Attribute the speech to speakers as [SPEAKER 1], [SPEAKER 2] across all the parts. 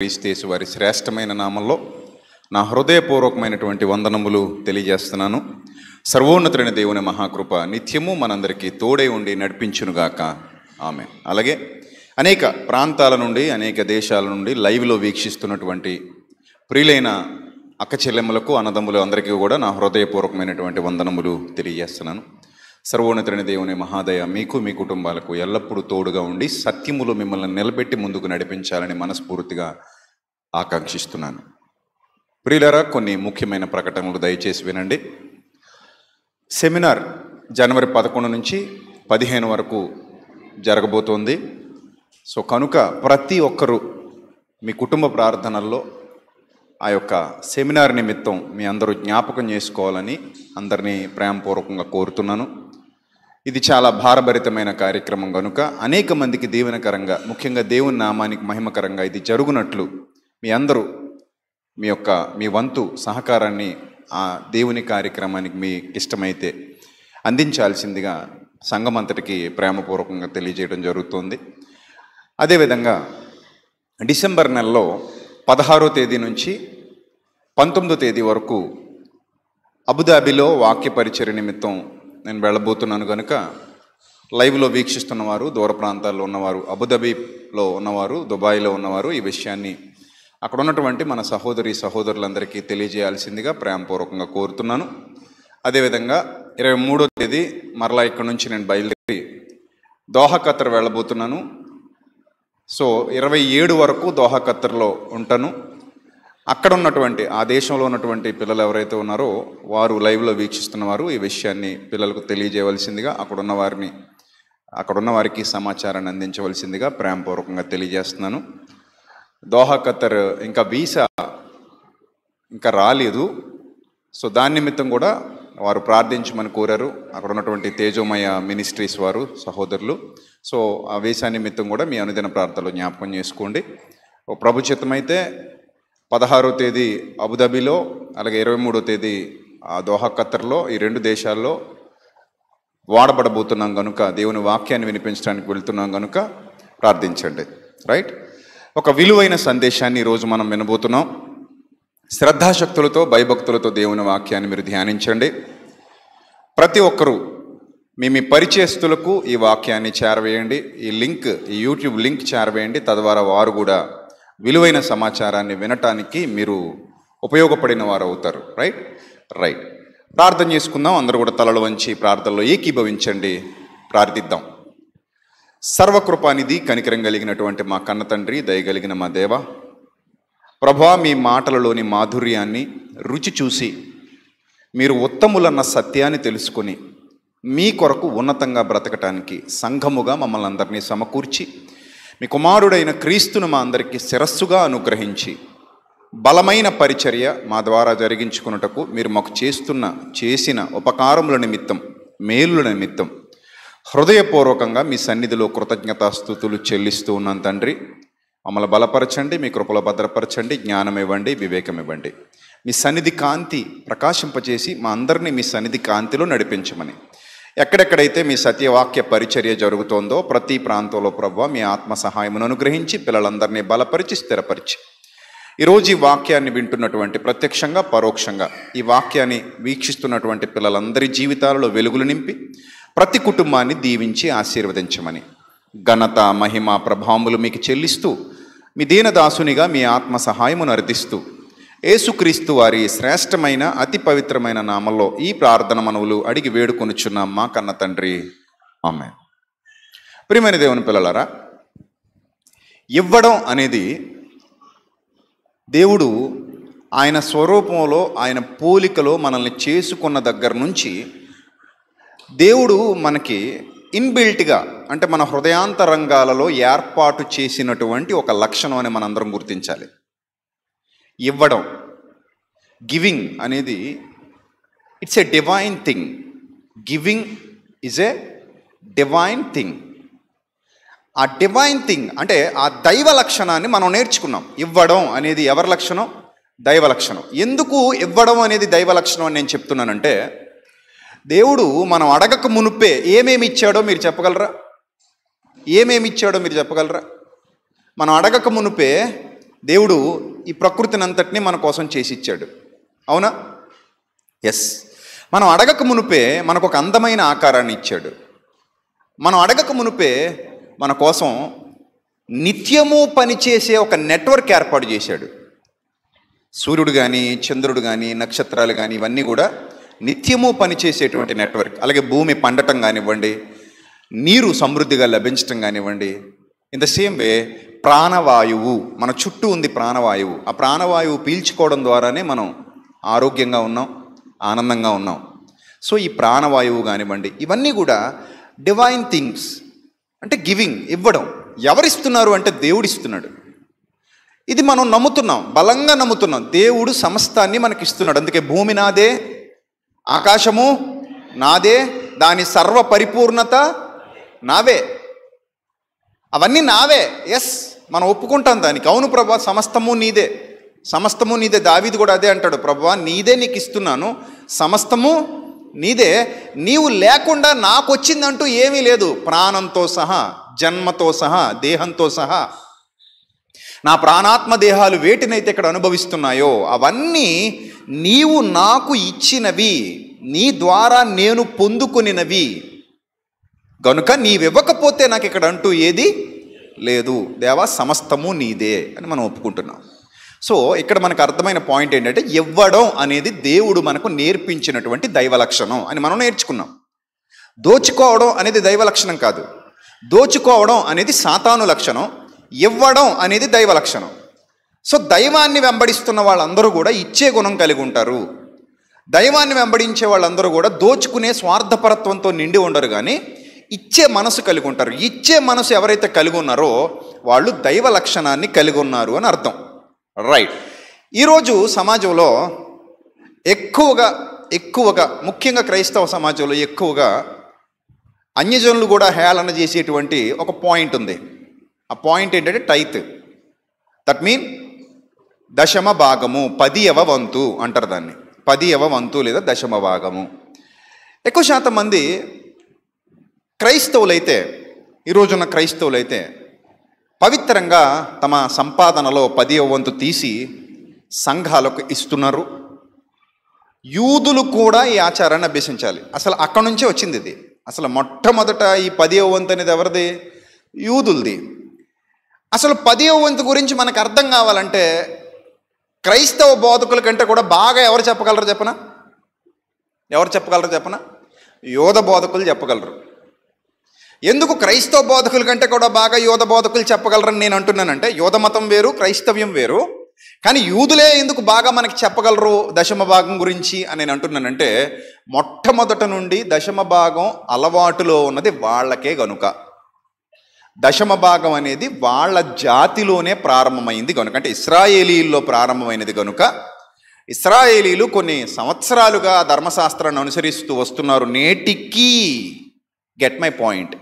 [SPEAKER 1] క్రీస్తేసు వారి శ్రేష్టమైన నామంలో నా హృదయపూర్వకమైనటువంటి వందనములు తెలియజేస్తున్నాను. సర్వోన్నతుడైన దేవుని మహాకృప నిత్యము మనందరికీ తోడై ఉండి నడిపించునుగాక. ఆమె. అలాగే అనేక ప్రాంతాల నుండి అనేక దేశాల నుండి లైవ్లో వీక్షిస్తున్నటువంటి ప్రియులైన అక్క చెల్లెమ్మలకు అన్నదమ్ములు అందరికీ కూడా నా హృదయపూర్వకమైనటువంటి వందనములు తెలియజేస్తున్నాను. సర్వోన్నతుడైన దేవుని మహాదయ మీకు మీ కుటుంబాలకు ఎల్లప్పుడూ తోడుగా ఉండి సత్యములో మిమ్మల్ని నిలబెట్టి ముందుకు నడిపించాలని మనస్ఫూర్తిగా ఆకాంక్షిస్తున్నాను. ప్రియులరా కొన్ని ముఖ్యమైన ప్రకటనలు దయచేసి వినండి. సెమినార్ జనవరి పదకొండు నుంచి పదిహేను వరకు జరగబోతోంది. సో కనుక ప్రతి ఒక్కరూ మీ కుటుంబ ప్రార్థనల్లో ఆ యొక్క సెమినార్ నిమిత్తం మీ అందరూ జ్ఞాపకం చేసుకోవాలని అందరినీ ప్రేమపూర్వకంగా కోరుతున్నాను. ఇది చాలా భారభరితమైన కార్యక్రమం కనుక అనేక మందికి దీవెనకరంగా ముఖ్యంగా దేవుని నామానికి మహిమకరంగా ఇది జరుగునట్లు మీ అందరూ మీ యొక్క మీ వంతు సహకారాన్ని ఆ దేవుని కార్యక్రమానికి మీ ఇష్టమైతే అందించాల్సిందిగా సంఘం అంతటికి ప్రేమపూర్వకంగా తెలియజేయడం జరుగుతుంది. అదేవిధంగా డిసెంబర్ నెలలో పదహారో తేదీ నుంచి పంతొమ్మిదో తేదీ వరకు అబుదాబిలో వాక్య పరిచయ నిమిత్తం నేను వెళ్ళబోతున్నాను కనుక లైవ్లో వీక్షిస్తున్నవారు దూర ప్రాంతాల్లో ఉన్నవారు అబుదాబిలో ఉన్నవారు దుబాయ్లో ఉన్నవారు ఈ విషయాన్ని అక్కడ ఉన్నటువంటి మన సహోదరి సహోదరులందరికీ తెలియజేయాల్సిందిగా ప్రేమపూర్వకంగా కోరుతున్నాను. అదేవిధంగా ఇరవై మూడో తేదీ మరలా ఇక్కడి నుంచి నేను బయలుదేరి దోహా ఖత్తర్ వెళ్ళబోతున్నాను. సో ఇరవై ఏడు వరకు దోహా ఖత్తర్లో ఉంటాను. అక్కడ ఉన్నటువంటి ఆ దేశంలో ఉన్నటువంటి పిల్లలు ఎవరైతే ఉన్నారో వారు లైవ్లో వీక్షిస్తున్నవారు ఈ విషయాన్ని పిల్లలకు తెలియజేయవలసిందిగా అక్కడ ఉన్న వారిని అక్కడ ఉన్న వారికి సమాచారాన్ని అందించవలసిందిగా ప్రేమపూర్వకంగా తెలియజేస్తున్నాను. దోహా ఖత్తర్ ఇంకా వీసా ఇంకా రాలేదు. సో దాని నిమిత్తం కూడా వారు ప్రార్థించమని కోరారు. అక్కడ ఉన్నటువంటి తేజోమయ మినిస్ట్రీస్ వారు సహోదరులు. సో ఆ వీసా నిమిత్తం కూడా మీ అనుదిన ప్రార్థనలో జ్ఞాపకం చేసుకోండి. ప్రభుచితమైతే పదహారో తేదీ అబుదాబిలో అలాగే ఇరవై మూడో తేదీ ఆ దోహా ఖత్తర్లో ఈ రెండు దేశాల్లో వాడబడబోతున్నాం కనుక దేవుని వాక్యాన్ని వినిపించడానికి వెళ్తున్నాం కనుక ప్రార్థించండి. రైట్? ఒక విలువైన సందేశాన్ని ఈరోజు మనం వినబోతున్నాం. శ్రద్ధాశక్తులతో భయభక్తులతో దేవుని వాక్యాన్ని మీరు ధ్యానించండి. ప్రతి ఒక్కరూ మీ మీ పరిచయస్తులకు ఈ వాక్యాన్ని చేరవేయండి. ఈ లింక్ ఈ యూట్యూబ్ లింక్ చేరవేయండి. తద్వారా వారు కూడా విలువైన సమాచారాన్ని వినటానికి మీరు ఉపయోగపడిన వారు అవుతారు. రైట్? రైట్. ప్రార్థన చేసుకుందాం. అందరూ కూడా తలలు వంచి ప్రార్థనలో ఏకీభవించండి. ప్రార్థిద్దాం. సర్వకృపానిధి కనికరం కలిగినటువంటి మా కన్న తండ్రి దయగలిగిన మా దేవ ప్రభా మీ మాటలలోని మాధుర్యాన్ని రుచి చూసి మీరు ఉత్తములన్న సత్యాన్ని తెలుసుకొని మీ కొరకు ఉన్నతంగా బ్రతకటానికి సంఘముగా మమ్మల్ని అందరినీ సమకూర్చి మీ కుమారుడైన క్రీస్తును మా అందరికీ శిరస్సుగా అనుగ్రహించి బలమైన పరిచర్య మా ద్వారా జరిగించుకున్నటకు మీరు మాకు చేస్తున్న చేసిన ఉపకారముల నిమిత్తం మేలుల నిమిత్తం హృదయపూర్వకంగా మీ సన్నిధిలో కృతజ్ఞతాస్థుతులు చెల్లిస్తూ ఉన్నాను తండ్రి. మమ్మల్ని బలపరచండి మీ కృపలో భద్రపరచండి జ్ఞానం ఇవ్వండి వివేకం ఇవ్వండి. మీ సన్నిధి కాంతి ప్రకాశింపచేసి మా అందరినీ మీ సన్నిధి కాంతిలో నడిపించమని. ఎక్కడెక్కడైతే మీ సత్యవాక్య పరిచర్య జరుగుతోందో ప్రతి ప్రాంతంలో ప్రభు మీ ఆత్మ సహాయమును అనుగ్రహించి పిల్లలందరినీ బలపరిచి స్థిరపరిచి. ఈరోజు ఈ వాక్యాన్ని వింటున్నటువంటి ప్రత్యక్షంగా పరోక్షంగా ఈ వాక్యాన్ని వీక్షిస్తున్నటువంటి పిల్లలందరి జీవితాలలో వెలుగులు నింపి ప్రతి కుటుంబాన్ని దీవించి ఆశీర్వదించమని. ఘనత మహిమ ప్రభావములు మీకు చెల్లిస్తూ మీ దీనదాసునిగా మీ ఆత్మ సహాయమును అర్థిస్తూ ఏసుక్రీస్తు వారి శ్రేష్టమైన అతి పవిత్రమైన నామంలో ఈ ప్రార్థన మనవులు అడిగి వేడుకొనుచున్నాం మా కన్న తండ్రి. ఆమె ప్రియమైన దేవుని పిల్లలారా ఇవ్వడం అనేది దేవుడు ఆయన స్వరూపంలో ఆయన పోలికలో మనల్ని చేసుకున్న దగ్గర నుంచి దేవుడు మనకి ఇన్బిల్ట్గా అంటే మన హృదయాంతరంగాలలో ఏర్పాటు చేసినటువంటి ఒక లక్షణం అని మనందరం గుర్తించాలి. ఇవ్వడం గివింగ్ అనేది it's a divine thing giving is a divine thing ఆ డివైన్ థింగ్ అంటే ఆ దైవ లక్షణాన్ని మనం నేర్చుకున్నాం. ఇవ్వడం అనేది ఎవరి లక్షణం? దైవ లక్షణం. ఎందుకు ఇవ్వడం అనేది దైవ లక్షణం అని నేను చెప్తున్నానంటే దేవుడు మనం అడగక మునుపే ఏమేమి ఇచ్చాడో మీరు చెప్పగలరా? ఏమేమి ఇచ్చాడో మీరు చెప్పగలరా? మనం అడగక మునుపే దేవుడు ఈ ప్రకృతిని అంతటినీ మన కోసం చేసి ఇచ్చాడు అవునా? ఎస్ మనం అడగక మునుపే మనకు ఒక అందమైన ఆకారాన్ని ఇచ్చాడు. మనం అడగక మునుపే మన కోసం నిత్యము పనిచేసే ఒక నెట్వర్క్ ఏర్పాటు చేశాడు. సూర్యుడు కానీ చంద్రుడు కానీ నక్షత్రాలు కానీ ఇవన్నీ కూడా నిత్యము పనిచేసేటువంటి నెట్వర్క్ అలాగే భూమి పండటం కానివ్వండి నీరు సమృద్ధిగా లభించటం కానివ్వండి ఇన్ ద సేమ్ వే ప్రాణవాయువు మన చుట్టూ ఉంది ప్రాణవాయువు. ఆ ప్రాణవాయువు పీల్చుకోవడం ద్వారానే మనం ఆరోగ్యంగా ఉన్నాం ఆనందంగా ఉన్నాం. సో ఈ ప్రాణవాయువు కానివ్వండి ఇవన్నీ కూడా డివైన్ థింగ్స్ అంటే గివింగ్ ఇవ్వడం. ఎవరిస్తున్నారు అంటే దేవుడిస్తున్నాడు. ఇది మనం నమ్ముతున్నాం బలంగా నమ్ముతున్నాం. దేవుడు సమస్తాన్ని మనకి ఇస్తున్నాడు అందుకే భూమి నాదే ఆకాశము నాదే దాని సర్వ పరిపూర్ణత నావే. అవన్నీ నావే. ఎస్ మనం ఒప్పుకుంటాం దానికి. అవును ప్రభా సమస్తము నీదే. సమస్తము నీదే. దావిది కూడా అదే అంటాడు. ప్రభా నీదే నీకు ఇస్తున్నాను. సమస్తము నీదే. నీవు లేకుండా నాకు వచ్చిందంటూ ఏమీ లేదు. ప్రాణంతో సహా జన్మతో సహా దేహంతో సహా. నా ప్రాణాత్మ దేహాలు వేటినైతే ఇక్కడ అనుభవిస్తున్నాయో అవన్నీ నీవు నాకు ఇచ్చినవి నీ ద్వారా నేను పొందుకునినవి. గనుక నీవివ్వకపోతే నాకు ఇక్కడ అంటూ ఏది లేదు. దేవా సమస్తము నీదే అని మనం ఒప్పుకుంటున్నాం. సో ఇక్కడ మనకు అర్థమైన పాయింట్ ఏంటంటే ఇవ్వడం అనేది దేవుడు మనకు నేర్పించినటువంటి దైవ లక్షణం అని మనం నేర్చుకున్నాం. దోచుకోవడం అనేది దైవ లక్షణం కాదు. దోచుకోవడం అనేది సాతాను లక్షణం. ఇవ్వడం అనేది దైవ లక్షణం. సో దైవాన్ని వెంబడిస్తున్న వాళ్ళందరూ కూడా ఇచ్చే గుణం కలిగి ఉంటారు. దైవాన్ని వెంబడించే వాళ్ళందరూ కూడా దోచుకునే స్వార్థపరత్వంతో నిండి ఉండరు కానీ ఇచ్చే మనసు కలిగి ఉంటారు. ఇచ్చే మనసు ఎవరైతే కలిగి ఉన్నారో వాళ్ళు దైవ లక్షణాన్ని కలిగి ఉన్నారు అని అర్థం. రైట్ ఈరోజు సమాజంలో ఎక్కువగా ఎక్కువగా ముఖ్యంగా క్రైస్తవ సమాజంలో ఎక్కువగా అన్యజనులు కూడా హేళన చేసేటువంటి ఒక పాయింట్ ఉంది. ఆ పాయింట్ ఏంటంటే టైత్. దట్ మీన్ దశమ భాగము పదియవ వంతు అంటారు దాన్ని. పదియవ వంతు లేదా దశమ భాగము. ఎక్కువ శాతం మంది క్రైస్తవులైతే ఈరోజున్న క్రైస్తవులైతే పవిత్రంగా తమ సంపాదనలో పదియవ వంతు తీసి సంఘాలకు ఇస్తున్నారు. యూదులు కూడా ఈ ఆచారాన్ని అభ్యసించాలి. అసలు అక్కడి నుంచే వచ్చింది ఇది. అసలు మొట్టమొదట ఈ పదివ వంతు అనేది ఎవరిది? యూదులది. అసలు పదివ వంతు గురించి మనకు అర్థం కావాలంటే క్రైస్తవ బోధకుల కంటే కూడా బాగా ఎవరు చెప్పగలరు చెప్పనా? ఎవరు చెప్పగలరు చెప్పనా? యోధ బోధకులు చెప్పగలరు. ఎందుకు క్రైస్తవ బోధకుల కంటే కూడా బాగా యోధ బోధకులు చెప్పగలరని నేను అంటున్నానంటే యోధ మతం వేరు క్రైస్తవ్యం వేరు కానీ యూదులే ఎందుకు బాగా మనకి చెప్పగలరు దశమ భాగం గురించి అని నేను అంటున్నానంటే మొట్టమొదట నుండి దశమ భాగం అలవాటులో ఉన్నది వాళ్ళకే గనుక. దశమ భాగం అనేది వాళ్ళ జాతిలోనే ప్రారంభమైంది కనుక అంటే ఇస్రాయేలీల్లో ప్రారంభమైనది కనుక ఇస్రాయేలీలు కొన్ని సంవత్సరాలుగా ధర్మశాస్త్రాన్ని అనుసరిస్తూ వస్తున్నారు. నేటికి గెట్ మై పాయింట్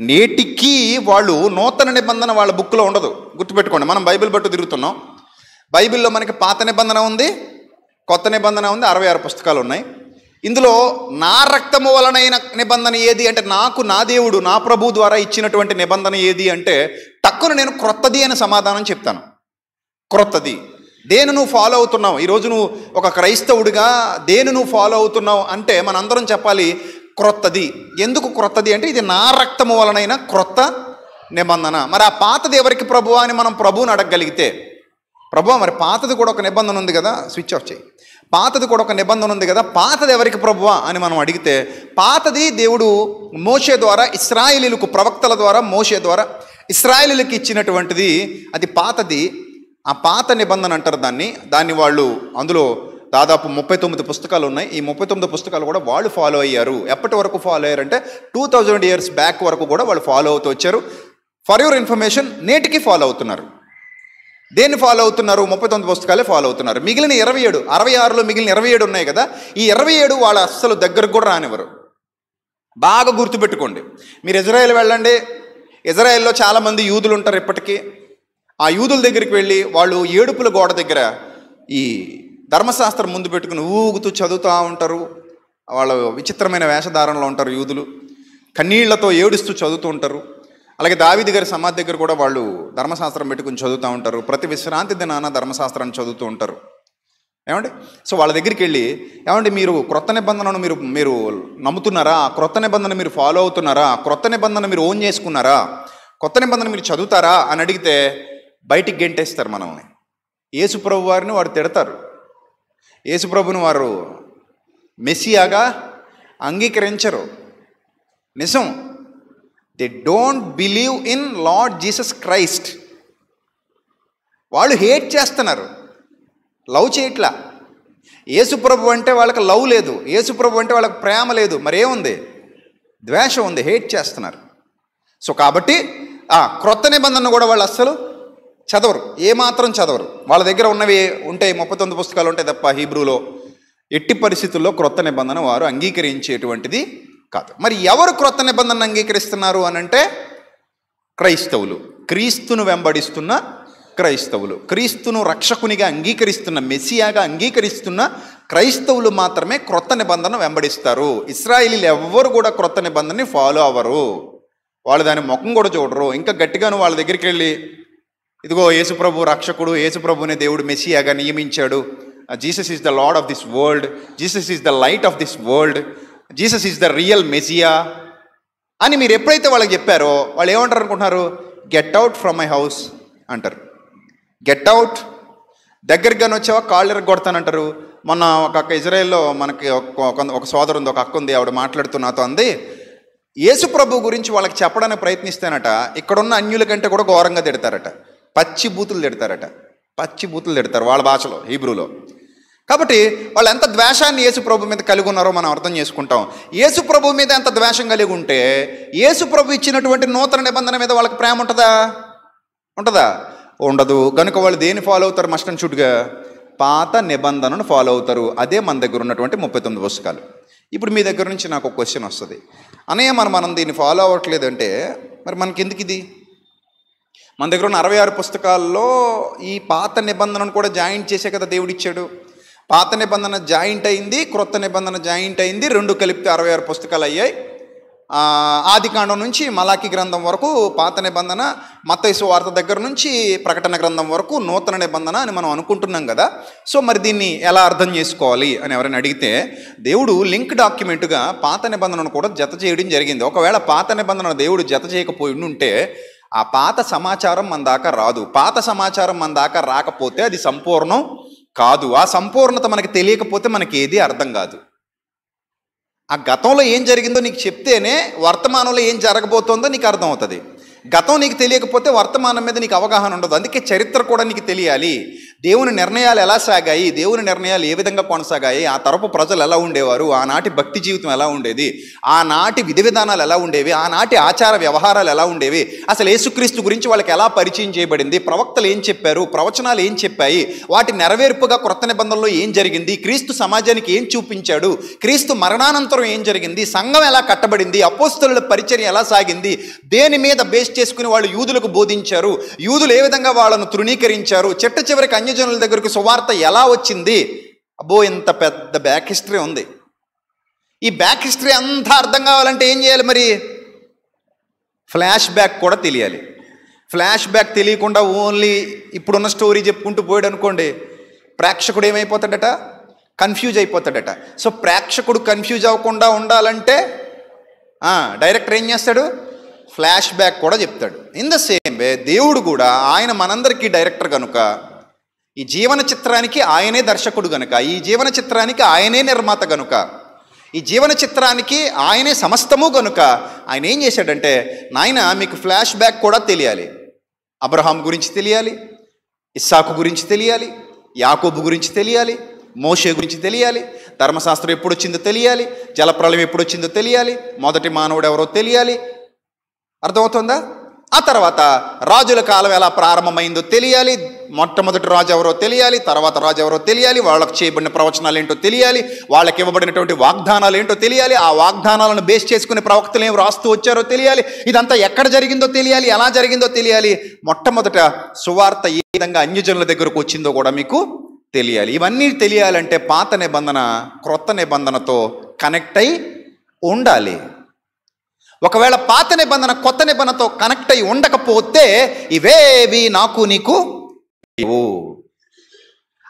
[SPEAKER 1] నేటికి వాళ్ళు నూతన నిబంధన వాళ్ళ బుక్లో ఉండదు. గుర్తుపెట్టుకోండి మనం బైబిల్ బట్టు తిరుగుతున్నాం. బైబిల్లో మనకి పాత నిబంధన ఉంది కొత్త నిబంధన ఉంది అరవై ఆరు పుస్తకాలు ఉన్నాయి. ఇందులో నా రక్తము వలనైన నిబంధన ఏది అంటే నాకు నా దేవుడు నా ప్రభు ద్వారా ఇచ్చినటువంటి నిబంధన ఏది అంటే టక్కున నేను క్రొత్తది అని సమాధానం చెప్తాను. క్రొత్తది. దేని నువ్వు ఫాలో అవుతున్నావు? ఈరోజు నువ్వు ఒక క్రైస్తవుడిగా దేని నువ్వు ఫాలో అవుతున్నావు అంటే మనందరం చెప్పాలి క్రొత్తది. ఎందుకు క్రొత్తది అంటే ఇది నా రక్తము వలనైన క్రొత్త నిబంధన. మరి ఆ పాతది ఎవరికి ప్రభు అని మనం ప్రభువుని అడగగలిగితే? ప్రభు మరి పాతది కూడా ఒక నిబంధన ఉంది కదా? స్విచ్ ఆఫ్ చేయి. పాతది కూడా ఒక నిబంధన ఉంది కదా పాతది ఎవరికి ప్రభువా అని మనం అడిగితే పాతది దేవుడు మోషే ద్వారా ఇస్రాయిలీలకు ప్రవక్తల ద్వారా మోషే ద్వారా ఇస్రాయిలీలకు ఇచ్చినటువంటిది అది పాతది. ఆ పాత నిబంధన అంటారు దాన్ని. దాన్ని వాళ్ళు అందులో దాదాపు ముప్పై తొమ్మిది పుస్తకాలు ఉన్నాయి. ఈ ముప్పై తొమ్మిది పుస్తకాలు కూడా వాళ్ళు ఫాలో అయ్యారు. ఎప్పటి వరకు ఫాలో అయ్యారంటే టూ థౌజండ్ ఇయర్స్ బ్యాక్ వరకు కూడా వాళ్ళు ఫాలో అవుతూ వచ్చారు. ఫర్ యువర్ ఇన్ఫర్మేషన్ నేటికి ఫాలో అవుతున్నారు. దేన్ని ఫాలో అవుతున్నారు? ముప్పై తొమ్మిది పుస్తకాలే ఫాలో అవుతున్నారు. మిగిలిన ఇరవై ఏడు అరవై ఆరులో మిగిలిన ఇరవై ఏడు ఉన్నాయి కదా? ఈ ఇరవై ఏడు వాళ్ళ అస్సలు దగ్గరకు కూడా రానివ్వరు. బాగా గుర్తుపెట్టుకోండి. మీరు ఇజ్రాయెల్ వెళ్ళండి. ఇజ్రాయెల్లో చాలామంది యూదులు ఉంటారు ఇప్పటికీ. ఆ యూదుల దగ్గరికి వెళ్ళి వాళ్ళు ఏడుపుల గోడ దగ్గర ఈ ధర్మశాస్త్రం ముందు పెట్టుకుని ఊగుతూ చదువుతూ ఉంటారు. వాళ్ళు విచిత్రమైన వేషధారణలో ఉంటారు యూదులు. కన్నీళ్ళతో ఏడుస్తూ చదువుతూ ఉంటారు. అలాగే దావిది గారి సమాధి దగ్గర కూడా వాళ్ళు ధర్మశాస్త్రం పెట్టుకుని చదువుతూ ఉంటారు. ప్రతి విశ్రాంతి దినాన ధర్మశాస్త్రాన్ని చదువుతూ ఉంటారు. ఏమండి? సో వాళ్ళ దగ్గరికి వెళ్ళి ఏమండి మీరు క్రొత్త నిబంధనను మీరు మీరు నమ్ముతున్నారా? క్రొత్త నిబంధన మీరు ఫాలో అవుతున్నారా? క్రొత్త నిబంధన మీరు ఓన్ చేసుకున్నారా? కొత్త నిబంధన మీరు చదువుతారా? అని అడిగితే బయటికి గెంటేస్తారు మనల్ని. యేసుప్రభు వారిని వారు తిడతారు. యేసుప్రభుని వారు మెస్సియాగా అంగీకరించరు. నిజం. They don't believe in Lord Jesus Christ వాళ్ళు హేట్ చేస్తున్నారు. లవ్ చేయట్లా. యేసుప్రభు అంటే వాళ్ళకి లవ్ లేదు. యేసుప్రభు అంటే వాళ్ళకి ప్రేమ లేదు. మరేముంది? ద్వేషం ఉంది. హేట్ చేస్తున్నారు. సో కాబట్టి ఆ క్రొత్త నిబంధన కూడా వాళ్ళు అస్సలు చదవరు. ఏమాత్రం చదవరు. వాళ్ళ దగ్గర ఉన్నవి ఉంటాయి. ముప్పై తొమ్మిది పుస్తకాలు ఉంటాయి తప్ప హీబ్రూలో. ఎట్టి పరిస్థితుల్లో క్రొత్త నిబంధన వారు అంగీకరించేటువంటిది కాదు. మరి ఎవరు క్రొత్త నిబంధన అంగీకరిస్తున్నారు అని అంటే క్రైస్తవులు. క్రీస్తును వెంబడిస్తున్న క్రైస్తవులు. క్రీస్తును రక్షకునిగా అంగీకరిస్తున్న మెస్సియాగా అంగీకరిస్తున్న క్రైస్తవులు మాత్రమే క్రొత్త నిబంధన వెంబడిస్తారు. ఇస్రాయిలీలు ఎవ్వరు కూడా క్రొత్త నిబంధనని ఫాలో అవ్వరు. వాళ్ళు దాని ముఖం కూడా చూడరు. ఇంకా గట్టిగాను వాళ్ళ దగ్గరికి వెళ్ళి ఇదిగో యేసుప్రభు రక్షకుడు యేసుప్రభునే దేవుడు మెస్సియాగా నియమించాడు. Jesus is the Lord of this world. Jesus is the light of this world. Jesus is the real Messiah అని మీరు ఎప్పుడైతే వాళ్ళకి చెప్పారో వాళ్ళు ఏమంటారు అనుకుంటున్నారు? Get out from my house అంటారు. గెట్ అవుట్ దగ్గరగానే వచ్చావా? కాళ్ళు ఎరగొడతానంటారు మొన్న ఒక అక్క ఇజ్రాయెల్లో మనకి ఒక ఒక- సోదరు ఉంది ఒక అక్క ఉంది ఆవిడ మాట్లాడుతూ నాతో అంది యేసుప్రభు గురించి వాళ్ళకి చెప్పడానికి ప్రయత్నిస్తేనట ఇక్కడున్న అన్యుల కంటే కూడా ఘోరంగా తిడతారట. పచ్చి బూతులు తిడతారట. పచ్చి బూతులు తిడతారు వాళ్ళ భాషలో హీబ్రూలో. కాబట్టి వాళ్ళు ఎంత ద్వేషాన్ని యేసుప్రభు మీద కలిగి ఉన్నారో మనం అర్థం చేసుకుంటాం. యేసుప్రభు మీద ఎంత ద్వేషం కలిగి ఉంటే యేసుప్రభు ఇచ్చినటువంటి నూతన నిబంధన మీద వాళ్ళకి ప్రేమ ఉంటుందా? ఉంటుందా? ఉండదు. కనుక వాళ్ళు దేని ఫాలో అవుతారు మస్ట్ అండ్ షుడ్గా? పాత నిబంధనను ఫాలో అవుతారు. అదే మన దగ్గర ఉన్నటువంటి ముప్పై తొమ్మిది పుస్తకాలు. ఇప్పుడు మీ దగ్గర నుంచి నాకు ఒక క్వశ్చన్ వస్తుంది. అనయ్య మనం మనం దీన్ని ఫాలో అవ్వట్లేదంటే మరి మనకి ఎందుకు ఇది? మన దగ్గర ఉన్న అరవై ఆరు పుస్తకాల్లో ఈ పాత నిబంధనను కూడా జాయిన్ చేసే కదా దేవుడిచ్చాడు పాత నిబంధన జాయింట్ అయింది క్రొత్త నిబంధన జాయింట్ అయింది రెండు కలిపితే అరవై ఆరు పుస్తకాలు అయ్యాయి. ఆదికాండం నుంచి మలాకి గ్రంథం వరకు పాత నిబంధన మత్తైసు వార్త దగ్గర నుంచి ప్రకటన గ్రంథం వరకు నూతన నిబంధన అని మనం అనుకుంటున్నాం కదా. సో మరి దీన్ని ఎలా అర్థం చేసుకోవాలి అని ఎవరైనా అడిగితే దేవుడు లింక్ డాక్యుమెంట్గా పాత నిబంధనను కూడా జత చేయడం జరిగింది. ఒకవేళ పాత నిబంధన దేవుడు జత చేయకపోయి ఉంటే ఆ పాత సమాచారం మన దాకా రాదు. పాత సమాచారం మన దాకా రాకపోతే అది సంపూర్ణం. కాదు. ఆ సంపూర్ణత మనకి తెలియకపోతే మనకి ఏది అర్థం కాదు. ఆ గతంలో ఏం జరిగిందో నీకు చెప్తేనే వర్తమానంలో ఏం జరగబోతోందో నీకు అర్థమవుతుంది. గతం నీకు తెలియకపోతే వర్తమానం మీద నీకు అవగాహన ఉండదు. అందుకే చరిత్ర కూడా నీకు తెలియాలి. దేవుని నిర్ణయాలు ఎలా సాగాయి? దేవుని నిర్ణయాలు ఏ విధంగా కొనసాగాయి? ఆ తరపు ప్రజలు ఎలా ఉండేవారు? ఆనాటి భక్తి జీవితం ఎలా ఉండేది? ఆనాటి విధి విధానాలు ఎలా ఉండేవి? ఆనాటి ఆచార వ్యవహారాలు ఎలా ఉండేవి? అసలు యేసుక్రీస్తు గురించి వాళ్ళకి ఎలా పరిచయం చేయబడింది? ప్రవక్తలు ఏం చెప్పారు? ప్రవచనాలు ఏం చెప్పాయి? వాటి నెరవేర్పుగా క్రొత్త నిబంధనలో ఏం జరిగింది? క్రీస్తు సమాజానికి ఏం చూపించాడు? క్రీస్తు మరణానంతరం ఏం జరిగింది? సంఘం ఎలా కట్టబడింది? అపోస్తుల పరిచర్య ఎలా సాగింది? దేని మీద బేస్ చేసుకుని వాళ్ళు యూదులకు బోధించారు? యూదులు ఏ విధంగా వాళ్ళను తృణీకరించారు? చెట్ట చివరికి అన్యజనుల దగ్గరకు సువార్త ఎలా వచ్చింది? అబ్బో ఇంత పెద్ద బ్యాక్ హిస్టరీ ఉంది. ఈ బ్యాక్ హిస్టరీ అంతా అర్థం కావాలంటే ఏం చేయాలి మరి? ఫ్లాష్ బ్యాక్ కూడా తెలియాలి. ఫ్లాష్ బ్యాక్ తెలియకుండా ఓన్లీ ఇప్పుడున్న స్టోరీ చెప్పుకుంటూ పోయాడు అనుకోండి ప్రేక్షకుడు ఏమైపోతాడట? కన్ఫ్యూజ్ అయిపోతాడట. సో ప్రేక్షకుడు కన్ఫ్యూజ్ అవ్వకుండా ఉండాలంటే ఆ, డైరెక్టర్ ఏం చేస్తాడు? ఫ్లాష్ బ్యాక్ కూడా చెప్తాడు. ఇన్ ద సేమ్ వే దేవుడు కూడా ఆయన మనందరికీ డైరెక్టర్ కనుక ఈ జీవన చిత్రానికి ఆయనే దర్శకుడు గనుక ఈ జీవన చిత్రానికి ఆయనే నిర్మాత గనుక ఈ జీవన చిత్రానికి ఆయనే సమస్తము గనుక ఆయన ఏం చేశాడంటే నాయన మీకు ఫ్లాష్ బ్యాక్ కూడా తెలియాలి. అబ్రహాం గురించి తెలియాలి ఇస్సాకు గురించి తెలియాలి యాకోబు గురించి తెలియాలి మోషే గురించి తెలియాలి ధర్మశాస్త్రం ఎప్పుడు వచ్చిందో తెలియాలి జలప్రలయం ఎప్పుడు వచ్చిందో తెలియాలి మొదటి మానవుడు ఎవరో తెలియాలి. అర్థమవుతుందా? ఆ తర్వాత రాజుల కాలం ఎలా ప్రారంభమైందో తెలియాలి. మొట్టమొదటి రాజు ఎవరో తెలియాలి తర్వాత రాజు ఎవరో తెలియాలి వాళ్ళకి చేయబడిన ప్రవచనాలు ఏంటో తెలియాలి వాళ్ళకి ఇవ్వబడినటువంటి వాగ్దానాలు ఏంటో తెలియాలి ఆ వాగ్దానాలను బేస్ చేసుకునే ప్రవక్తలు ఏం రాస్తూ వచ్చారో తెలియాలి ఇదంతా ఎక్కడ జరిగిందో తెలియాలి ఎలా జరిగిందో తెలియాలి మొట్టమొదట సువార్త ఏ విధంగా అన్యజనుల దగ్గరకు వచ్చిందో కూడా మీకు తెలియాలి. ఇవన్నీ తెలియాలంటే పాత నిబంధన క్రొత్త నిబంధనతో కనెక్ట్ అయి ఉండాలి. ఒకవేళ పాత నిబంధన కొత్త నిబంధనతో కనెక్ట్ అయి ఉండకపోతే ఇవేవి నాకు నీకు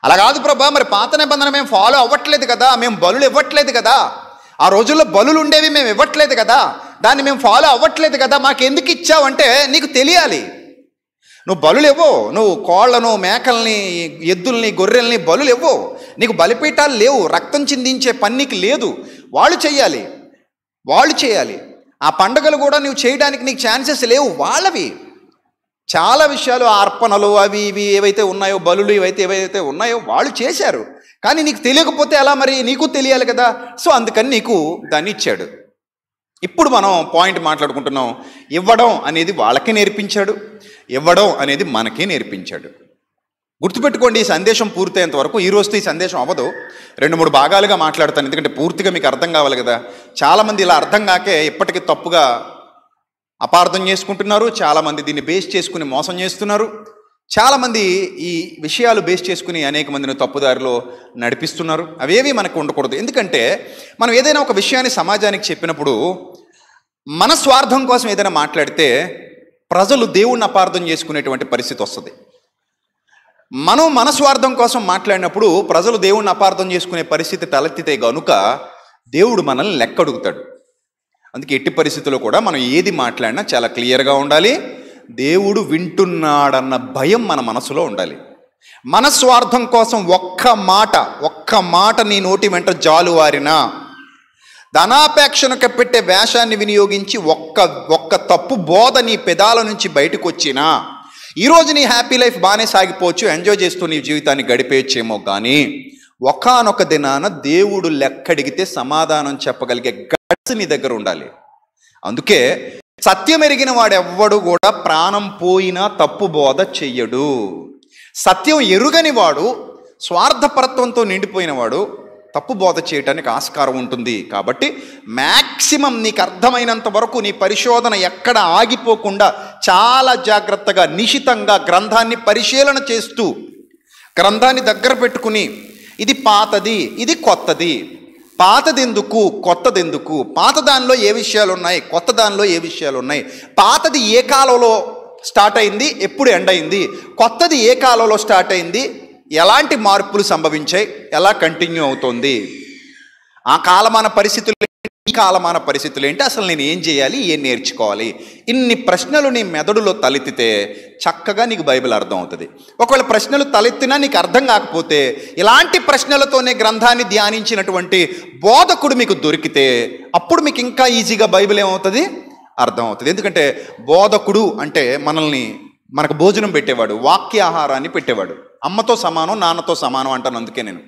[SPEAKER 1] అలా కాదు ప్రభా మరి పాత నిబంధన మేము ఫాలో అవ్వట్లేదు కదా మేము బలులు ఇవ్వట్లేదు కదా. ఆ రోజుల్లో బలులు ఉండేవి మేము ఇవ్వట్లేదు కదా. దాన్ని మేము ఫాలో అవ్వట్లేదు కదా మాకు ఎందుకు ఇచ్చావంటే నీకు తెలియాలి. నువ్వు బలులు ఇవ్వవు నువ్వు కోళ్ళను మేకల్ని ఎద్దుల్ని గొర్రెల్ని బలులు ఇవ్వవు నీకు బలిపీఠాలు లేవు రక్తం చిందించే పన్నీకి లేదు. వాళ్ళు చెయ్యాలి. వాళ్ళు చేయాలి ఆ పండుగలు కూడా నువ్వు చేయడానికి నీకు ఛాన్సెస్ లేవు వాళ్ళవి. చాలా విషయాలు ఆ అర్పణలు అవి ఇవి ఏవైతే ఉన్నాయో బలులు ఇవైతే ఏవైతే ఉన్నాయో వాళ్ళు చేశారు. కానీ నీకు తెలియకపోతే ఎలా మరి? నీకు తెలియాలి కదా? సో అందుకని నీకు దాన్ని ఇచ్చాడు. ఇప్పుడు మనం పాయింట్ మాట్లాడుకుంటున్నాం. ఇవ్వడం అనేది వాళ్ళకే నేర్పించాడు. ఇవ్వడం అనేది మనకే నేర్పించాడు. గుర్తుపెట్టుకోండి ఈ సందేశం పూర్తయ్యేంత వరకు ఈ రోజుతో ఈ సందేశం అవ్వదు. రెండు మూడు భాగాలుగా మాట్లాడతాను ఎందుకంటే పూర్తిగా మీకు అర్థం కావాలి కదా. చాలామంది ఇలా అర్థం కాకే ఇప్పటికీ తప్పుగా అపార్థం చేసుకుంటున్నారు చాలామంది దీన్ని బేస్ చేసుకుని మోసం చేస్తున్నారు. చాలామంది ఈ విషయాలు బేస్ చేసుకుని అనేక మందిని తప్పుదారిలో నడిపిస్తున్నారు. అవేవి మనకు ఉండకూడదు. ఎందుకంటే మనం ఏదైనా ఒక విషయాన్ని సమాజానికి చెప్పినప్పుడు మన స్వార్థం కోసం ఏదైనా మాట్లాడితే ప్రజలు దేవుణ్ణి అపార్థం చేసుకునేటువంటి పరిస్థితి వస్తుంది. మనం మనస్వార్థం కోసం మాట్లాడినప్పుడు ప్రజలు దేవుణ్ణి అపార్థం చేసుకునే పరిస్థితి తలెత్తితే గనుక దేవుడు మనల్ని లెక్క అడుగుతాడు అందుకే ఎట్టి పరిస్థితుల్లో కూడా మనం ఏది మాట్లాడినా చాలా క్లియర్గా ఉండాలి. దేవుడు వింటున్నాడన్న భయం మన మనసులో ఉండాలి. మనస్వార్థం కోసం ఒక్క మాట ఒక్క మాట నీ నోటి వెంట జాలువారినా ధనాపేక్షను పెట్టే వేషాన్ని వినియోగించి ఒక్క ఒక్క తప్పు బోధ నీ పెదాల నుంచి బయటకు వచ్చినా ఈరోజు నీ హ్యాపీ లైఫ్ బాగానే సాగిపోవచ్చు ఎంజాయ్ చేస్తూ నీ జీవితాన్ని గడిపేయచ్చేమో కానీ ఒకానొక దినాన దేవుడు లెక్కడిగితే సమాధానం చెప్పగలిగే గడ్స్ నీ దగ్గర ఉండాలి. అందుకే సత్యం ఎరిగిన వాడెవ్వడు కూడా ప్రాణం పోయినా తప్పు బోధ చెయ్యడు. సత్యం ఎరుగని వాడు స్వార్థపరత్వంతో నిండిపోయినవాడు తప్పు బోధ చేయడానికి ఆస్కారం ఉంటుంది. కాబట్టి మ్యాక్సిమం నీకు అర్థమైనంత వరకు నీ పరిశోధన ఎక్కడ ఆగిపోకుండా చాలా జాగ్రత్తగా నిశితంగా గ్రంథాన్ని పరిశీలన చేస్తూ గ్రంథాన్ని దగ్గర పెట్టుకుని ఇది పాతది ఇది కొత్తది. పాతదెందుకు కొత్తదెందుకు? పాత దానిలో ఏ విషయాలు ఉన్నాయి కొత్త దానిలో ఏ విషయాలు ఉన్నాయి పాతది ఏ కాలంలో స్టార్ట్ అయింది? ఎప్పుడు ఎండ్ అయింది? కొత్తది ఏ కాలంలో స్టార్ట్ అయింది? ఎలాంటి మార్పులు సంభవించాయి? ఎలా కంటిన్యూ అవుతుంది? ఆ కాలమాన పరిస్థితులు ఈ కాలమాన పరిస్థితులు ఏంటి? అసలు నేను ఏం చేయాలి? ఏం నేర్చుకోవాలి? ఇన్ని ప్రశ్నలు నీ మెదడులో తలెత్తితే చక్కగా నీకు బైబిల్ అర్థం అవుతుంది ఒకవేళ ప్రశ్నలు తలెత్తినా నీకు అర్థం కాకపోతే ఇలాంటి ప్రశ్నలతోనే గ్రంథాన్ని ధ్యానించినటువంటి బోధకుడు మీకు దొరికితే అప్పుడు మీకు ఇంకా ఈజీగా బైబిల్ ఏమవుతుంది? అర్థం అవుతుంది ఎందుకంటే బోధకుడు అంటే మనల్ని మనకు భోజనం పెట్టేవాడు వాక్యాహారాన్ని పెట్టేవాడు. అమ్మతో సమానం నాన్నతో సమానం అంటాను అందుకే నేను.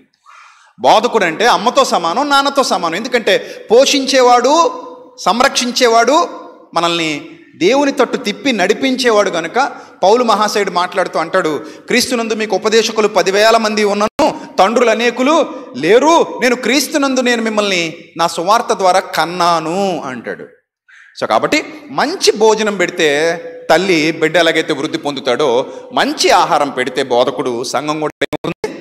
[SPEAKER 1] బోధకుడు అంటే అమ్మతో సమానం నాన్నతో సమానం. ఎందుకంటే పోషించేవాడు సంరక్షించేవాడు మనల్ని దేవుని తట్టు తిప్పి నడిపించేవాడు కనుక పౌలు మహాశయుడు మాట్లాడుతూ అంటాడు క్రీస్తునందు మీకు ఉపదేశకులు పదివేల మంది ఉన్నను తండ్రులు అనేకులు లేరు. నేను క్రీస్తునందు నేను మిమ్మల్ని నా సువార్త ద్వారా కన్నాను అంటాడు. సో కాబట్టి మంచి భోజనం పెడితే తల్లి బిడ్డ ఎలాగైతే వృద్ధి పొందుతాడో మంచి ఆహారం పెడితే బోధకుడు సంఘం కూడా ఏమవుతుంది?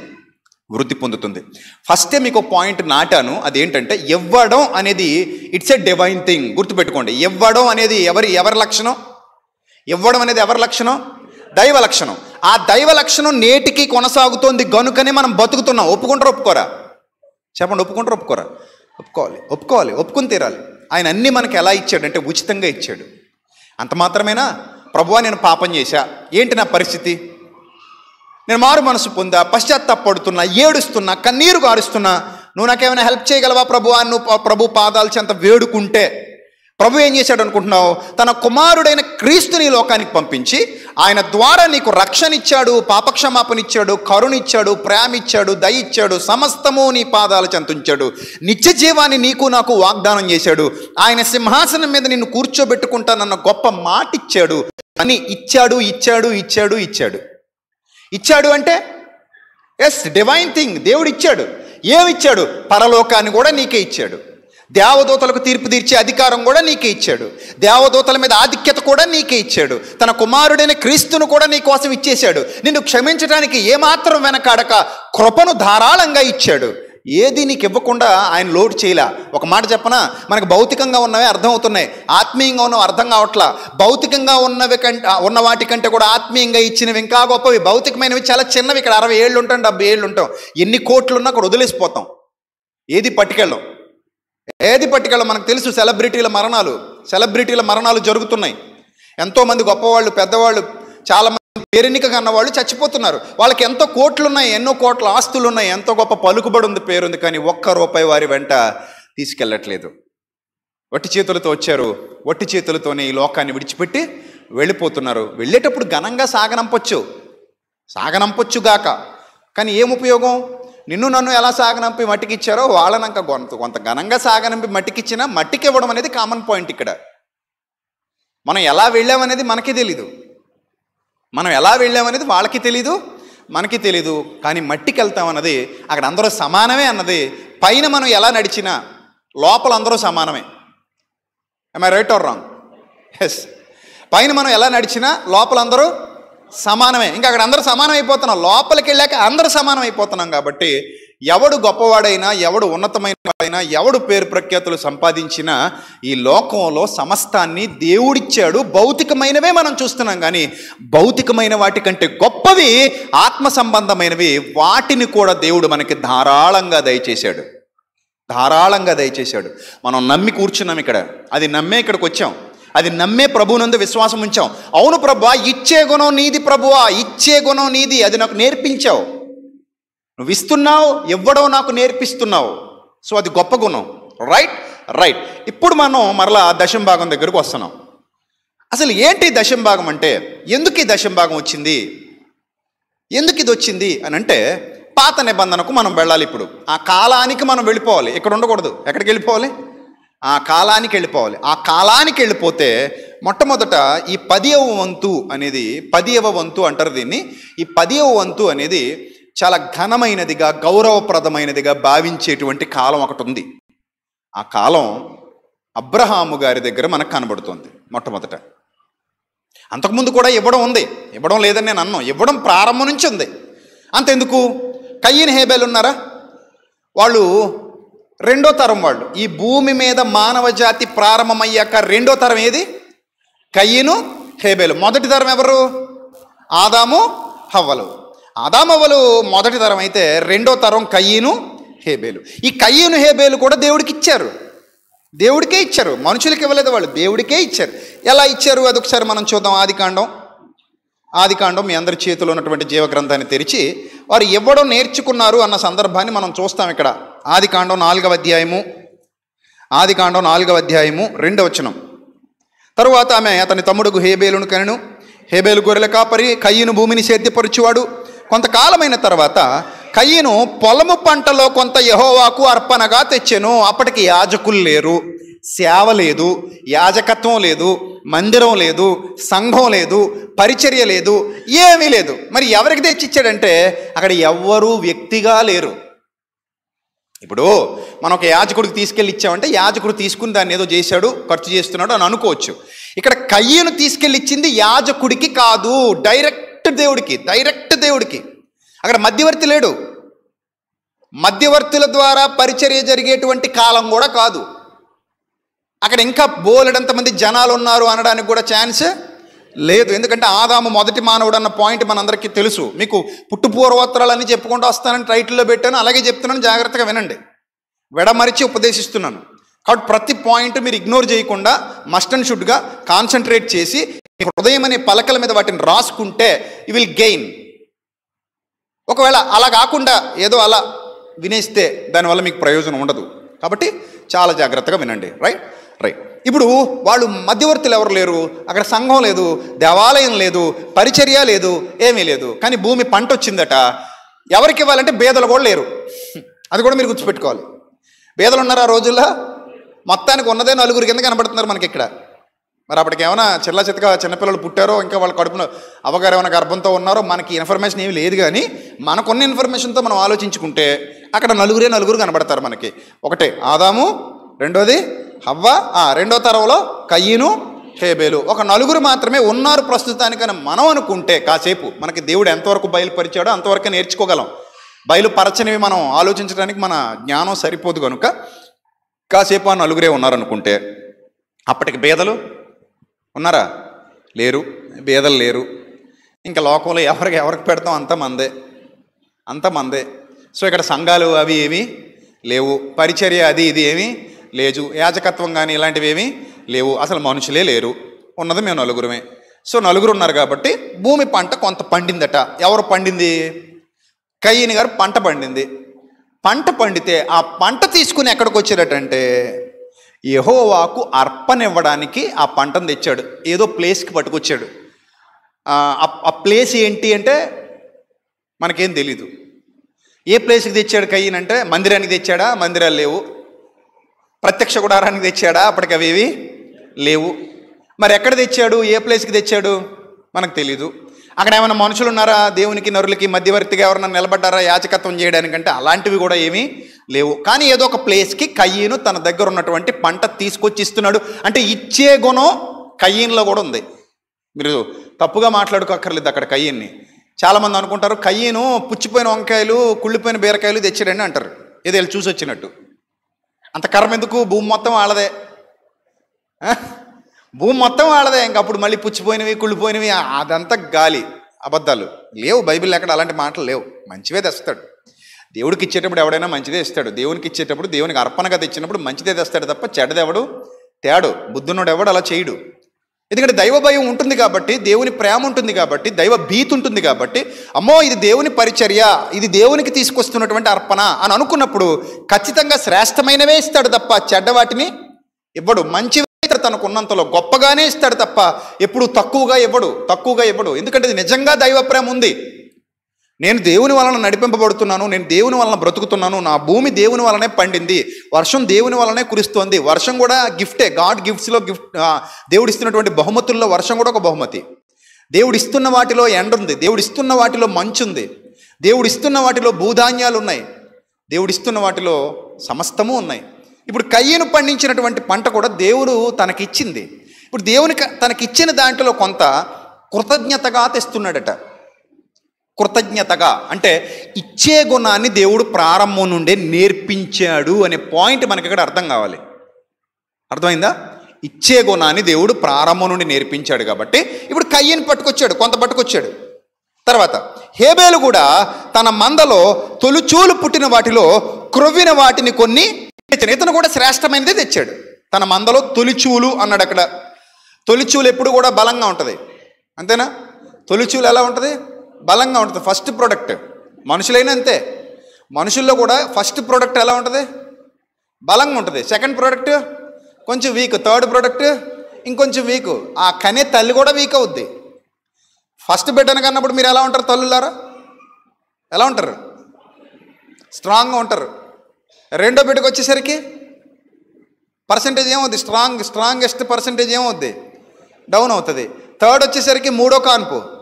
[SPEAKER 1] వృద్ధి పొందుతుంది. ఫస్టే మీకు ఒక పాయింట్ నాటాను. అదేంటంటే ఇవ్వడం అనేది ఇట్స్ ఎ డివైన్ థింగ్ గుర్తుపెట్టుకోండి. ఇవ్వడం అనేది ఎవరి ఎవరి లక్షణం? ఇవ్వడం అనేది ఎవరి లక్షణం? దైవ లక్షణం. ఆ దైవ లక్షణం నేటికి కొనసాగుతోంది గనుకనే మనం బతుకుతున్నాం. ఒప్పుకుంటారు ఒప్పుకోరా? చెప్పండి ఒప్పుకుంటారు ఒప్పుకోరా? ఒప్పుకోవాలి ఒప్పుకోవాలి ఒప్పుకుని తీరాలి. ఆయన అన్నీ మనకి ఎలా ఇచ్చాడు అంటే ఉచితంగా ఇచ్చాడు. అంత మాత్రమేనా? ప్రభువా నేను పాపం చేశా. ఏంటి నా పరిస్థితి? నేను మారు మనసు పొందా పశ్చాత్తాపడుతున్నా ఏడుస్తున్నా కన్నీరు గారుస్తున్నా నువ్వు నాకేమైనా హెల్ప్ చేయగలవా ప్రభు? అని నువ్వు ప్రభు పాదాలు చెంత వేడుకుంటే. ప్రభు ఏం చేశాడు అనుకుంటున్నావు? తన కుమారుడైన క్రీస్తుని లోకానికి పంపించి ఆయన ద్వారా నీకు రక్షణ ఇచ్చాడు పాపక్షమాపణ ఇచ్చాడు కరుణ ఇచ్చాడు ఇచ్చాడు సమస్తము నీ పాదాలు చెంతుంచాడు నిత్య జీవాన్ని నీకు నాకు వాగ్దానం చేశాడు. ఆయన సింహాసనం మీద నిన్ను కూర్చోబెట్టుకుంటానన్న గొప్ప మాట ఇచ్చాడు అని ఇచ్చాడు ఇచ్చాడు ఇచ్చాడు ఇచ్చాడు. ఇచ్చాడు అంటే ఎస్ డివైన్ థింగ్ దేవుడు ఇచ్చాడు ఏమిచ్చాడు? పరలోకాన్ని కూడా నీకే ఇచ్చాడు. దేవదూతలకు తీర్పు తీర్చే అధికారం కూడా నీకే ఇచ్చాడు. దేవదూతల మీద ఆధిక్యత కూడా నీకే ఇచ్చాడు. తన కుమారుడైన క్రీస్తును కూడా నీ కోసం ఇచ్చేశాడు. నిన్ను క్షమించడానికి ఏమాత్రం వెనకాడక కృపను ధారాళంగా ఇచ్చాడు. ఏది నీకు ఇవ్వకుండా ఆయన లోడ్ చేయలే. ఒక మాట చెప్పనా? మనకు భౌతికంగా ఉన్నవే అర్థమవుతున్నాయి. ఆత్మీయంగా ఉన్నవి అర్థం కావట్లా. భౌతికంగా ఉన్నవి కంటే ఉన్న వాటి కంటే కూడా ఆత్మీయంగా ఇచ్చినవి ఇంకా గొప్పవి. భౌతికమైనవి చాలా చిన్నవి. ఇక్కడ అరవై ఏళ్ళు ఉంటాం డెబ్బై ఏళ్ళు ఉంటాం. ఎన్ని కోట్లు ఉన్నా అక్కడ వదిలేసిపోతాం. ఏది పట్టుకెళ్ళం. ఏది పట్టికలో మనకు తెలుసు సెలబ్రిటీల మరణాలు? సెలబ్రిటీల మరణాలు జరుగుతున్నాయి. ఎంతోమంది గొప్పవాళ్ళు పెద్దవాళ్ళు చాలామంది పేరెన్నిక కన్నవాళ్ళు చచ్చిపోతున్నారు. వాళ్ళకి ఎంతో కోట్లు ఉన్నాయి ఎన్నో కోట్ల ఆస్తులు ఉన్నాయి ఎంతో గొప్ప పలుకుబడి ఉంది పేరుంది కానీ ఒక్క రూపాయి వారి వెంట తీసుకెళ్ళట్లేదు. వట్టి చేతులతో వచ్చారు. వట్టి చేతులతోనే ఈ లోకాన్ని విడిచిపెట్టి వెళ్ళిపోతున్నారు. వెళ్ళేటప్పుడు ఘనంగా సాగనంపొచ్చు. సాగనంపొచ్చుగాక కానీ ఏం ఉపయోగం? నిన్ను నన్ను ఎలా సాగనంపి మట్టికిచ్చారో వాళ్ళనంక కొంత కొంత ఘనంగా సాగనంపి మట్టికిచ్చినా మట్టికి ఇవ్వడం అనేది కామన్ పాయింట్ ఇక్కడ. మనం ఎలా వెళ్ళామనేది మనకి తెలీదు. మనం ఎలా వెళ్ళామనేది వాళ్ళకి తెలీదు మనకి తెలీదు కానీ మట్టికి వెళ్తాం అన్నది అక్కడ అందరూ సమానమే అన్నది పైన మనం ఎలా నడిచినా లోపల అందరూ సమానమే. I right or wrong yes పైన మనం ఎలా నడిచినా లోపల అందరూ సమానమే. ఇంకా అక్కడ అందరూ సమానం అయిపోతున్నాం లోపలికి వెళ్ళాక అందరూ సమానం అయిపోతున్నాం కాబట్టి ఎవడు గొప్పవాడైనా ఎవడు ఉన్నతమైన వాడైనా ఎవడు పేరు ప్రఖ్యాతులు సంపాదించినా ఈ లోకంలో సమస్తాన్ని దేవుడిచ్చాడు. భౌతికమైనవే మనం చూస్తున్నాం కానీ భౌతికమైన వాటి కంటే గొప్పవి ఆత్మ సంబంధమైనవి వాటిని కూడా దేవుడు మనకి ధారాళంగా దయచేశాడు. ధారాళంగా దయచేశాడు. మనం నమ్మి కూర్చున్నాం ఇక్కడ. అది నమ్మే ఇక్కడికి వచ్చాం. అది నమ్మే ప్రభువునందు విశ్వాసం ఉంచాం. అవును ప్రభు ఇచ్చే గుణం నీది ప్రభువా ఇచ్చే గుణం నీది అది నాకు నేర్పించావు. నువ్వు ఇస్తున్నావు ఇవ్వడం నాకు నేర్పిస్తున్నావు. సో అది గొప్ప గుణం. రైట్ రైట్ ఇప్పుడు మనం మరలా దశం భాగం దగ్గరకు వస్తున్నాం. అసలు ఏంటి దశం భాగం అంటే ఎందుకు ఈ దశం భాగం వచ్చింది? ఎందుకు ఇది వచ్చింది అని అంటే పాత నిబంధనకు మనం వెళ్ళాలి ఇప్పుడు. ఆ కాలానికి మనం వెళ్ళిపోవాలి. ఇక్కడ ఉండకూడదు. ఎక్కడికి వెళ్ళిపోవాలి? ఆ కాలానికి వెళ్ళిపోవాలి. ఆ కాలానికి వెళ్ళిపోతే మొట్టమొదట ఈ పదియవ వంతు అనేది పదియవ వంతు అంటారు దీన్ని. ఈ పదియవ వంతు అనేది చాలా ఘనమైనదిగా గౌరవప్రదమైనదిగా భావించేటువంటి కాలం ఒకటి ఉంది. ఆ కాలం అబ్రహాము గారి దగ్గర మనకు కనబడుతుంది మొట్టమొదట. అంతకుముందు కూడా ఇవ్వడం ఉంది. ఇవ్వడం లేదని నేను అన్నాను ఇవ్వడం ప్రారంభం నుంచి ఉంది. అంతెందుకు? కయ్యని హేబేలు ఉన్నారా? వాళ్ళు రెండో తరం వాళ్ళు. ఈ భూమి మీద మానవ జాతి ప్రారంభమయ్యాక రెండో తరం ఏది? కయ్యను హేబేలు. మొదటి తరం ఎవరు? ఆదాము హవ్వలు. ఆదామవ్వలు మొదటి తరం అయితే రెండో తరం కయ్యను హేబేలు. ఈ కయ్యను హేబేలు కూడా దేవుడికి ఇచ్చారు. దేవుడికే ఇచ్చారు. మనుషులకి ఇవ్వలేదు వాళ్ళు. దేవుడికే ఇచ్చారు. ఎలా ఇచ్చారు? అది ఒకసారి మనం చూద్దాం. ఆది కాండం. ఆది కాండం మీ అందరి చేతిలో ఉన్నటువంటి జీవగ్రంథాన్ని తెరిచి వారు ఇవ్వడం నేర్చుకున్నారు అన్న సందర్భాన్ని మనం చూస్తాం ఇక్కడ. ఆది కాండం నాలుగవ అధ్యాయము ఆది కాండం నాలుగవ అధ్యాయము రెండవ వచనం. తరువాత ఆమె అతని తమ్ముడుకు హేబేలును కనెను. హేబేలు గొర్రెల కాపరి కయ్యను భూమిని సేద్యపరుచువాడు. కొంతకాలమైన తర్వాత కయ్యను పొలము పంటలో కొంత యహోవాకు అర్పణగా తెచ్చెను. అప్పటికి యాజకులు లేరు సేవ లేదు యాజకత్వం లేదు మందిరం లేదు సంఘం లేదు పరిచర్య లేదు ఏమీ లేదు. మరి ఎవరికి తెచ్చిచ్చాడంటే అక్కడ ఎవ్వరూ వ్యక్తిగా లేరు. ఇప్పుడు మనం ఒక యాజకుడికి తీసుకెళ్ళి ఇచ్చామంటే యాజకుడు తీసుకుని దాన్ని ఏదో చేశాడు ఖర్చు చేస్తున్నాడు అని అనుకోవచ్చు. ఇక్కడ కయ్యను తీసుకెళ్ళి ఇచ్చింది యాజకుడికి కాదు డైరెక్ట్ దేవుడికి డైరెక్ట్ దేవుడికి. అక్కడ మధ్యవర్తి లేడు. మధ్యవర్తుల ద్వారా పరిచర్య జరిగేటువంటి కాలం కూడా కాదు. అక్కడ ఇంకా బోలెడంత మంది జనాలు ఉన్నారు అనడానికి కూడా ఛాన్స్ లేదు. ఎందుకంటే ఆదాము మొదటి మానవుడు అన్న పాయింట్ మనందరికీ తెలుసు. మీకు పుట్టు పూర్వోత్తరాలన్నీ చెప్పుకుంటూ వస్తానని టైటిల్లో పెట్టాను. అలాగే చెప్తున్నాను. జాగ్రత్తగా వినండి. విడమరిచి ఉపదేశిస్తున్నాను. కాబట్టి ప్రతి పాయింట్ మీరు ఇగ్నోర్ చేయకుండా మస్ట్ అండ్ షుడ్గా కాన్సన్ట్రేట్ చేసి మీ హృదయం అనే పలకల మీద వాటిని రాసుకుంటే యూ విల్ గెయిన్ ఒకవేళ అలా కాకుండా ఏదో అలా వినేస్తే దానివల్ల మీకు ప్రయోజనం ఉండదు. కాబట్టి చాలా జాగ్రత్తగా వినండి. రైట్ రైట్ ఇప్పుడు వాళ్ళు మధ్యవర్తులు ఎవరు లేరు? అక్కడ సంఘం లేదు దేవాలయం లేదు పరిచర్య లేదు ఏమీ లేదు. కానీ భూమి పంట వచ్చిందట. ఎవరికి ఇవ్వాలంటే బేదలు కూడా లేరు. అది కూడా మీరు గుర్తుపెట్టుకోవాలి. బేదలు ఉన్నారు ఆ రోజుల్లో? మొత్తానికి ఉన్నదే నలుగురు కింద కనబడుతున్నారు మనకి ఇక్కడ. మరి అప్పటికి ఏమైనా చిల్ల చిత్తగా చిన్నపిల్లలు పుట్టారో ఇంకా వాళ్ళ కడుపులో అవగారు ఏమైనా గర్భంతో ఉన్నారో మనకి ఇన్ఫర్మేషన్ ఏమి లేదు కానీ మనకున్న ఇన్ఫర్మేషన్తో మనం ఆలోచించుకుంటే అక్కడ నలుగురే నలుగురు కనబడతారు మనకి. ఒకటే ఆదాము రెండోది హవ్వ ఆ రెండో తరంలో కయ్యను హేబేలు. ఒక నలుగురు మాత్రమే ఉన్నారు ప్రస్తుతానికని మనం అనుకుంటే కాసేపు మనకి దేవుడు ఎంతవరకు బయలుపరిచాడో అంతవరకు నేర్చుకోగలం. బయలుపరచనివి మనం ఆలోచించడానికి మన జ్ఞానం సరిపోదు కనుక కాసేపు ఆ నలుగురే ఉన్నారనుకుంటే. అప్పటికి బేదలు ఉన్నారా? లేరు. బేదలు లేరు. ఇంకా లోకంలో ఎవరికి ఎవరికి పెడతాం? అంత మందే. అంత మందే. సో ఇక్కడ సంఘాలు అవి ఏమీ లేవు. పరిచర్య అది ఇది ఏమీ? లేదు యాజకత్వం కానీ ఇలాంటివి ఏమీ లేవు. అసలు మనుషులే లేరు. ఉన్నది మేము నలుగురమే. సో నలుగురు ఉన్నారు కాబట్టి భూమి పంట కొంత పండిందట. ఎవరు పండింది? కయ్యని గారు పంట పండింది. పంట పండితే ఆ పంట తీసుకుని ఎక్కడికి వచ్చాడటంటే యహోవాకు అర్పనివ్వడానికి ఆ పంటను తెచ్చాడు. ఏదో ప్లేస్కి పట్టుకొచ్చాడు. ఆ ప్లేస్ ఏంటి అంటే మనకేం తెలీదు. ఏ ప్లేస్కి తెచ్చాడు కయ్యనంటే? మందిరానికి తెచ్చాడా? మందిరాలు లేవు. ప్రత్యక్ష గుడారానికి తెచ్చాడా? అప్పటికి అవేవి లేవు. మరి ఎక్కడ తెచ్చాడు? ఏ ప్లేస్కి తెచ్చాడు? మనకు తెలీదు. అక్కడ ఏమైనా మనుషులు ఉన్నారా? దేవునికి నరులకి మధ్యవర్తిగా ఎవరైనా నిలబడ్డారా? యాచకత్వం చేయడానికంటే అలాంటివి కూడా ఏమీ లేవు. కానీ ఏదో ఒక ప్లేస్కి కయ్యను తన దగ్గర ఉన్నటువంటి పంట తీసుకొచ్చి ఇస్తున్నాడు. అంటే ఇచ్చే గుణం కయ్యన్లో కూడా ఉంది. మీరు తప్పుగా మాట్లాడుకోక్కర్లేదు అక్కడ కయ్యన్ని చాలామంది అనుకుంటారు కయ్యను పుచ్చిపోయిన వంకాయలు కుళ్ళిపోయిన బీరకాయలు తెచ్చాడని అంటారు. ఏదో వెళ్ళి చూసి వచ్చినట్టు అంత కర్మ ఎందుకు? భూమి మొత్తం వాళ్ళదే. భూమి మొత్తం వాళ్ళదే. ఇంక అప్పుడు మళ్ళీ పుచ్చిపోయినవి కుళ్ళిపోయినవి అదంతా గాలి. అబద్ధాలు. లేవు బైబిల్ ఎక్కడ అలాంటి మాటలు లేవు. మంచివే తెస్తాడు. దేవుడికి ఇచ్చేటప్పుడు ఎవడైనా మంచిదే ఇస్తాడు. దేవునికి ఇచ్చేటప్పుడు దేవునికి అర్పణగా తెచ్చినప్పుడు మంచిదే తెస్తాడు తప్ప చెడ్డదెవడు? తేడు. బుద్ధునోడు ఎవడు అలా చేయడు. ఎందుకంటే దైవ భయం ఉంటుంది కాబట్టి దేవుని ప్రేమ ఉంటుంది కాబట్టి దైవ భీతి ఉంటుంది కాబట్టి అమ్మో ఇది దేవుని పరిచర్య ఇది దేవునికి తీసుకొస్తున్నటువంటి అర్పణ అని అనుకున్నప్పుడు ఖచ్చితంగా శ్రేష్టమైనవే ఇస్తాడు తప్ప చెడ్డ వాటిని ఇవ్వడు. మంచి తనకున్నంతలో గొప్పగానే ఇస్తాడు తప్ప ఎప్పుడు తక్కువగా ఇవ్వడు తక్కువగా ఇవ్వడు. ఎందుకంటే ఇది నిజంగా దైవ ప్రేమ ఉంది. నేను దేవుని వలన నడిపింపబడుతున్నాను నేను దేవుని వలన బ్రతుకుతున్నాను నా భూమి దేవుని వలనే పండింది వర్షం దేవుని వలనే కురుస్తోంది వర్షం కూడా గిఫ్టే గాడ్ గిఫ్ట్స్లో గిఫ్ట్ దేవుడు ఇస్తున్నటువంటి బహుమతుల్లో వర్షం కూడా ఒక బహుమతి. దేవుడు ఇస్తున్న వాటిలో ఎండ ఉంది దేవుడు ఇస్తున్న వాటిలో మంచు ఉంది దేవుడు ఇస్తున్న వాటిలో భూధాన్యాలు ఉన్నాయి దేవుడు ఇస్తున్న వాటిలో సమస్తము ఉన్నాయి. ఇప్పుడు కయ్యను పండించినటువంటి పంట కూడా దేవుడు తనకిచ్చింది. ఇప్పుడు దేవునికి తనకిచ్చిన దాంట్లో కొంత కృతజ్ఞతగా తెస్తున్నాడట. కృతజ్ఞతగా. అంటే ఇచ్చే గుణాన్ని దేవుడు ప్రారంభం నుండే నేర్పించాడు అనే పాయింట్ మనకి ఇక్కడ అర్థం కావాలి. అర్థమైందా? ఇచ్చే గుణాన్ని దేవుడు ప్రారంభం నుండి నేర్పించాడు కాబట్టి ఇప్పుడు కయ్యని పట్టుకొచ్చాడు కొంత పట్టుకొచ్చాడు. తర్వాత హేబేలు కూడా తన మందలో తొలుచూలు పుట్టిన వాటిలో క్రొవ్విన వాటిని కొన్ని తెచ్చాడు. ఇతను కూడా శ్రేష్టమైనదే తెచ్చాడు. తన మందలో తొలిచూలు అన్నాడు అక్కడ. తొలిచూలు ఎప్పుడు కూడా బలంగా ఉంటుంది. అంతేనా? తొలిచూలు ఎలా ఉంటుంది? బలంగా ఉంటుంది. ఫస్ట్ ప్రోడక్ట్ మనుషులైనా అంతే. మనుషుల్లో కూడా ఫస్ట్ ప్రోడక్ట్ ఎలా ఉంటుంది? బలంగా ఉంటుంది. సెకండ్ ప్రోడక్ట్ కొంచెం వీక్ థర్డ్ ప్రోడక్ట్ ఇంకొంచెం వీక్ ఆ కనే తల్లి కూడా వీక్ అవుద్ది. ఫస్ట్ బిడ్డను కన్నప్పుడు మీరు ఎలా ఉంటారు తల్లులారా? ఎలా ఉంటారు? స్ట్రాంగ్గా ఉంటారు. రెండో బిడ్డకు వచ్చేసరికి పర్సంటేజ్ ఏమవుద్ది? స్ట్రాంగ్ స్ట్రాంగెస్ట్ పర్సంటేజ్ ఏమవుద్ది? డౌన్ అవుతుంది. థర్డ్ వచ్చేసరికి మూడో కాన్పు.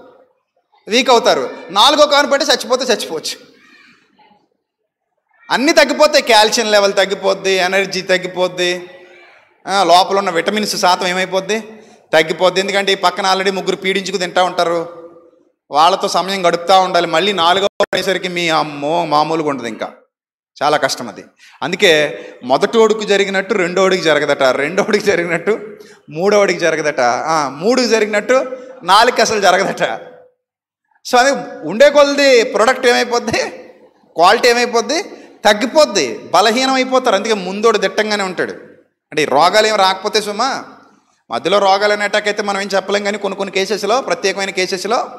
[SPEAKER 1] వీక్ అవుతారు. నాలుగో కాను పెట్టి చచ్చిపోతే చచ్చిపోవచ్చు. అన్నీ తగ్గిపోతాయి. కాల్షియం లెవెల్ తగ్గిపోద్ది ఎనర్జీ తగ్గిపోద్ది. లోపల ఉన్న విటమిన్స్ శాతం ఏమైపోద్ది? తగ్గిపోద్ది. ఎందుకంటే ఈ పక్కన ఆల్రెడీ ముగ్గురు పీడించుకు తింటా ఉంటారు. వాళ్ళతో సమయం గడుపుతూ ఉండాలి. మళ్ళీ నాలుగో అనేసరికి మీ అమ్మో మామూలుగా ఉండదు ఇంకా. చాలా కష్టం అది. అందుకే మొదటోడికి జరిగినట్టు రెండోడికి జరగదట రెండోడికి జరిగినట్టు మూడోడికి జరగదట ఆ, మూడుకి జరిగినట్టు నాలుగు అసలు జరగదట. సో అది ఉండే కొలది ప్రొడక్ట్ ఏమైపోద్ది? క్వాలిటీ ఏమైపోద్ది? తగ్గిపోద్ది. బలహీనం అయిపోతారు. అందుకే ముందోడు దిట్టంగానే ఉంటాడు. అంటే రోగాలు ఏం రాకపోతే సుమా మధ్యలో రోగాలు అనే అటాక్ అయితే మనం ఏం చెప్పలేం కానీ కొన్ని కొన్ని కేసెస్లో ప్రత్యేకమైన కేసెస్లో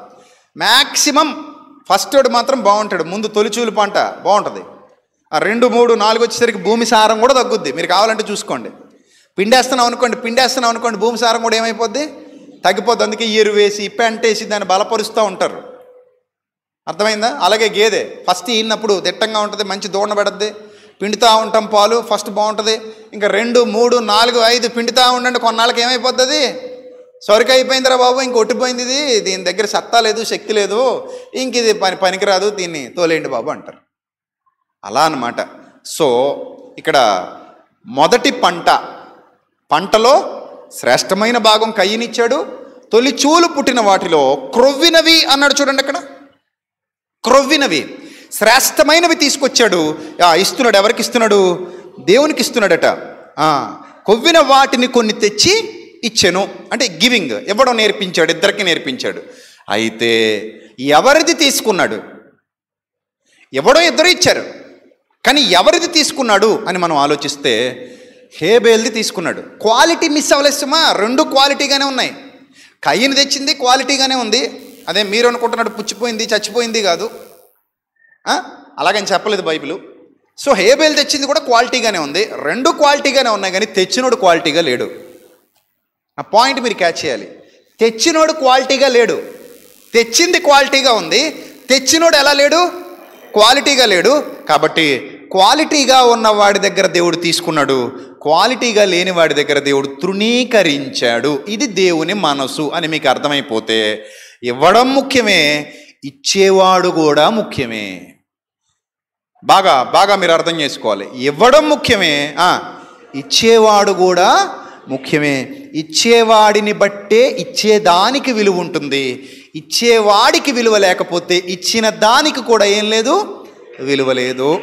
[SPEAKER 1] మ్యాక్సిమం ఫస్ట్ వాడు మాత్రం బాగుంటాడు. ముందు తొలిచూలు పంట బాగుంటుంది. ఆ రెండు మూడు నాలుగు వచ్చేసరికి భూమి సారం కూడా తగ్గుద్ది. మీరు కావాలంటే చూసుకోండి. పిండేస్తున్నాం అనుకోండి పిండేస్తున్నాం అనుకోండి భూమి సారం కూడా ఏమైపోద్ది? తగ్గిపోద్ది. అందుకే ఎరువు వేసి పెంటేసి దాన్ని బలపరుస్తూ ఉంటారు. అర్థమైందా? అలాగే గేదె ఫస్ట్ ఈనప్పుడు దిట్టంగా ఉంటుంది మంచి దూడ పెడద్ది పిండుతూ ఉంటాం పాలు ఫస్ట్ బాగుంటుంది. ఇంకా రెండు మూడు నాలుగు ఐదు పిండుతూ ఉండండి కొన్నాళ్ళకి ఏమైపోతుంది? సొరికి అయిపోయిందిరా బాబు ఇంక ఒట్టిపోయింది ఇది. దీని దగ్గర సత్తా లేదు శక్తి లేదు. ఇంక ఇది పని పనికిరాదు దీన్ని తోలేయండి బాబు అంటారు. అలా అనమాట సో ఇక్కడ మొదటి పంట పంటలో శ్రేష్టమైన భాగం కయ్యనిచ్చాడు. తొలి చూలు పుట్టిన వాటిలో క్రొవ్వినవి అన్నాడు చూడండి అక్కడ. క్రొవ్వినవి శ్రేష్టమైనవి తీసుకొచ్చాడు. ఇస్తున్నాడు. ఎవరికి ఇస్తున్నాడు? దేవునికి ఇస్తున్నాడట. కొవ్విన వాటిని కొన్ని తెచ్చి ఇచ్చాను. అంటే గివింగ్ ఇవ్వడం నేర్పించాడు ఇద్దరికి నేర్పించాడు. అయితే ఎవరిది తీసుకున్నాడు? ఎవడో ఇద్దరు ఇచ్చారు. కానీ ఎవరిది తీసుకున్నాడు అని మనం ఆలోచిస్తే హేబేల్ది తీసుకున్నాడు. క్వాలిటీ మిస్ అవ్వలేస్తుమా రెండు క్వాలిటీగానే ఉన్నాయి. కయ్యని తెచ్చింది క్వాలిటీగానే ఉంది. అదే మీరు అనుకుంటున్నాడు పుచ్చిపోయింది చచ్చిపోయింది కాదు. అలాగని చెప్పలేదు బైబిల్. సో హేబేల్ తెచ్చింది కూడా క్వాలిటీగానే ఉంది. రెండు క్వాలిటీగానే ఉన్నాయి కానీ తెచ్చినోడు క్వాలిటీగా లేడు. ఆ పాయింట్ మీరు క్యాచ్ చేయాలి. తెచ్చినోడు క్వాలిటీగా లేడు. తెచ్చింది క్వాలిటీగా ఉంది. తెచ్చినోడు ఎలా లేడు? క్వాలిటీగా లేడు. కాబట్టి క్వాలిటీగా ఉన్న వాడి దగ్గర దేవుడు తీసుకున్నాడు. క్వాలిటీగా లేని వాడి దగ్గర దేవుడు తృణీకరించాడు. ఇది దేవుని మనసు అని మీకు అర్థమైపోతే ఇవ్వడం ముఖ్యమే ఇచ్చేవాడు కూడా ముఖ్యమే. బాగా బాగా మీరు అర్థం చేసుకోవాలి. ఇవ్వడం ముఖ్యమే ఇచ్చేవాడు కూడా ముఖ్యమే. ఇచ్చేవాడిని బట్టే ఇచ్చేదానికి విలువ ఉంటుంది. ఇచ్చేవాడికి విలువ లేకపోతే ఇచ్చిన దానికి కూడా ఏం లేదు? విలువ లేదు.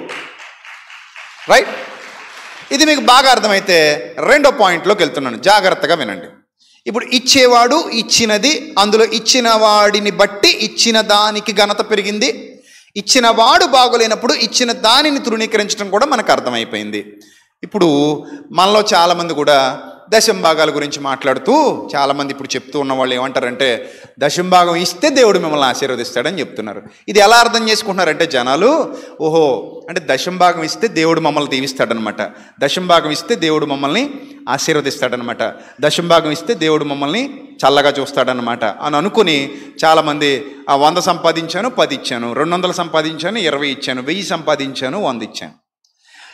[SPEAKER 1] రైట్ ఇది మీకు బాగా అర్థమైతే రెండో పాయింట్లోకి వెళ్తున్నాను. జాగ్రత్తగా వినండి. ఇప్పుడు ఇచ్చేవాడు ఇచ్చినది అందులో ఇచ్చిన వాడిని బట్టి ఇచ్చిన దానికి ఘనత పెరిగింది. ఇచ్చిన వాడు బాగోలేనప్పుడు ఇచ్చిన దానిని తృణీకరించడం కూడా మనకు అర్థమైపోయింది. ఇప్పుడు మనలో చాలామంది కూడా దశంభాగాల గురించి మాట్లాడుతూ చాలామంది ఇప్పుడు చెప్తూ ఉన్న వాళ్ళు ఏమంటారంటే దశంభాగం ఇస్తే దేవుడు మిమ్మల్ని ఆశీర్వదిస్తాడని చెప్తున్నారు. ఇది ఎలా అర్థం చేసుకుంటున్నారంటే జనాలు ఓహో అంటే దశంభాగం ఇస్తే దేవుడు మమ్మల్ని దీవిస్తాడనమాట. దశంభాగం ఇస్తే దేవుడు మమ్మల్ని ఆశీర్వదిస్తాడనమాట. దశంభాగం ఇస్తే దేవుడు మమ్మల్ని చల్లగా చూస్తాడనమాట. అని అనుకుని చాలామంది ఆ వంద సంపాదించాను పది ఇచ్చాను. రెండు వందలు సంపాదించాను ఇరవై ఇచ్చాను. వెయ్యి సంపాదించాను వంద ఇచ్చాను.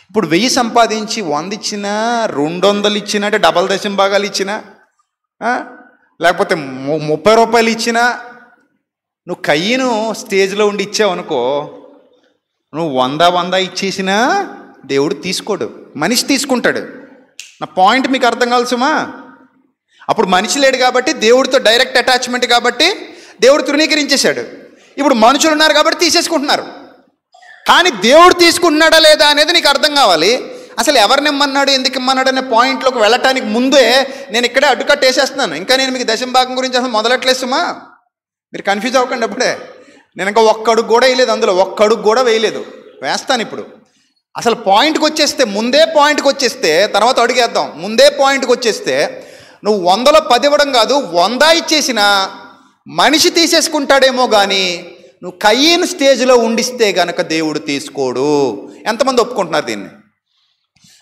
[SPEAKER 1] ఇప్పుడు వెయ్యి సంపాదించి వంద ఇచ్చినా రెండు వందలు ఇచ్చినా అంటే డబల్ దశం భాగాలు ఇచ్చినా లేకపోతే ము- ముప్పై రూపాయలు ఇచ్చినా నువ్వు కయ్యను స్టేజ్లో ఉండి ఇచ్చావు అనుకో నువ్వు వంద వంద ఇచ్చేసినా దేవుడు తీసుకోడు. మనిషి తీసుకుంటాడు. నా పాయింట్ మీకు అర్థం కావాల్సుమా అప్పుడు మనిషి లేడు కాబట్టి దేవుడితో డైరెక్ట్ అటాచ్మెంట్ కాబట్టి దేవుడు తృణీకరించేశాడు. ఇప్పుడు మనుషులు ఉన్నారు కాబట్టి తీసేసుకుంటున్నారు. కానీ దేవుడు తీసుకున్నాడా లేదా అనేది నీకు అర్థం కావాలి. అసలు ఎవరిని ఇమ్మన్నాడు ఎందుకు ఇమ్మన్నాడు అనే పాయింట్లోకి వెళ్ళటానికి ముందే నేను ఇక్కడే అడ్డుకట్టేసేస్తున్నాను ఇంకా నేను మీకు దశం భాగం గురించి అసలు మొదలెట్లేసుమా మీరు కన్ఫ్యూజ్ అవ్వకండి అప్పుడే. నేను ఇంకా ఒక్క అడుగు కూడా వేయలేదు అందులో. ఒక్క అడుగు కూడా వేయలేదు. వేస్తాను ఇప్పుడు. అసలు పాయింట్కి వచ్చేస్తే ముందే పాయింట్కి వచ్చేస్తే తర్వాత అడిగేద్దాం. ముందే పాయింట్కి వచ్చేస్తే నువ్వు వందలో పది ఇవ్వడం కాదు వంద ఇచ్చేసినా మనిషి తీసేసుకుంటాడేమో కానీ నువ్వు కయ్యను స్టేజ్లో ఉండిస్తే గనక దేవుడు తీసుకోడు. ఎంతమంది ఒప్పుకుంటున్నారు దీన్ని?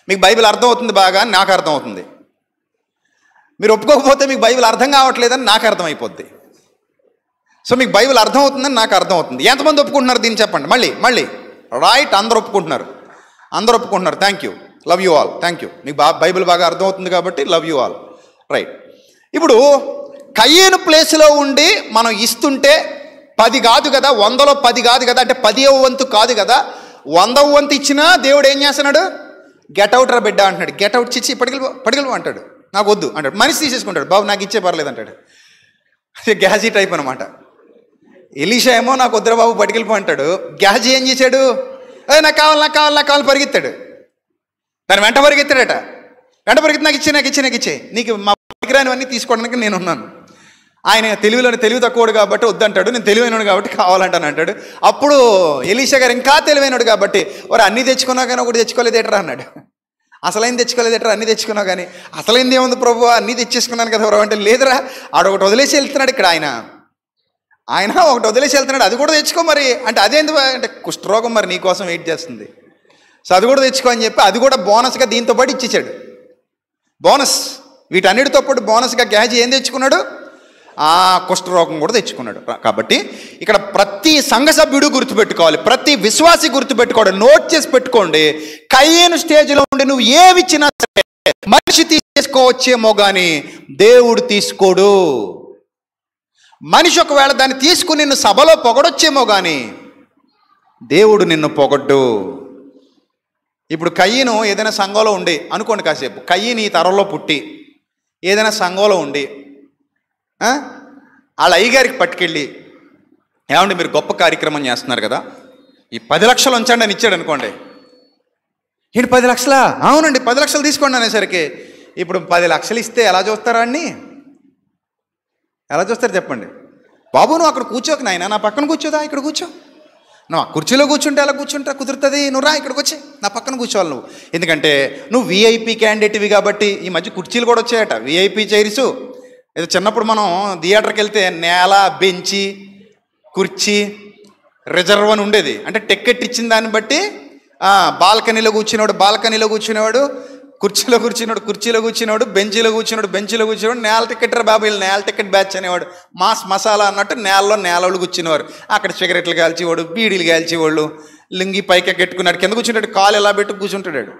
[SPEAKER 1] మీకు బైబిల్ అర్థమవుతుంది బాగా అని నాకు అర్థమవుతుంది. మీరు ఒప్పుకోకపోతే మీకు బైబిల్ అర్థం కావట్లేదని నాకు అర్థమైపోద్ది. సో మీకు బైబిల్ అర్థమవుతుందని నాకు అర్థమవుతుంది. ఎంతమంది ఒప్పుకుంటున్నారు దీన్ని చెప్పండి. మళ్ళీ మళ్ళీ. రైట్ అందరు ఒప్పుకుంటున్నారు. అందరూ ఒప్పుకుంటున్నారు. Thank you love you all thank you మీకు బా బైబిల్ బాగా అర్థమవుతుంది కాబట్టి లవ్ యూ ఆల్ రైట్ ఇప్పుడు కయ్యేను ప్లేస్లో ఉండి మనం ఇస్తుంటే పది కాదు కదా వందలో పది కాదు కదా అంటే పదివ వంతు కాదు కదా వందవ వంతు ఇచ్చినా దేవుడు ఏం చేస్తున్నాడు? గెట్ అవుట్ రా బిడ్డ అంటున్నాడు. గెట్ అవుట్ చిచ్చి పడిగలు పడిగలు అంటాడు. నాకు వద్దు అంటాడు. మనిషి తీసేసుకుంటాడు. బాబు నాకు ఇచ్చే పర్లేదు అంటాడు. అది గ్యాజీ టైప్ అనమాట ఎలీషా ఏమో నాకు వద్దురా బాబు పట్టుకెళ్ళిపో అంటాడు. గ్యాజీ ఏం చేశాడు? అదే నాకు కావాలి నాకు కావాలి నాకు కావాలి పరిగెత్తాడు. దాని వెంట పరిగెత్తాడట. వెంట పరిగెత్తి నాకు ఇచ్చే నాకు ఇచ్చే నాకు ఇచ్చే నీకు మా పనికిరానివన్నీ తీసుకోవడానికి నేను ఉన్నాను ఆయన తెలివిలోని తెలివి తక్కువడు కాబట్టి వద్దంటాడు నేను తెలివైనడు కాబట్టి కావాలంటాను అంటాడు. అప్పుడు ఎలీషా గారు ఇంకా తెలివైనడు కాబట్టి వారు అన్నీ తెచ్చుకున్నా కానీ ఒకటి తెచ్చుకోలేదేటరా అన్నాడు. అసలైంది తెచ్చుకోలేదేటరా అన్నీ తెచ్చుకున్నావు కానీ అసలైంది ఏముంది ప్రభు? అన్నీ తెచ్చేసుకున్నాను కదా ఎవరు అంటే లేదురా ఆడొకటి వదిలేసి వెళ్తున్నాడు ఇక్కడ ఆయన. ఆయన ఒకటి వదిలేసి వెళ్తున్నాడు అది కూడా తెచ్చుకో మరి. అంటే అదేంది అంటే కుష్ఠరోగం మరి నీకోసం వెయిట్ చేస్తుంది. సో అది కూడా తెచ్చుకో అని చెప్పి అది కూడా బోనస్గా దీంతో పాటు ఇచ్చేసాడు. బోనస్. వీటన్నిటితో పాటు బోనస్గా గ్యాజీ ఏం తెచ్చుకున్నాడు? ఆ కుష్ఠరోగం కూడా తెచ్చుకున్నాడు. కాబట్టి ఇక్కడ ప్రతి సంఘ సభ్యుడు గుర్తుపెట్టుకోవాలి. ప్రతి విశ్వాసి గుర్తుపెట్టుకోవాలి. నోట్ చేసి పెట్టుకోండి. కయ్యేను స్టేజ్లో ఉండి నువ్వు ఏమిచ్చినా సరే మనిషి తీసేసుకోవచ్చేమో కానీ దేవుడు తీసుకోడు. మనిషి ఒకవేళ దాన్ని తీసుకుని నిన్ను సభలో పొగడొచ్చేమో కానీ దేవుడు నిన్ను పొగడ్డు. ఇప్పుడు కయ్యను ఏదైనా సంఘంలో ఉండి అనుకోండి కాసేపు కయ్యని ఈ తరంలో పుట్టి ఏదైనా సంఘంలో ఉండి వాళ్ళ అయ్యగారికి పట్టుకెళ్ళి ఏమంటే మీరు గొప్ప కార్యక్రమం చేస్తున్నారు కదా? ఈ పది లక్షలు ఉంచండి అని ఇచ్చాడు అనుకోండి. ఏంటి పది లక్షలా? అవునండి పది లక్షలు తీసుకోండి అనేసరికి ఇప్పుడు పది లక్షలు ఇస్తే ఎలా చూస్తారా అండి ఎలా చూస్తారు చెప్పండి. బాబు నువ్వు అక్కడ కూర్చోక నాయన నా పక్కన కూర్చోదా? ఇక్కడ కూర్చో. నువ్వు ఆ కుర్చీలో కూర్చుంటే ఎలా కూర్చుంటా కుదురుతుంది? నువ్వు రా ఇక్కడికి వచ్చి నా పక్కన కూర్చోవాలి నువ్వు. ఎందుకంటే నువ్వు వీఐపీ క్యాండిడేట్వి కాబట్టి ఈ మధ్య కుర్చీలు కూడా వచ్చాయట. వీఐపీ చైర్స్ ఏదో చిన్నప్పుడు మనం థియేటర్కి వెళ్తే నేల బెంచి కుర్చీ రిజర్వ్ అని ఉండేది. అంటే టికెట్ ఇచ్చిన దాన్ని బట్టి బాల్కనీలో కూర్చునేవాడు బాల్కనీలో కూర్చునేవాడు కుర్చీలో కూర్చున్నాడు కుర్చీలో కూర్చున్నాడు బెంచీలో కూర్చున్నాడు బెంచీలో కూర్చున్నాడు నేల టికెట్ రా బాబు నేల టికెట్ బ్యాచ్ అనేవాడు. మాస్ మసాలా అన్నట్టు నేలలో నేలలు కూర్చునేవారు. అక్కడ సిగరెట్లు కాల్చేవాడు బీడీలు కాల్చేవాళ్ళు లింగి పైకి కట్టుకున్నాడు కింద కూర్చుంటాడు కాలు ఎలా పెట్టి కూర్చుంటాడు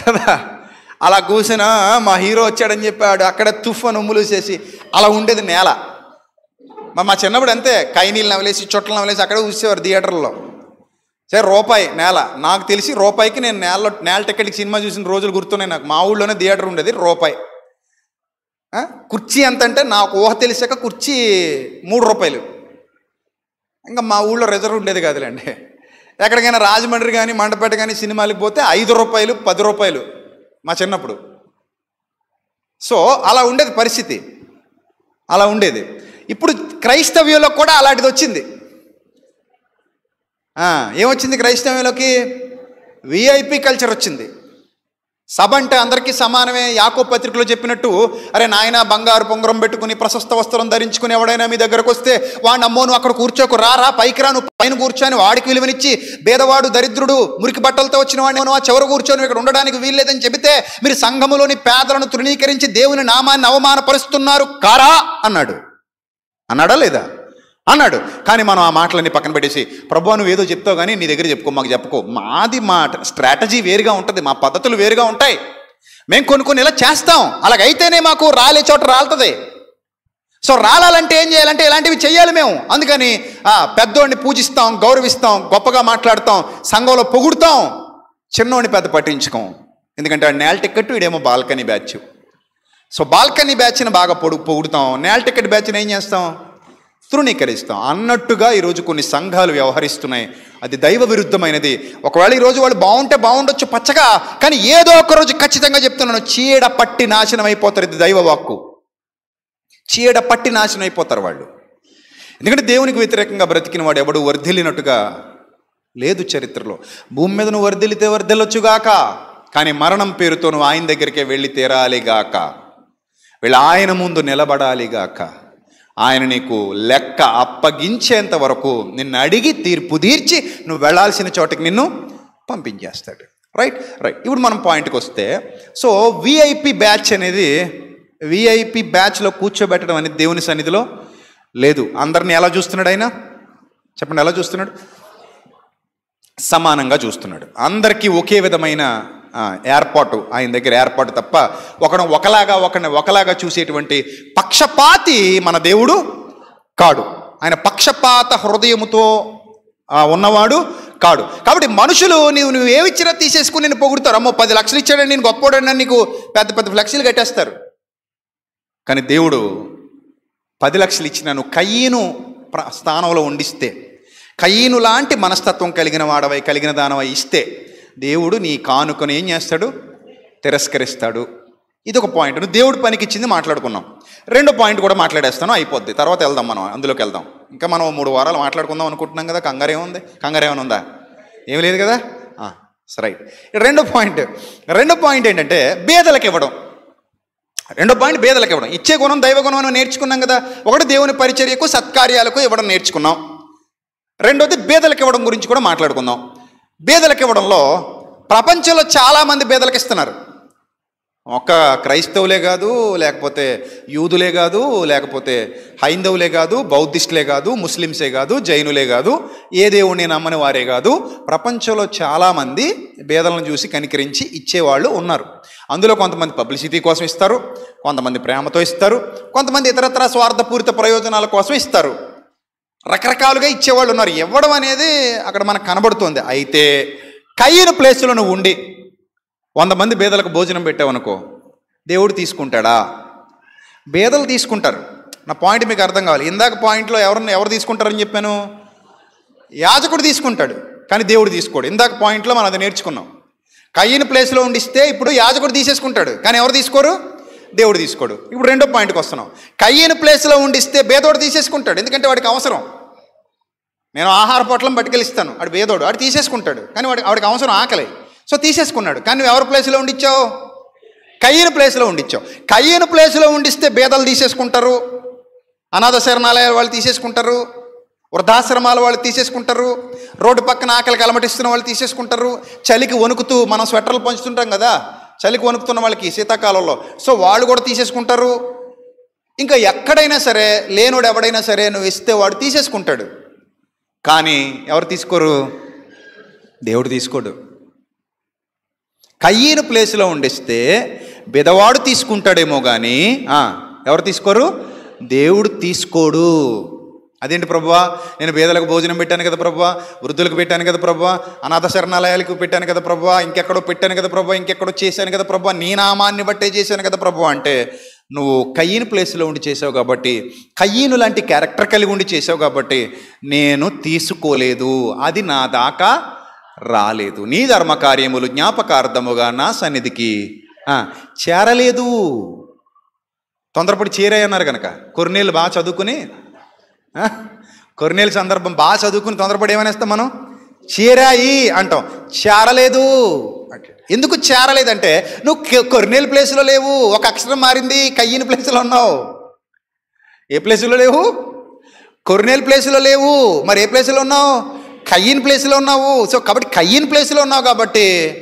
[SPEAKER 1] కదా? అలా కూసిన మా హీరో వచ్చాడని చెప్పాడు. అక్కడ తుఫాను ఉమ్ములేసేసి అలా ఉండేది నేల. మా మా చిన్నప్పుడు అంతే కైనీళ్ళు నవలేసి చుట్టలు నవలేసి అక్కడే చూసేవారు థియేటర్లో. సరే రూపాయి నేల. నాకు తెలిసి రూపాయికి నేను నేలలో నేల టికెట్కి సినిమా చూసిన రోజులు గుర్తున్నాయి నాకు. మా ఊళ్ళోనే థియేటర్ ఉండేది రూపాయి. కుర్చీ ఎంత అంటే నాకు ఊహ తెలిసాక కుర్చీ మూడు రూపాయలు. ఇంకా మా ఊళ్ళో రిజర్వ్ ఉండేది కాదులేండి. ఎక్కడికైనా రాజమండ్రి కానీ మండపేట కానీ సినిమాలకు పోతే ఐదు రూపాయలు పది రూపాయలు. మా చిన్నప్పుడు. సో అలా ఉండేది పరిస్థితి. అలా ఉండేది. ఇప్పుడు క్రైస్తవ్యంలో కూడా అలాంటిది వచ్చింది. ఏమొచ్చింది క్రైస్తవ్యంలోకి? విఐపి కల్చర్ వచ్చింది. సభ అంటే అందరికీ సమానమే. యాకో పత్రికలో చెప్పినట్టు అరే నాయన బంగారు పొంగరం పెట్టుకుని ప్రశస్త వస్త్రం ధరించుకుని ఎవడైనా మీ దగ్గరకు వస్తే వాడిని అమ్మో నువ్వు అక్కడ కూర్చోకు రా పైకి రాను పైన కూర్చొని వాడికి విలువనిచ్చి బేదవాడు దరిద్రుడు మురికి బట్టలతో వచ్చిన వాడిని ఆ చివర కూర్చొని ఇక్కడ ఉండడానికి వీల్లేదని చెబితే మీరు సంఘములోని పేదలను తృణీకరించి దేవుని నామాన్ని అవమానపరుస్తున్నారు కారా అన్నాడు. అన్నాడా లేదా? అన్నాడు. కానీ మనం ఆ మాటలన్నీ పక్కన పెట్టేసి ప్రభు నువ్వు ఏదో చెప్తావు కానీ నీ దగ్గర చెప్పుకో మాకు చెప్పుకో. మాది మా స్ట్రాటజీ వేరుగా ఉంటుంది మా పద్ధతులు వేరుగా ఉంటాయి. మేము కొన్ని కొన్ని ఇలా చేస్తాం. అలాగైతేనే మాకు రాలే చోట రాలుతుంది. సో రాలాలంటే ఏం చేయాలంటే ఇలాంటివి చేయాలి మేము. అందుకని ఆ, పెద్దోడిని పూజిస్తాం గౌరవిస్తాం గొప్పగా మాట్లాడతాం సంఘంలో పొగుడుతాం. చిన్నోడిని పెద్ద పట్టించుకోం. ఎందుకంటే ఆ నేల టికెట్ ఇడేమో బాల్కనీ బ్యాచ్. సో బాల్కనీ బ్యాచ్ని బాగా పొడు పొగుడుతాం. నేల టికెట్ బ్యాచ్ని ఏం చేస్తాం? తృణీకరిస్తాం అన్నట్టుగా ఈరోజు కొన్ని సంఘాలు వ్యవహరిస్తున్నాయి. అది దైవ విరుద్ధమైనది. ఒకవేళ ఈరోజు వాళ్ళు బాగుంటే బాగుండొచ్చు పచ్చగా కానీ ఏదో ఒక రోజు ఖచ్చితంగా చెప్తున్నాను చీడ పట్టి నాశనం అయిపోతారు. ఇది దైవ వాక్కు. చీడ పట్టి నాశనం అయిపోతారు వాళ్ళు. ఎందుకంటే దేవునికి వ్యతిరేకంగా బ్రతికిన వాడు ఎవడు వర్ధిల్లినట్టుగా లేదు చరిత్రలో. భూమి మీద నువ్వు వర్ధిల్లితే వర్ధిల్లొచ్చుగాక కానీ మరణం పేరుతో నువ్వు ఆయన దగ్గరికే వెళ్ళి తీరాలిగాక. వీళ్ళు ఆయన ముందు నిలబడాలిగాక. ఆయన నీకు లెక్క అప్పగించేంత వరకు నిన్ను అడిగి తీర్పు తీర్చి నువ్వు వెళ్ళాల్సిన చోటకి నిన్ను పంపించేస్తాడు. రైట్ రైట్ ఇప్పుడు మనం పాయింట్కి వస్తే సో విఐపి బ్యాచ్ అనేది విఐపి బ్యాచ్లో కూర్చోబెట్టడం అనేది దేవుని సన్నిధిలో లేదు. అందరిని ఎలా చూస్తున్నాడు ఆయన? చెప్పండి ఎలా చూస్తున్నాడు? సమానంగా చూస్తున్నాడు. అందరికీ ఒకే విధమైన ఏర్పాటు ఆయన దగ్గర ఏర్పాటు తప్ప ఒకడు ఒకలాగా ఒకరిని ఒకలాగా చూసేటువంటి పక్షపాతి మన దేవుడు కాడు. ఆయన పక్షపాత హృదయముతో ఉన్నవాడు కాడు. కాబట్టి మనుషులు నీవు నువ్వు ఏమిచ్చినా తీసేసుకుని నేను పొగుడుతారు? అమ్మో పది లక్షలు ఇచ్చాడని నేను గొప్పోడని నీకు పెద్ద పెద్ద ఫ్లెక్సీలు కట్టేస్తారు. కానీ దేవుడు పది లక్షలు ఇచ్చిన నువ్వు కయ్యను ప్ర- స్థానంలో ఉండిస్తే కయ్యను లాంటి మనస్తత్వం కలిగిన వాడవై కలిగిన దానవై ఇస్తే దేవుడు నీ కానుకను ఏం చేస్తాడు? తిరస్కరిస్తాడు. ఇది ఒక పాయింట్ దేవుడు పనికిచ్చింది మాట్లాడుకున్నాం రెండో పాయింట్ కూడా మాట్లాడేస్తాను అయిపోద్ది. తర్వాత వెళ్దాం మనం అందులోకి వెళ్దాం. ఇంకా మనం మూడు వారాలు మాట్లాడుకుందాం అనుకుంటున్నాం కదా కంగారు ఏముంది కంగారు ఏమైనా ఉందా? ఏమి లేదు కదా? రైట్ రెండో పాయింట్ రెండో పాయింట్ ఏంటంటే బేదలకు ఇవ్వడం. రెండో పాయింట్ బేదలకు ఇవ్వడం. ఇచ్చే గుణం దైవ గుణం అని నేర్చుకున్నాం కదా ఒకటి దేవుని పరిచర్యకు సత్కార్యాలకు ఇవ్వడం నేర్చుకున్నాం. రెండోది బేదలకు ఇవ్వడం గురించి కూడా మాట్లాడుకుందాం. బేదలకు ఇవ్వడంలో ప్రపంచంలో చాలామంది బేదలకు ఇస్తున్నారు ఒక్క క్రైస్తవులే కాదు లేకపోతే యూదులే కాదు లేకపోతే హైందవులే కాదు బౌద్ధిస్టులే కాదు ముస్లిమ్సే కాదు జైనులే కాదు ఏ దేవుణ్ణి నమ్మని వారే కాదు ప్రపంచంలో చాలామంది బేదలను చూసి కనికరించి ఇచ్చేవాళ్ళు ఉన్నారు. అందులో కొంతమంది పబ్లిసిటీ కోసం ఇస్తారు కొంతమంది ప్రేమతో ఇస్తారు కొంతమంది ఇతరత్ర స్వార్థపూరిత ప్రయోజనాల కోసం ఇస్తారు. రకరకాలుగా ఇచ్చేవాళ్ళు ఉన్నారు. ఇవ్వడం అనేది అక్కడ మనకు కనబడుతుంది. అయితే కయ్యన ప్లేస్లో నువ్వు ఉండి వంద మంది బేదలకు భోజనం పెట్టావనుకో దేవుడు తీసుకుంటాడా? బేదలు తీసుకుంటారు. నా పాయింట్ మీకు అర్థం కావాలి. ఇందాక పాయింట్లో ఎవరిని ఎవరు తీసుకుంటారని చెప్పాను? యాజకుడు తీసుకుంటాడు కానీ దేవుడు తీసుకోడు. ఇందాక పాయింట్లో మనం అది నేర్చుకున్నాం. కయ్యని ప్లేస్లో ఉండిస్తే ఇప్పుడు యాజకుడు తీసేసుకుంటాడు కానీ ఎవరు తీసుకోరు? దేవుడు తీసుకోడు. ఇప్పుడు రెండో పాయింట్కి వస్తున్నాం. కయ్యని ప్లేస్లో ఉండిస్తే బేదోడు తీసేసుకుంటాడు. ఎందుకంటే వాడికి అవసరం. నేను ఆహార పొట్లం పట్టుకెళ్ళిస్తాను. వాడు బేదోడు. వాడు తీసేసుకుంటాడు. కానీ వాడికి వాడికి అవసరం ఆకలి. సో తీసేసుకున్నాడు. కానీ నువ్వు ఎవరి ప్లేస్లో ఉండిచ్చావు? కయ్యను ప్లేస్లో ఉండిచ్చావు. కయ్యను ప్లేస్లో ఉండిస్తే బేదలు తీసేసుకుంటారు. అనాథ శరణాలయాలు వాళ్ళు తీసేసుకుంటారు. వృద్ధాశ్రమాల వాళ్ళు తీసేసుకుంటారు. రోడ్డు పక్కన ఆకలికి అలమటిస్తున్న వాళ్ళు తీసేసుకుంటారు. చలికి వణుకుతూ మనం స్వెటర్లు పంచుతుంటాం కదా. చలికి వణుకుతున్న వాళ్ళకి శీతాకాలంలో. సో వాళ్ళు కూడా తీసేసుకుంటారు. ఇంకా ఎక్కడైనా సరే లేనోడు ఎవడైనా సరే నువ్వు ఇస్తే వాడు తీసేసుకుంటాడు. కానీ ఎవరు తీసుకోరు? దేవుడు తీసుకోడు. కయ్యను ప్లేస్లో ఉండిస్తే బెదవాడు తీసుకుంటాడేమో కానీ ఎవరు తీసుకోరు? దేవుడు తీసుకోడు. అదేంటి ప్రభువా? నేను పేదలకు భోజనం పెట్టాను కదా ప్రభువా? వృద్ధులకు పెట్టాను కదా ప్రభువా? అనాథ శరణాలయాలకు పెట్టాను కదా ప్రభువా? ఇంకెక్కడో పెట్టాను కదా ప్రభువా? ఇంకెక్కడో చేశాను కదా ప్రభువా? నీ నామాన్ని బట్టే చేశాను కదా ప్రభువా? అంటే నువ్వు కయ్యను ప్లేస్లో ఉండి చేసావు కాబట్టి కయ్యను లాంటి క్యారెక్టర్ కలిగి ఉండి చేసావు కాబట్టి నేను తీసుకోలేదు. అది నా దాకా రాలేదు. నీ ధర్మకార్యములు జ్ఞాపకార్థముగా నా సన్నిధికి చేరలేదు. తొందరపడి చేరాయన్నారు కనుక కొన్నేళ్ళు బాగా చదువుకుని ఆ, సందర్భం బాగా చదువుకుని తొందరపడి ఏమనేస్తాం మనం? చేరాయి అంటాం. చేరలేదు. ఎందుకు చేరలేదంటే నువ్వు కె- ప్లేస్లో లేవు ఒక అక్షరం మారింది కయ్యిన ప్లేస్లో ఉన్నావు. ఏ ప్లేసులో లేవు? కొరినేల్ ప్లేస్లో లేవు. మరి ఏ ప్లేస్లో ఉన్నావు? కయ్యిన్ ప్లేస్లో ఉన్నావు. సో కాబట్టి కయ్యిన్ ప్లేస్లో ఉన్నావు కాబట్టి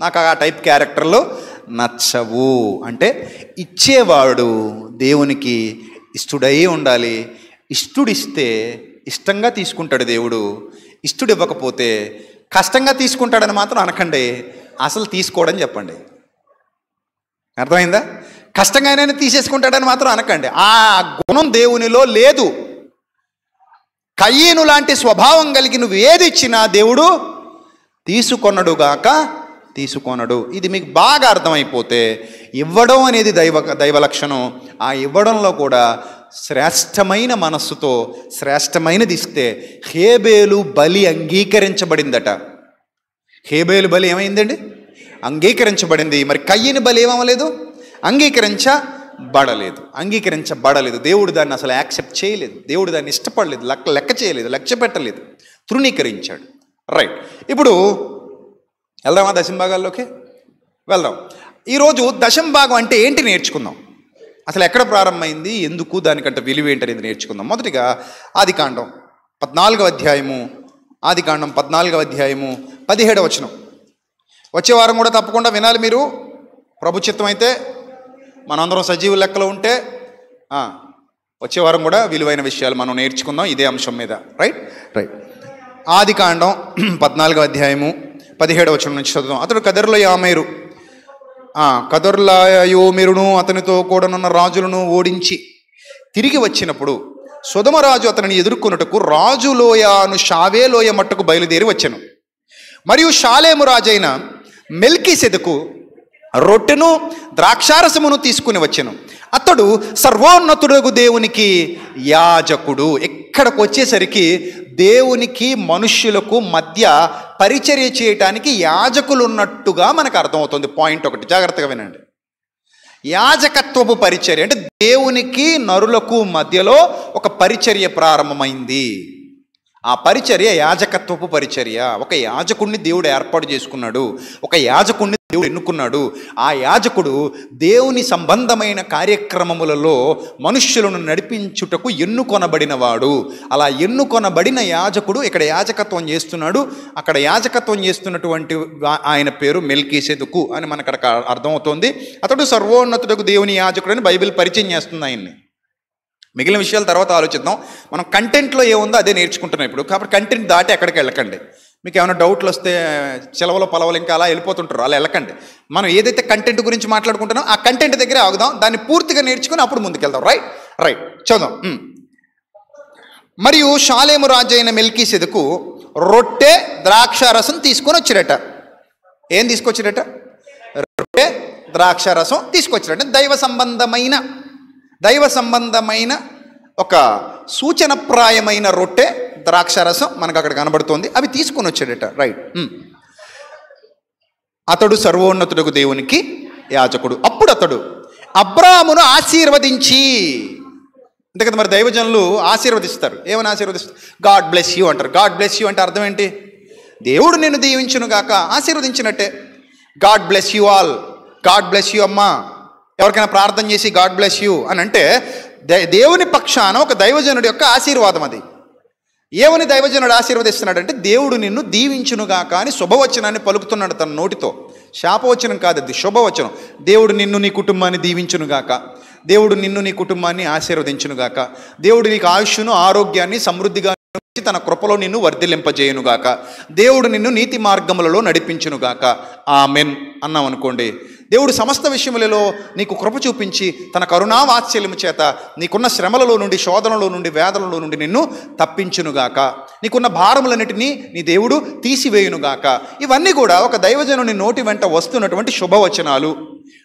[SPEAKER 1] నాకు ఆ టైప్ క్యారెక్టర్లు నచ్చవు. అంటే ఇచ్చేవాడు దేవునికి ఇష్టడై ఉండాలి. ఇష్టడిస్తే ఇష్టంగా తీసుకుంటాడు దేవుడు. ఇష్టడు ఇవ్వకపోతే కష్టంగా తీసుకుంటాడని మాత్రం అనకండి. అసలు తీసుకోవడని చెప్పండి. అర్థమైందా? కష్టంగానే తీసేసుకుంటాడని మాత్రం అనకండి. ఆ గుణం దేవునిలో లేదు. కయ్యను లాంటి స్వభావం కలిగి నువ్వు ఏది ఇచ్చినా దేవుడు తీసుకొనడుగాక తీసుకొనడు. ఇది మీకు బాగా అర్థమైపోతే ఇవ్వడం అనేది దైవ దైవ లక్షణం. ఆ ఇవ్వడంలో కూడా శ్రేష్టమైన మనస్సుతో శ్రేష్టమైనది ఇస్తే హేబేలు బలి అంగీకరించబడిందట. హేబేలు బలి ఏమైందండి? అంగీకరించబడింది. మరి కయ్యని బలి ఏమవ్వలేదు? అంగీకరించబడలేదు. అంగీకరించబడలేదు. దేవుడు దాన్ని అసలు యాక్సెప్ట్ చేయలేదు. దేవుడు దాన్ని ఇష్టపడలేదు. లెక్క లెక్క చేయలేదు. లక్ష్య పెట్టలేదు. తృణీకరించాడు. రైట్. ఇప్పుడు వెళ్దామా దశంభాగాల్లోకి వెళ్దాం. ఈరోజు దశంభాగం అంటే ఏంటి నేర్చుకుందాం. అసలు ఎక్కడ ప్రారంభమైంది? ఎందుకు? దానికంటే విలువ ఏంటనేది నేర్చుకుందాం. మొదటిగా ఆదికాండం పద్నాలుగవ అధ్యాయము ఆదికాండం పద్నాలుగవ అధ్యాయము పదిహేడవ వచనం. వచ్చే వారం కూడా తప్పకుండా వినాలి మీరు. ప్రభు చిత్తం అయితే మనందరం సజీవ లెక్కలో ఉంటే వచ్చే వారం కూడా విలువైన విషయాలు మనం నేర్చుకుందాం ఇదే అంశం మీద. రైట్? రైట్. ఆది కాండం పద్నాలుగో అధ్యాయము పదిహేడవ వచనం నుంచి చదువుదాం. అతడు కదరులో యామేరు. కదర్లాయోమిరును అతనితో కూడనున్న రాజులను ఓడించి తిరిగి వచ్చినప్పుడు సుధమరాజు అతనిని ఎదుర్కొనుటకు రాజులోయను షావేలోయ మట్టుకు బయలుదేరి వచ్చాను. మరియు షాలేము రాజైన మెల్కీసెదకు రొట్టెను ద్రాక్షారసమును తీసుకుని వచ్చాను. అతడు సర్వోన్నతుడు దేవునికి యాజకుడు. ఇక్కడికి వచ్చేసరికి దేవునికి మనుష్యులకు మధ్య పరిచర్య చేయటానికి యాజకులు ఉన్నట్టుగా మనకు అర్థమవుతుంది. పాయింట్ ఒకటి. జాగ్రత్తగా వినండి. యాజకత్వపు పరిచర్య అంటే దేవునికి నరులకు మధ్యలో ఒక పరిచర్య ప్రారంభమైంది. ఆ పరిచర్య యాజకత్వపు పరిచర్య. ఒక యాజకుడిని దేవుడు ఏర్పాటు చేసుకున్నాడు. ఒక యాజకుడిని దేవుడు ఎన్నుకున్నాడు. ఆ యాజకుడు దేవుని సంబంధమైన కార్యక్రమములలో మనుష్యులను నడిపించుటకు ఎన్నుకొనబడినవాడు. అలా ఎన్నుకొనబడిన యాజకుడు ఇక్కడ యాజకత్వం చేస్తున్నాడు. అక్కడ యాజకత్వం చేస్తున్నటువంటి ఆయన పేరు మెల్కీసెదుకు అని మనకు అక్కడ అర్థమవుతోంది. అతడు సర్వోన్నతుడకు దేవుని యాజకుడు అని బైబిల్ పరిచయం చేస్తుంది ఆయన్ని. మిగిలిన విషయాల తర్వాత ఆలోచిద్దాం. మనం కంటెంట్లో ఏముందో అదే నేర్చుకుంటున్నాం ఇప్పుడు. కాబట్టి కంటెంట్ దాటి ఎక్కడికి వెళ్ళకండి. మీకు ఏమైనా డౌట్లు వస్తే చిలవలో పొలవలు ఇంకా అలా వెళ్ళిపోతుంటారు అలా వెళ్ళకండి. మనం ఏదైతే కంటెంట్ గురించి మాట్లాడుకుంటున్నాం ఆ కంటెంట్ దగ్గరే ఆగుదాం దాన్ని పూర్తిగా నేర్చుకుని అప్పుడు ముందుకెళ్దాం రైట్ రైట్ చదుదాం మరియు షాలేము రాజు అయిన మెల్కీ సెదుకు రొట్టె ద్రాక్షారసం తీసుకొని వచ్చిరట. ఏం తీసుకొచ్చిరట? రొట్టె ద్రాక్షారసం తీసుకొచ్చిరట. దైవ సంబంధమైన దైవ సంబంధమైన ఒక సూచనప్రాయమైన రొట్టె ద్రాక్షరసం మనకు అక్కడ కనబడుతోంది. అవి తీసుకొని వచ్చాడట. రైట్. అతడు సర్వోన్నతుడకు దేవునికి యాచకుడు అప్పుడు అతడు అబ్రామును ఆశీర్వదించి. అంతే కదా మరి దైవజనులు ఆశీర్వదిస్తారు. ఏమని ఆశీర్వదిస్తారు? గాడ్ బ్లెస్ యూ అంటారు. గాడ్ బ్లెస్ యూ అంటే అర్థం ఏంటి? దేవుడు నిన్ను దీవించును గాక. ఆశీర్వదించినట్టే. God bless you all. God bless you అమ్మా. ఎవరికైనా ప్రార్థన చేసి గాడ్ బ్లెస్ యూ అని అంటే దేవుని పక్షాన ఒక దైవజనుడి యొక్క ఆశీర్వాదం అది. ఏమని దైవజనుడు ఆశీర్వదిస్తున్నాడు అంటే దేవుడు నిన్ను దీవించునుగాక అని శుభవచనాన్ని పలుకుతున్నాడు తన నోటితో. శాపవచనం కాదు అది శుభవచనం. దేవుడు నిన్ను నీ కుటుంబాన్ని దీవించునుగాక. దేవుడు నిన్ను నీ కుటుంబాన్ని ఆశీర్వదించునుగాక. దేవుడు నీకు ఆయుష్ను ఆరోగ్యాన్ని సమృద్ధిగా తన కృపలో నిన్ను వర్ధిలింపజేయునుగాక. దేవుడు నిన్ను నీతి మార్గములలో నడిపించునుగాక. ఆమెన్. అన్నాం అనుకోండి దేవుడు సమస్త విషయములలో నీకు కృప చూపించి తన కరుణావాత్సల్యము చేత నీకున్న శ్రమలలో నుండి శోధనలో నుండి వేదనలో నుండి నిన్ను తప్పించునుగాక. నీకున్న భారములన్నిటినీ నీ దేవుడు తీసివేయునుగాక. ఇవన్నీ కూడా ఒక దైవజనుని నోటి వెంట వస్తున్నటువంటి శుభవచనాలు.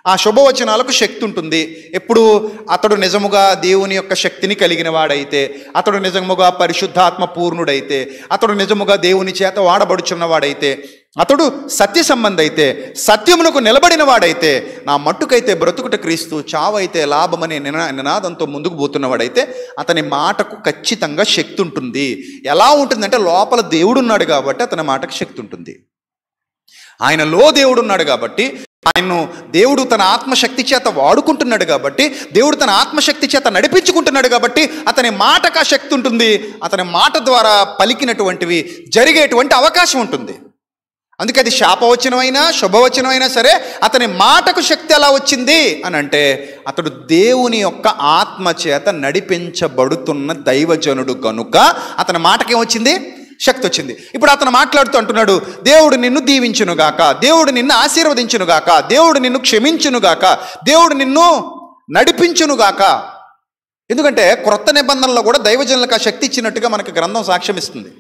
[SPEAKER 1] ఆ శుభవచనాలకు శక్తి ఉంటుంది. ఎప్పుడు అతడు నిజముగా దేవుని యొక్క శక్తిని కలిగిన వాడైతే అతడు నిజముగా పరిశుద్ధాత్మ పూర్ణుడైతే అతడు నిజముగా దేవుని చేత వాడబడుచున్నవాడైతే అతడు సత్య సంబంధ అయితే సత్యమునకు నిలబడిన వాడైతే నా మట్టుకైతే బ్రతుకుట క్రీస్తు చావైతే లాభమనే నినా నినాదంతో ముందుకు పోతున్నవాడైతే అతని మాటకు ఖచ్చితంగా శక్తి ఉంటుంది ఎలా ఉంటుందంటే లోపల దేవుడున్నాడు కాబట్టి అతని మాటకు శక్తి ఉంటుంది ఆయనలో దేవుడు ఉన్నాడు కాబట్టి ఆయన్ను దేవుడు తన ఆత్మశక్తి చేత వాడుకుంటున్నాడు కాబట్టి దేవుడు తన ఆత్మశక్తి చేత నడిపించుకుంటున్నాడు కాబట్టి అతని మాటకు ఆ శక్తి ఉంటుంది. అతని మాట ద్వారా పలికినటువంటివి జరిగేటువంటి అవకాశం ఉంటుంది. అందుకే అది శాపవచనమైనా శుభవచనమైనా సరే అతని మాటకు శక్తి ఎలా వచ్చింది అని అంటే అతడు దేవుని యొక్క ఆత్మ చేత నడిపించబడుతున్న దైవజనుడు కనుక అతని మాటకి ఏమొచ్చింది శక్తి వచ్చింది. ఇప్పుడు అతను మాట్లాడుతూ అంటున్నాడు దేవుడు నిన్ను దీవించునుగాక దేవుడు నిన్ను ఆశీర్వదించునుగాక దేవుడు నిన్ను క్షమించునుగాక దేవుడు నిన్ను నడిపించునుగాక. ఎందుకంటే క్రొత్త నిబంధనలో కూడా దైవజనులకు ఆ శక్తి ఇచ్చినట్టుగా మనకు గ్రంథం సాక్ష్యం ఇస్తుంది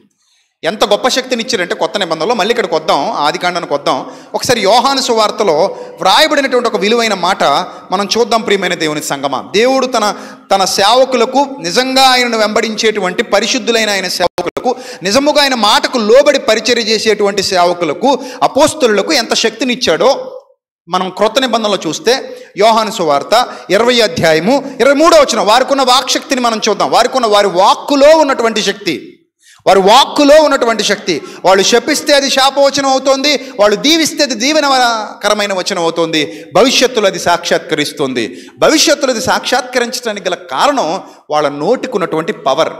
[SPEAKER 1] ఎంత గొప్ప శక్తిని ఇచ్చారంటే కొత్త నిబంధనలో మళ్ళీ ఇక్కడికి వద్దాం ఆది కాండానికి వద్దాం ఒకసారి యోహాను సువార్తలో వ్రాయబడినటువంటి ఒక విలువైన మాట మనం చూద్దాం ప్రియమైన దేవుని సంగమ. దేవుడు తన తన సేవకులకు నిజంగా ఆయనను వెంబడించేటువంటి పరిశుద్ధులైన ఆయన సేవకులకు నిజముగా ఆయన మాటకు లోబడి పరిచర్య చేసేటువంటి సేవకులకు అపోస్తులకు ఎంత శక్తినిచ్చాడో మనం క్రొత్త నిబంధనలో చూస్తే యోహాను సువార్త ఇరవై అధ్యాయము ఇరవై మూడో వచ్చిన వారికి ఉన్న వాక్శక్తిని మనం చూద్దాం. వారికి ఉన్న వారి వాక్కులో ఉన్నటువంటి శక్తి. వారి వాక్కులో ఉన్నటువంటి శక్తి. వాళ్ళు శపిస్తే అది శాపవచనం అవుతుంది వాళ్ళు దీవిస్తే అది దీవెనకరమైన వచనం అవుతుంది. భవిష్యత్తులో అది సాక్షాత్కరిస్తుంది. భవిష్యత్తులో అది సాక్షాత్కరించడానికి గల కారణం వాళ్ళ నోటికి ఉన్నటువంటి పవర్.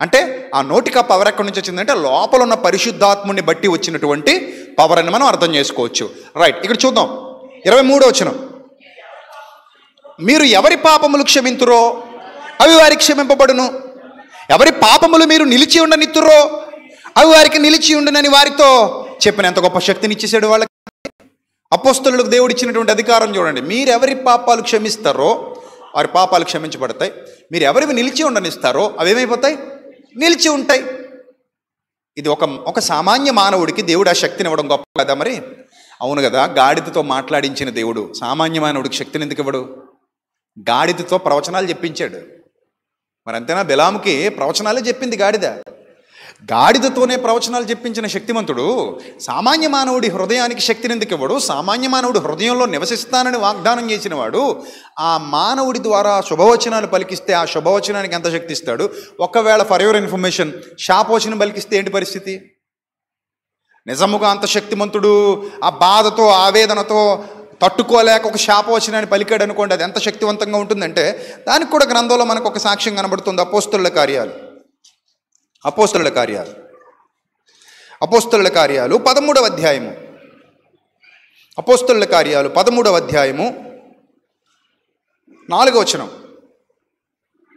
[SPEAKER 1] అంటే ఆ నోటికి ఆ పవర్ ఎక్కడి నుంచి వచ్చిందంటే లోపల ఉన్న పరిశుద్ధాత్ముని బట్టి వచ్చినటువంటి పవర్ అని మనం అర్థం చేసుకోవచ్చు. రైట్ ఇక్కడ చూద్దాం. ఇరవై మూడో వచ్చిన మీరు ఎవరి పాపములు క్షమింతురో అవి వారికి క్షమింపబడును. ఎవరి పాపములు మీరు నిలిచి ఉండనిత్తురో అవి వారికి నిలిచి ఉండునని వారితో చెప్పిన ఎంత గొప్ప శక్తిని ఇచ్చేసాడు వాళ్ళకి. అపోస్తులకు దేవుడు ఇచ్చినటువంటి అధికారం చూడండి. మీరు ఎవరి పాపాలు క్షమిస్తారో వారి పాపాలు క్షమించబడతాయి. మీరు ఎవరివి నిలిచి ఉండనిస్తారో అవి ఏమైపోతాయి? నిలిచి ఉంటాయి. ఇది ఒక ఒక సామాన్య మానవుడికి దేవుడు ఆ శక్తిని ఇవ్వడం గొప్ప కదా మరి? అవును కదా గాడిదతో మాట్లాడించిన దేవుడు సామాన్య మానవుడికి శక్తిని ఎందుకు ఇవ్వడు? గాడిదతో ప్రవచనాలు చెప్పించాడు. మరి అంతేనా బెలాముకి ప్రవచనాలే చెప్పింది గాడిద. గాడిదతోనే ప్రవచనాలు చెప్పించిన శక్తిమంతుడు సామాన్య మానవుడి హృదయానికి శక్తిని ఎందుకు ఇవ్వడు? సామాన్య మానవుడి హృదయంలో నివసిస్తానని వాగ్దానం చేసిన వాడు ఆ మానవుడి ద్వారా శుభవచనాలు పలికిస్తే ఆ శుభవచనానికి ఎంత శక్తి ఇస్తాడు? ఒకవేళ ఫర్ యువర్ ఇన్ఫర్మేషన్ శాపవచనం పలికిస్తే ఏంటి పరిస్థితి? నిజముగా అంత శక్తిమంతుడు ఆ బాధతో ఆవేదనతో తట్టుకోలేక ఒక శాపవచనాన్ని పలికాడు అనుకోండి అది ఎంత శక్తివంతంగా ఉంటుందంటే దానికి కూడా గ్రంథంలో మనకు ఒక సాక్ష్యం కనబడుతుంది అపోస్తుల కార్యాలు. అపోస్తుల కార్యాలు. అపోస్తుల కార్యాలు పదమూడవ అధ్యాయము. అపోస్తుల కార్యాలు పదమూడవ అధ్యాయము. నాలుగవచనం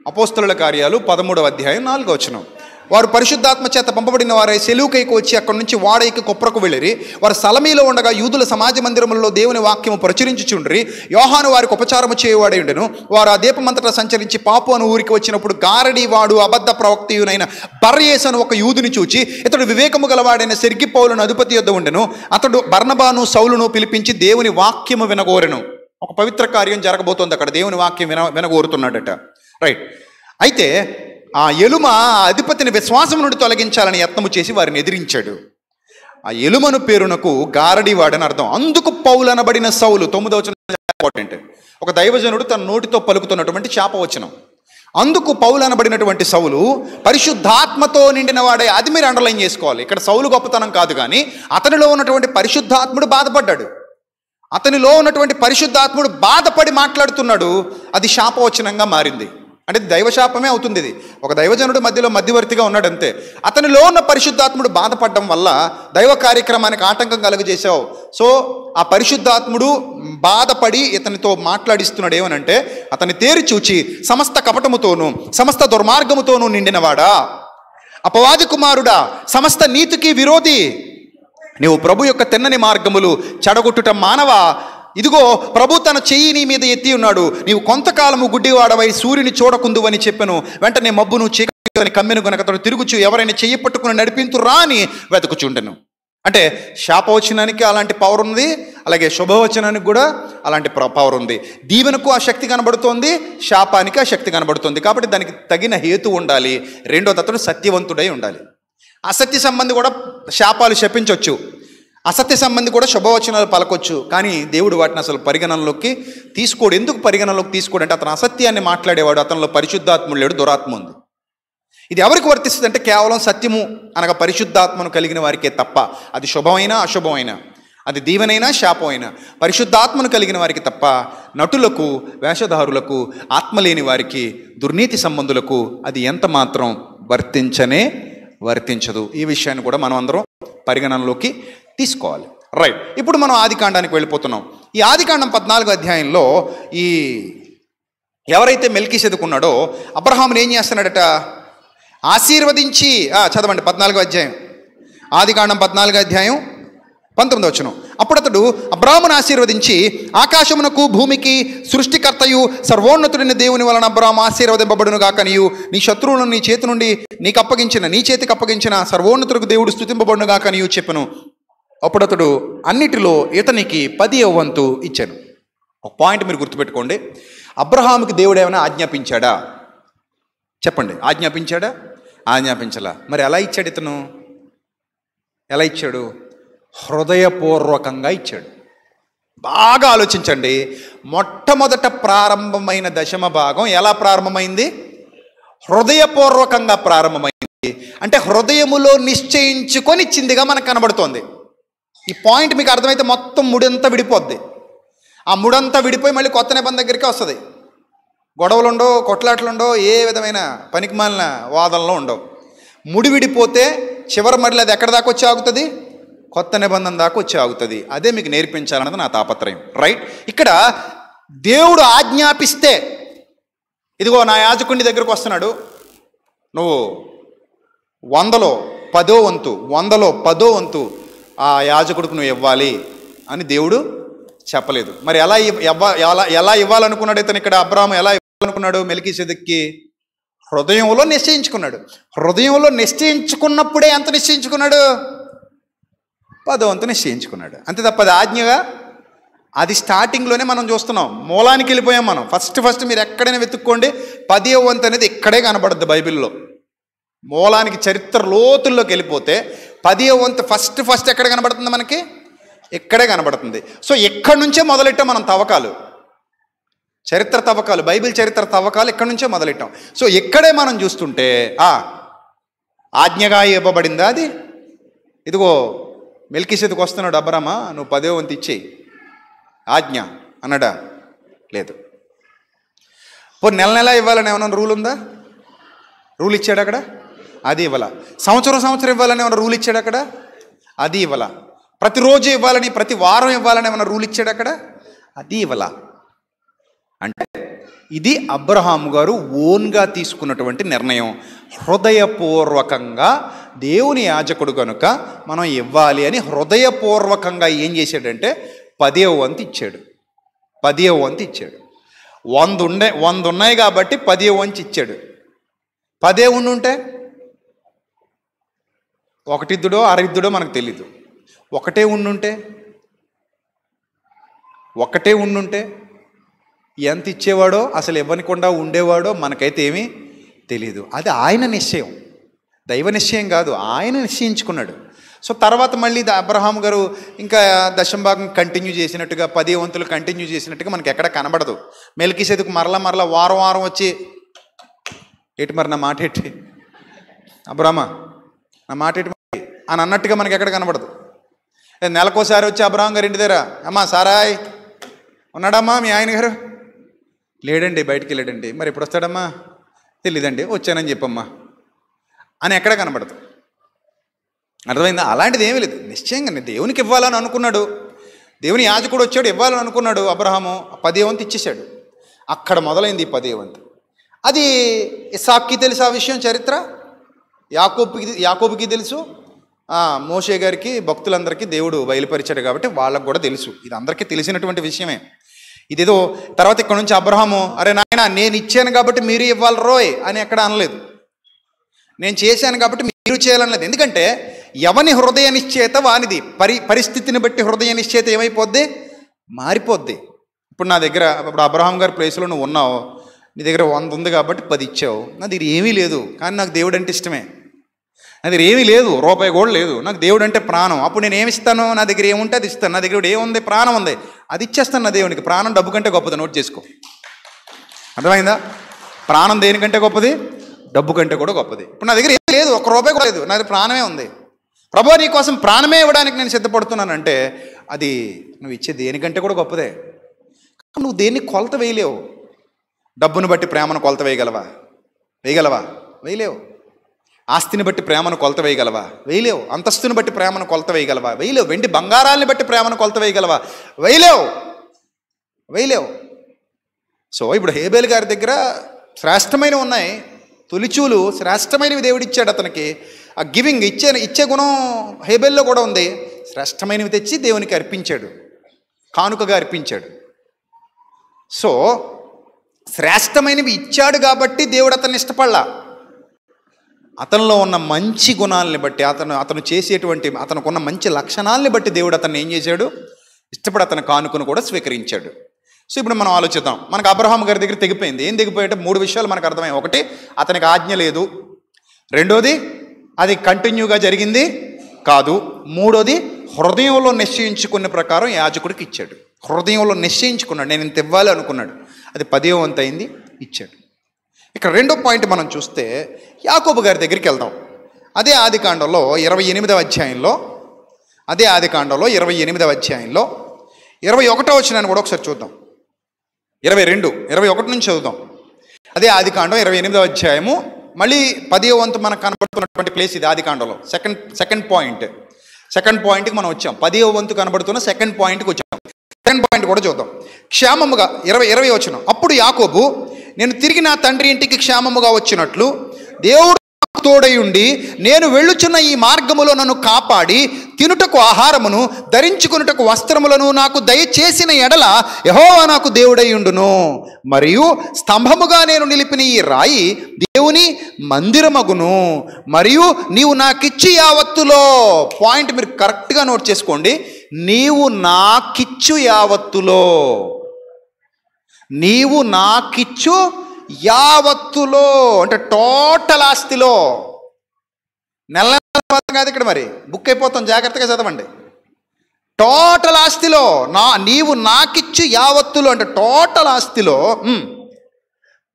[SPEAKER 1] అపోస్తుల కార్యాలు పదమూడవ అధ్యాయం నాలుగవచనం వారు పరిశుద్ధాత్మ చేత పంపబడిన వారై సెలువుకైకి వచ్చి అక్కడి నుంచి వాడైకి కుప్రకు వెళ్ళిరి. వారు సలమీలో ఉండగా యూదుల సమాజ మందిరములలో దేవుని వాక్యము ప్రచురించుచుండ్రి. యోహాను వారికి ఉపచారము చేయవాడై ఉండెను. వారు ఆ దీపమంతటా సంచరించి పాపు అని ఊరికి వచ్చినప్పుడు గారడి వాడు అబద్ధ ప్రవక్తియునైన అని ఒక యూదుని చూచి ఇతడు వివేకము గలవాడైన సెర్గి పౌలను అధిపతి యొద్ద ఉండెను. అతడు బర్ణబాను సౌలును పిలిపించి దేవుని వాక్యము వినగోరెను. ఒక పవిత్ర కార్యం జరగబోతోంది అక్కడ. దేవుని వాక్యం విన వినగోరుతున్నాడట. రైట్. అయితే ఆ ఎలుమ ఆ అధిపతిని విశ్వాసం నుండి తొలగించాలని యత్నము చేసి వారిని ఎదిరించాడు. ఆ ఎలుమను పేరునకు గారడివాడని అర్థం. అందుకు పౌలనబడిన సౌలు తొమ్మిదవచనం ఇంపార్టెంట్ ఒక దైవజనుడు తన నోటితో పలుకుతున్నటువంటి శాపవచనం అందుకు పౌలు అనబడినటువంటి సౌలు పరిశుద్ధాత్మతో నిండిన వాడే. అది మీరు అండర్లైన్ చేసుకోవాలి. ఇక్కడ సౌలు గొప్పతనం కాదు కానీ అతనిలో ఉన్నటువంటి పరిశుద్ధాత్ముడు బాధపడ్డాడు. అతనిలో ఉన్నటువంటి పరిశుద్ధాత్ముడు బాధపడి మాట్లాడుతున్నాడు. అది శాపవచనంగా మారింది. అంటే దైవశాపమే అవుతుంది ఇది. ఒక దైవజనుడు మధ్యలో మధ్యవర్తిగా ఉన్నాడు అంతే అతనిలో ఉన్న పరిశుద్ధాత్ముడు బాధపడడం వల్ల దైవ కార్యక్రమానికి ఆటంకం కలుగజేశావు. సో ఆ పరిశుద్ధాత్ముడు బాధపడి ఇతనితో మాట్లాడిస్తున్నాడు ఏమనంటే అతని తేరి చూచి సమస్త కపటముతోనూ సమస్త దుర్మార్గముతోనూ నిండినవాడా? అపవాది కుమారుడా సమస్త నీతికి విరోధి. నీవు ప్రభు యొక్క తెన్నని మార్గములు చెడగొట్టుట మానవా? ఇదిగో ప్రభు తన చెయ్యి నీ మీద ఎత్తి ఉన్నాడు. నీవు కొంతకాలము గుడ్డివాడవై సూర్యుని చూడకుందువని చెప్పాను. వెంటనే మబ్బును చీకని కమ్మెను గనక అతడు తిరుగుచు ఎవరైనా చెయ్యి పట్టుకుని నడిపింతురా అని వెతుకుచుండెను. అంటే శాపవచనానికి అలాంటి పవర్ ఉంది. అలాగే శుభవచనానికి కూడా అలాంటి పవర్ ఉంది. దీవెనకు ఆ శక్తి కనబడుతోంది. శాపానికి ఆ శక్తి కనబడుతుంది. కాబట్టి దానికి తగిన హేతు ఉండాలి. రెండోది అతడు సత్యవంతుడై ఉండాలి. అసత్య సంబంధి కూడా శాపాలు శపించవచ్చు అసత్య సంబంధి కూడా శుభవచనాలు పలకొచ్చు. కానీ దేవుడు వాటిని అసలు పరిగణనలోకి తీసుకోడు. ఎందుకు పరిగణనలోకి తీసుకోడు అంటే అతను అసత్యాన్ని మాట్లాడేవాడు. అతనిలో పరిశుద్ధాత్ముడు లేడు దురాత్మ ఉంది. ఇది ఎవరికి వర్తిస్తుంది అంటే కేవలం సత్యము అనగా పరిశుద్ధాత్మను కలిగిన వారికే తప్ప. అది శుభమైనా అశుభమైనా? అది దీవెనైనా శాపమైనా? పరిశుద్ధాత్మను కలిగిన వారికి తప్ప నటులకు వేషధారులకు ఆత్మ లేని వారికి దుర్నీతి సంబంధులకు అది ఎంత మాత్రం వర్తించనే వర్తించదు. ఈ విషయాన్ని కూడా మనం అందరం పరిగణనలోకి తీసుకోవాలి. రైట్ ఇప్పుడు మనం ఆదికాండానికి వెళ్ళిపోతున్నాం. ఈ ఆదికాండం పద్నాలుగు అధ్యాయంలో ఈ ఎవరైతే మెల్కి చదువుకున్నాడో అబ్రహాముని ఏం చేస్తున్నాడట? ఆశీర్వదించి చదవండి పద్నాలుగో అధ్యాయం. ఆదికాండం పద్నాలుగో అధ్యాయం పంతొమ్మిది వచ్చును అప్పుడు అతడు అబ్రాహ్మను ఆశీర్వదించి ఆకాశమునకు భూమికి సృష్టికర్తయు సర్వోన్నతుడైన దేవుని వలన అబ్రాహ్మ ఆశీర్వదింపబడును గాకనియు. నీ శత్రువులను నీ చేతి నుండి నీకు అప్పగించిన నీ చేతికి అప్పగించిన సర్వోన్నతుడికి దేవుడు స్థుతింపబడును గాకనియు చెప్పను. అప్పుడు అతడు అన్నిటిలో ఇతనికి పది వంతు ఇచ్చాను. ఒక పాయింట్ మీరు గుర్తుపెట్టుకోండి. అబ్రహాముకి దేవుడు ఏమైనా ఆజ్ఞాపించాడా? చెప్పండి. ఆజ్ఞాపించాడా? ఆజ్ఞాపించలా. మరి ఎలా ఇచ్చాడు ఇతను? ఎలా ఇచ్చాడు? హృదయపూర్వకంగా ఇచ్చాడు. బాగా ఆలోచించండి. మొట్టమొదట ప్రారంభమైన దశమ భాగం ఎలా ప్రారంభమైంది? హృదయపూర్వకంగా ప్రారంభమైంది. అంటే హృదయములో నిశ్చయించుకొని ఇచ్చిందిగా మనకు కనబడుతోంది. ఈ పాయింట్ మీకు అర్థమైతే మొత్తం ముడంతా విడిపోద్ది. ఆ ముడంతా విడిపోయి మళ్ళీ కొత్త నిబంధన దగ్గరికి వస్తుంది. గొడవలుండో కొట్లాటలుండో ఏ విధమైన పనికిమాలిన వాదనలు ఉండవు. ముడి విడిపోతే చివరి మళ్ళీ అది ఎక్కడ దాకా వచ్చి ఆగుతుంది? కొత్త నిబంధన దాకా వచ్చి ఆగుతుంది. అదే మీకు నేర్పించాలన్నది నా తాపత్రయం. రైట్ ఇక్కడ దేవుడు ఆజ్ఞాపిస్తే ఇదిగో నా యాజకుడి దగ్గరకు వస్తున్నాడు. నువ్వు వందలో పదో వంతు వందలో పదో వంతు ఆ యాజకుడికి నువ్వు ఇవ్వాలి అని దేవుడు చెప్పలేదు. మరి ఎలా ఎలా ఎలా ఇవ్వాలనుకున్నాడు ఇతను ఇక్కడ అబ్రాహం ఎలా ఇవ్వాలనుకున్నాడు మెలికి సెదక్కి హృదయంలో నిశ్చయించుకున్నాడు. హృదయంలో నిశ్చయించుకున్నప్పుడే ఎంత నిశ్చయించుకున్నాడు? పదవంతు నిశ్చయించుకున్నాడు. అంతే తప్ప అది ఆజ్ఞగా? అది స్టార్టింగ్లోనే మనం చూస్తున్నాం. మూలానికి వెళ్ళిపోయాం మనం. ఫస్ట్ ఫస్ట్ మీరు ఎక్కడైనా వెతుక్కోండి పదో వంతు అనేది ఇక్కడే కనబడుద్ది బైబిల్లో. మూలానికి చరిత్ర లోతుల్లోకి వెళ్ళిపోతే పదో వంతు ఫస్ట్ ఫస్ట్ ఎక్కడ కనబడుతుంది మనకి? ఇక్కడే కనబడుతుంది. సో ఎక్కడి నుంచే మొదలెట్టాం మనం తవ్వకాలు? చరిత్ర తవ్వకాలు బైబిల్ చరిత్ర తవ్వకాలు ఇక్కడి నుంచే మొదలెట్టాం? సో ఇక్కడే మనం చూస్తుంటే ఆ ఆజ్ఞగా ఇవ్వబడిందా అది? ఇదిగో మెల్కిసెదుకు వస్తున్నాడు అబ్బరమ్మా నువ్వు పదే వంతు ఇచ్చేయి. ఆజ్ఞ. అన్నాడా? లేదు. పో నెల నెల ఇవ్వాలని ఏమైనా రూల్ ఉందా? రూల్ ఇచ్చాడు అక్కడ? అది ఇవ్వాల. సంవత్సరం సంవత్సరం ఇవ్వాలని ఏమైనా రూల్ ఇచ్చాడు అక్కడ? అది ఇవ్వాల. ప్రతిరోజు ఇవ్వాలని ప్రతి వారం ఇవ్వాలని ఏమైనా రూల్ ఇచ్చాడు అక్కడ? అది ఇవ్వాల. అంటే ఇది అబ్రహాం గారు ఓన్గా తీసుకున్నటువంటి నిర్ణయం. హృదయపూర్వకంగా దేవుని యాజకుడు కనుక మనం ఇవ్వాలి అని హృదయపూర్వకంగా ఏం చేశాడంటే పదేవ వంతు ఇచ్చాడు. పదేవ వంతు ఇచ్చాడు. వంద ఉండే వంద ఉన్నాయి కాబట్టి పదేవ వంచి ఇచ్చాడు. పదే ఉండుంటే ఒకటిద్దుడో అరవిద్దుడో మనకు తెలీదు. ఒకటే ఉండుంటే? ఒకటే ఉండుంటే ఎంత ఇచ్చేవాడో అసలు ఇవ్వనికుండా ఉండేవాడో మనకైతే ఏమీ తెలియదు అది ఆయన నిశ్చయం. దైవ నిశ్చయం కాదు ఆయన నిశ్చయించుకున్నాడు. సో తర్వాత మళ్ళీ అబ్రహాం గారు ఇంకా దశంభాగం కంటిన్యూ చేసినట్టుగా పది వంతులు కంటిన్యూ చేసినట్టుగా మనకి ఎక్కడ కనబడదు. మెలికి మరలా మరలా వారం వారం వచ్చి ఏటి మరి నా మాట ఏంటి? అబ్రామా నా మాట ఏంటి? అని అన్నట్టుగా మనకి ఎక్కడ కనబడదు. నెలకోసారి వచ్చి అబ్రాహం గారి ఇంటి దగ్గర అమ్మా సారాయ్ ఉన్నాడమ్మా మీ ఆయన గారు? లేడండి బయటికి వెళ్ళాడండి. మరి ఎప్పుడు వస్తాడమ్మా? తెలీదండి వచ్చానని చెప్పమ్మా. అని ఎక్కడ కనబడదు. అర్థమైందా? అలాంటిది ఏమీ లేదు. నిశ్చయంగా నేను దేవునికి ఇవ్వాలని అనుకున్నాడు. దేవుని యాజకుడు వచ్చాడు ఇవ్వాలని అనుకున్నాడు అబ్రహాము. పదేవంతి ఇచ్చేశాడు. అక్కడ మొదలైంది ఈ పదేవంతు. అది ఇసాక్కి తెలుసు ఆ విషయం చరిత్ర? యాకోబుకి యాకోబుకి తెలుసు? మోషే గారికి భక్తులందరికీ దేవుడు బయలుపరిచాడు కాబట్టి వాళ్ళకు కూడా తెలుసు. ఇది అందరికీ తెలిసినటువంటి విషయమే. ఇదేదో తర్వాత ఇక్కడ నుంచి అబ్రహాము అరే నాయన నేను ఇచ్చాను కాబట్టి మీరు ఇవ్వాలి రోయ్ అని ఎక్కడ అనలేదు. నేను చేశాను కాబట్టి మీరు చేయాలనలేదు. ఎందుకంటే ఎవని హృదయ నిశ్చేత వానిది? పరి పరిస్థితిని బట్టి హృదయ నిశ్చేత ఏమైపోద్ది? మారిపోద్ది. ఇప్పుడు నా దగ్గర ఇప్పుడు అబ్రహాం గారి ప్లేస్లో నువ్వు ఉన్నావు. నీ దగ్గర వంద ఉంది కాబట్టి పది ఇచ్చావు. నా దగ్గర ఏమీ లేదు. కానీ నాకు దేవుడు అంటే ఇష్టమే. నా దగ్గర ఏమీ లేదు రూపాయి కూడా లేదు. నాకు దేవుడు అంటే ప్రాణం. అప్పుడు నేను ఏమి ఇస్తాను? నా దగ్గర ఏముంటే అది ఇస్తాను. నా దగ్గర ఏముంది? ప్రాణం ఉంది. అది ఇచ్చేస్తాను నా దేవునికి. ప్రాణం డబ్బు కంటే గొప్పది. నోట్ చేసుకో. అర్థమైందా? ప్రాణం దేనికంటే గొప్పది? డబ్బు కంటే కూడా గొప్పది. ఇప్పుడు నా దగ్గర ఏం లేదు. ఒక్క రూపాయి కూడా లేదు. నా దగ్గర ప్రాణమే ఉంది. ప్రభు నీ కోసం ప్రాణమే ఇవ్వడానికి నేను సిద్ధపడుతున్నానంటే అది నువ్వు ఇచ్చే దేనికంటే కూడా గొప్పదే. నువ్వు దేన్ని కొలత వేయలేవు. డబ్బును బట్టి ప్రేమను కొలత వేయగలవా? వేయగలవా? వేయలేవు. ఆస్తిని బట్టి ప్రేమను కొలత వేయగలవా? వేయలేవు. అంతస్తుని బట్టి ప్రేమను కొలత వేయగలవా? వేయలేవు. వెండి బంగారాల్ని బట్టి ప్రేమను కొలత వేయగలవా? వేయలేవు. వేయలేవు. సో ఇప్పుడు హేబేల్ గారి దగ్గర శ్రేష్టమైనవి ఉన్నాయి. తొలిచూలు శ్రేష్టమైనవి దేవుడు ఇచ్చాడు అతనికి. ఆ గివింగ్ ఇచ్చే ఇచ్చే గుణం హేబేల్లో కూడా ఉంది. శ్రేష్టమైనవి తెచ్చి దేవునికి అర్పించాడు. కానుకగా అర్పించాడు. సో శ్రేష్టమైనవి ఇచ్చాడు కాబట్టి దేవుడు అతన్ని ఇష్టపడలా. అతనిలో ఉన్న మంచి గుణాలని బట్టి అతను అతను చేసేటువంటి అతనుకున్న మంచి లక్షణాలని బట్టి దేవుడు అతను ఏం చేశాడు? ఇష్టపడి అతని కానుకను కూడా స్వీకరించాడు. సో ఇప్పుడు మనం ఆలోచిద్దాం. మనకు అబ్రహాం గారి దగ్గర తెగిపోయింది. ఏం తెగిపోయాటే మూడు విషయాలు మనకు అర్థమయ్యాయి. ఒకటి అతనికి ఆజ్ఞ లేదు. రెండోది అది కంటిన్యూగా జరిగింది కాదు. మూడోది హృదయంలో నిశ్చయించుకున్న ప్రకారం యాజకుడికి ఇచ్చాడు. హృదయంలో నిశ్చయించుకున్నాడు. నేను ఇంత ఇవ్వాలి అనుకున్నాడు. అది పదే వంతు అయింది ఇచ్చాడు. ఇక్కడ రెండో పాయింట్ మనం చూస్తే యాకోబు గారి దగ్గరికి వెళ్దాం. అదే ఆది కాండంలో ఇరవై ఎనిమిదవ అధ్యాయంలో అదే ఆది కాండంలో ఇరవై ఎనిమిదవ అధ్యాయంలో ఇరవై ఒకటో వచ్చినాన్ని కూడా ఒకసారి చూద్దాం. ఇరవై రెండు ఇరవై ఒకటి నుంచి చదువుదాం. అదే ఆది కాండం ఇరవై ఎనిమిదవ అధ్యాయము మళ్ళీ పదో వంతు మనకు కనబడుతున్నటువంటి ప్లేస్ ఇది ఆది కాండంలో. సెకండ్ సెకండ్ పాయింట్ సెకండ్ పాయింట్కి మనం వచ్చాం. పదో వంతు కనబడుతున్న సెకండ్ పాయింట్కి వచ్చాం. సెకండ్ పాయింట్ కూడా చూద్దాం. క్షేమముగా ఇరవై ఇరవై వచ్చిన అప్పుడు యాకోబు నేను తిరిగి నా తండ్రి ఇంటికి క్షేమముగా వచ్చినట్లు దేవుడు నాకు తోడై ఉండి నేను వెళ్ళుచున్న ఈ మార్గములో నన్ను కాపాడి తినుటకు ఆహారమును ధరించుకున్నటకు వస్త్రములను నాకు దయచేసిన ఎడల యహోవా నాకు దేవుడయ్యుండును మరియు స్తంభముగా నేను నిలిపిన ఈ రాయి దేవుని మందిరమగును. మరియు నీవు నాకిచ్చి యావత్తులో పాయింట్ మీరు కరెక్ట్గా నోట్ చేసుకోండి నీవు నాకిచ్చు యావత్తులో. నీవు నాకిచ్చు యావత్తులో అంటే టోటల్ ఆస్తిలో. నెల నెల పదం కాదు ఇక్కడ మరి. బుక్ అయిపోతాం జాగ్రత్తగా చదవండి. టోటల్ ఆస్తిలో నా నీవు నాకిచ్చు యావత్తులో అంటే టోటల్ ఆస్తిలో ఉమ్,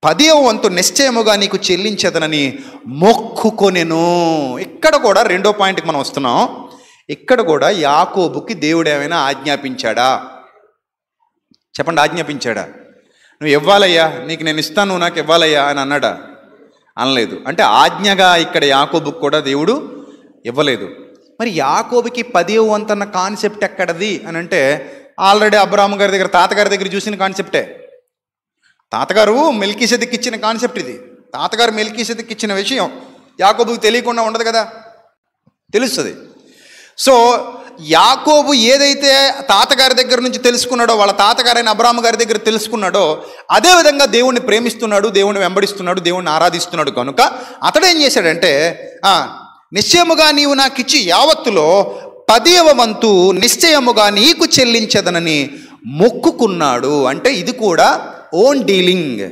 [SPEAKER 1] పదివ వంతు నిశ్చయముగా నీకు చెల్లించదనని మొక్కుకొనెను. ఇక్కడ కూడా రెండో పాయింట్కి మనం వస్తున్నాం. ఇక్కడ కూడా యాకోబుకి దేవుడు ఏమైనా ఆజ్ఞాపించాడా? చెప్పండి ఆజ్ఞాపించాడా? నువ్వు ఇవ్వాలయ్యా నీకు నేను ఇస్తాను నువ్వు నాకు ఇవ్వాలయ్యా అని అన్నాడా? అనలేదు. అంటే ఆజ్ఞగా ఇక్కడ యాకోబుకు కూడా దేవుడు ఇవ్వలేదు. మరి యాకోబుకి పదే వంతన్న కాన్సెప్ట్ ఎక్కడది అని అంటే ఆల్రెడీ అబ్రాహ్మ గారి దగ్గర తాతగారి దగ్గర చూసిన కాన్సెప్టే తాతగారు మెల్కీ ఇచ్చిన కాన్సెప్ట్ ఇది. తాతగారు మెల్కీ ఇచ్చిన విషయం యాకోబుకి తెలియకుండా ఉండదు కదా? తెలుస్తుంది. సో యాకోబు ఏదైతే తాతగారి దగ్గర నుంచి తెలుసుకున్నాడో వాళ్ళ తాతగారైన అబ్రాహ్మ గారి దగ్గర తెలుసుకున్నాడో అదే విధంగా దేవుణ్ణి ప్రేమిస్తున్నాడు దేవుణ్ణి వెంబడిస్తున్నాడు దేవుణ్ణి ఆరాధిస్తున్నాడు కనుక అతడు ఏం చేశాడంటే నిశ్చయముగా నీవు నాకు ఇచ్చి యావత్తులో పదేవ వంతు నిశ్చయముగా నీకు చెల్లించదనని మొక్కుకున్నాడు. అంటే ఇది కూడా ఓన్ డీలింగ్.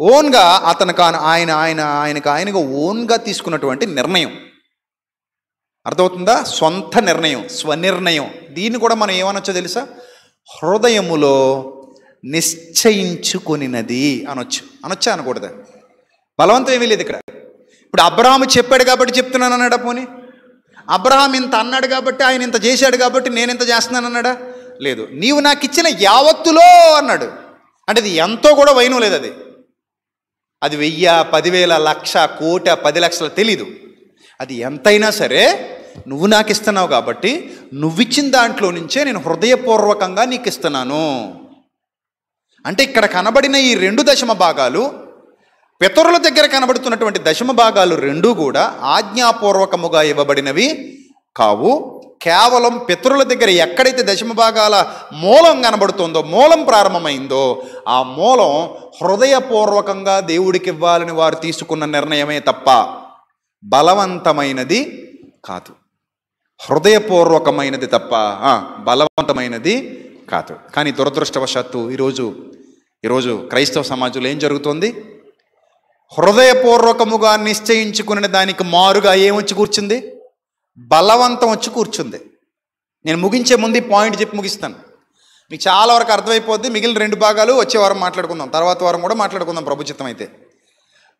[SPEAKER 1] ఓన్గా అతనికి ఆయన ఆయన ఆయనకు ఆయనగా ఓన్గా తీసుకున్నటువంటి నిర్ణయం. అర్థమవుతుందా? సొంత నిర్ణయం స్వనిర్ణయం. దీన్ని కూడా మనం ఏమనొచ్చో తెలుసా? హృదయములో నిశ్చయించుకొనినది అనొచ్చు. అనొచ్చా అనకూడదు? బలవంతం ఏమీ లేదు ఇక్కడ. ఇప్పుడు అబ్రహాము చెప్పాడు కాబట్టి చెప్తున్నాను అన్నాడా పోనీ? అబ్రహాం ఇంత అన్నాడు కాబట్టి ఆయన ఇంత చేశాడు కాబట్టి నేను ఇంత చేస్తున్నాను అన్నాడా? లేదు. నీవు నాకు ఇచ్చిన యావత్తులో అన్నాడు. అంటే అది ఎంతో కూడా వైనం లేదు అది అది వెయ్య పదివేల లక్ష కోట పది లక్షలు తెలీదు. అది ఎంతైనా సరే నువ్వు నాకు ఇస్తున్నావు కాబట్టి నువ్విచ్చిన దాంట్లో నుంచే నేను హృదయపూర్వకంగా నీకు ఇస్తున్నాను అంటే ఇక్కడ కనబడిన ఈ రెండు దశమ భాగాలు పితరుల దగ్గర కనబడుతున్నటువంటి దశమ భాగాలు రెండూ కూడా ఆజ్ఞాపూర్వకముగా ఇవ్వబడినవి కావు. కేవలం పితరుల దగ్గర ఎక్కడైతే దశమ భాగాల మూలం కనబడుతుందో మూలం ప్రారంభమైందో ఆ మూలం హృదయపూర్వకంగా దేవుడికి ఇవ్వాలని వారు తీసుకున్న నిర్ణయమే తప్ప బలవంతమైనది కాదు. హృదయపూర్వకమైనది తప్ప బలవంతమైనది కాదు. కానీ దురదృష్టవశాత్తు ఈరోజు ఈరోజు క్రైస్తవ సమాజంలో ఏం జరుగుతుంది? హృదయపూర్వకముగా నిశ్చయించుకునే దానికి మారుగా ఏమొచ్చి కూర్చుంది? బలవంతం వచ్చి కూర్చుంది. నేను ముగించే ముందు పాయింట్ చెప్పి ముగిస్తాను. మీకు చాలా వరకు అర్థమైపోద్ది. మిగిలిన రెండు భాగాలు వచ్చే వారం మాట్లాడుకుందాం. తర్వాత వారం కూడా మాట్లాడుకుందాం ప్రభుచితం అయితే